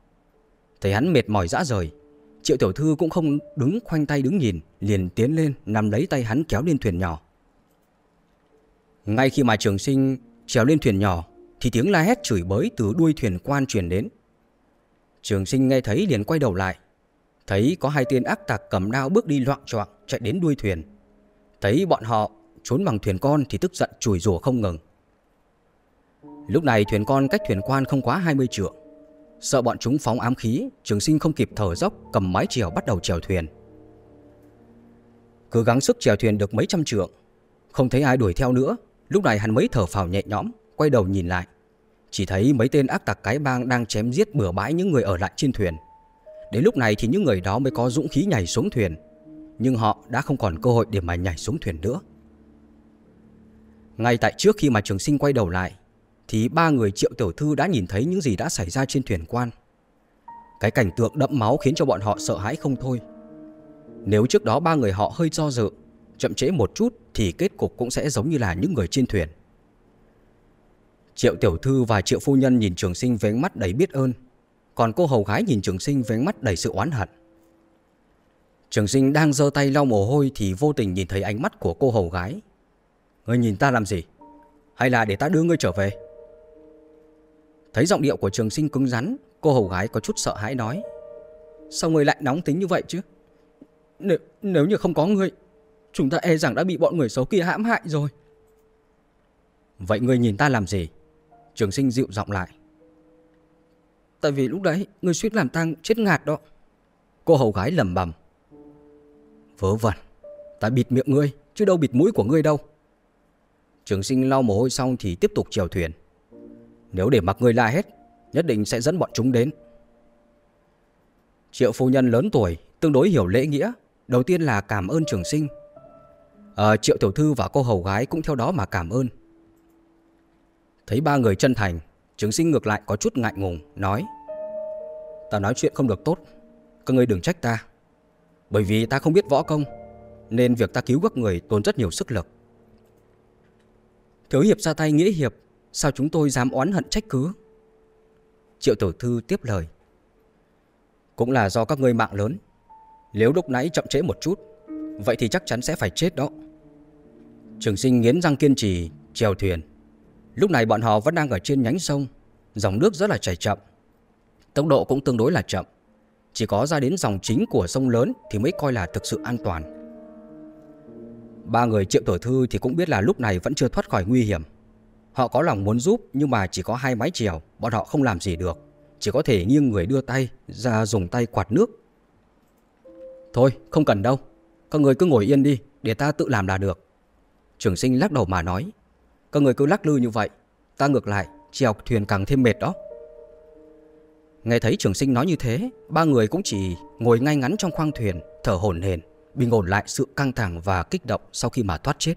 A: Thấy hắn mệt mỏi dã rời, Triệu tiểu thư cũng không đứng khoanh tay đứng nhìn, Liền tiến lên nằm lấy tay hắn kéo lên thuyền nhỏ. Ngay khi mà trường sinh trèo lên thuyền nhỏ, Thì tiếng la hét chửi bới từ đuôi thuyền quan truyền đến. Trường sinh nghe thấy liền quay đầu lại, Thấy có hai tên ác tặc cầm đao bước đi loạn choạng chạy đến đuôi thuyền. Thấy bọn họ trốn bằng thuyền con thì tức giận chùi rủa không ngừng. Lúc này thuyền con cách thuyền quan không quá 20 trượng. Sợ bọn chúng phóng ám khí, trường sinh không kịp thở dốc cầm mái chèo bắt đầu chèo thuyền. Cứ gắng sức chèo thuyền được mấy trăm trượng, không thấy ai đuổi theo nữa, lúc này hắn mới thở phào nhẹ nhõm, quay đầu nhìn lại. Chỉ thấy mấy tên ác tặc cái bang đang chém giết bừa bãi những người ở lại trên thuyền. Đến lúc này thì những người đó mới có dũng khí nhảy xuống thuyền, nhưng họ đã không còn cơ hội để mà nhảy xuống thuyền nữa. Ngay tại trước khi mà trường sinh quay đầu lại, thì ba người triệu tiểu thư đã nhìn thấy những gì đã xảy ra trên thuyền quan. Cái cảnh tượng đẫm máu khiến cho bọn họ sợ hãi không thôi. Nếu trước đó ba người họ hơi do dự, chậm trễ một chút thì kết cục cũng sẽ giống như là những người trên thuyền. Triệu tiểu thư và triệu phu nhân nhìn trường sinh với ánh mắt đầy biết ơn, còn cô hầu gái nhìn trường sinh với ánh mắt đầy sự oán hận. Trường sinh đang giơ tay lau mồ hôi thì vô tình nhìn thấy ánh mắt của cô hầu gái. Ngươi nhìn ta làm gì? Hay là để ta đưa ngươi trở về? Thấy giọng điệu của trường sinh cứng rắn, cô hầu gái có chút sợ hãi nói. Sao người lại nóng tính như vậy chứ? Nếu, nếu như không có người, chúng ta e rằng đã bị bọn người xấu kia hãm hại rồi. Vậy ngươi nhìn ta làm gì? Trường sinh dịu giọng lại. Tại vì lúc đấy, ngươi suýt làm tăng chết ngạt đó. Cô hầu gái lầm bầm. Vớ vẩn, ta bịt miệng ngươi, chứ đâu bịt mũi của ngươi đâu. Trường sinh lau mồ hôi xong thì tiếp tục chèo thuyền. Nếu để mặc ngươi la hết, nhất định sẽ dẫn bọn chúng đến. Triệu phu nhân lớn tuổi, tương đối hiểu lễ nghĩa, đầu tiên là cảm ơn trường sinh. À, Triệu tiểu thư và cô hầu gái cũng theo đó mà cảm ơn. Thấy ba người chân thành, trường sinh ngược lại có chút ngại ngùng, nói Ta nói chuyện không được tốt, các ngươi đừng trách ta. Bởi vì ta không biết võ công, nên việc ta cứu các người tốn rất nhiều sức lực. Thiếu hiệp ra tay nghĩa hiệp Sao chúng tôi dám oán hận trách cứ? Triệu tiểu thư tiếp lời. Cũng là do các ngươi mạng lớn. Nếu lúc nãy chậm trễ một chút, Vậy thì chắc chắn sẽ phải chết đó. Trường sinh nghiến răng kiên trì, Chèo thuyền. Lúc này bọn họ vẫn đang ở trên nhánh sông. Dòng nước rất là chảy chậm. Tốc độ cũng tương đối là chậm. Chỉ có ra đến dòng chính của sông lớn Thì mới coi là thực sự an toàn. Ba người triệu tiểu thư thì cũng biết là lúc này vẫn chưa thoát khỏi nguy hiểm. Họ có lòng muốn giúp nhưng mà chỉ có hai mái chèo, bọn họ không làm gì được. Chỉ có thể nghiêng người đưa tay ra dùng tay quạt nước. Thôi, không cần đâu. Các người cứ ngồi yên đi, để ta tự làm là được. Trường sinh lắc đầu mà nói. Các người cứ lắc lư như vậy, ta ngược lại, chèo thuyền càng thêm mệt đó. Nghe thấy trường sinh nói như thế, ba người cũng chỉ ngồi ngay ngắn trong khoang thuyền, thở hổn hển, bình ổn lại sự căng thẳng và kích động sau khi mà thoát chết.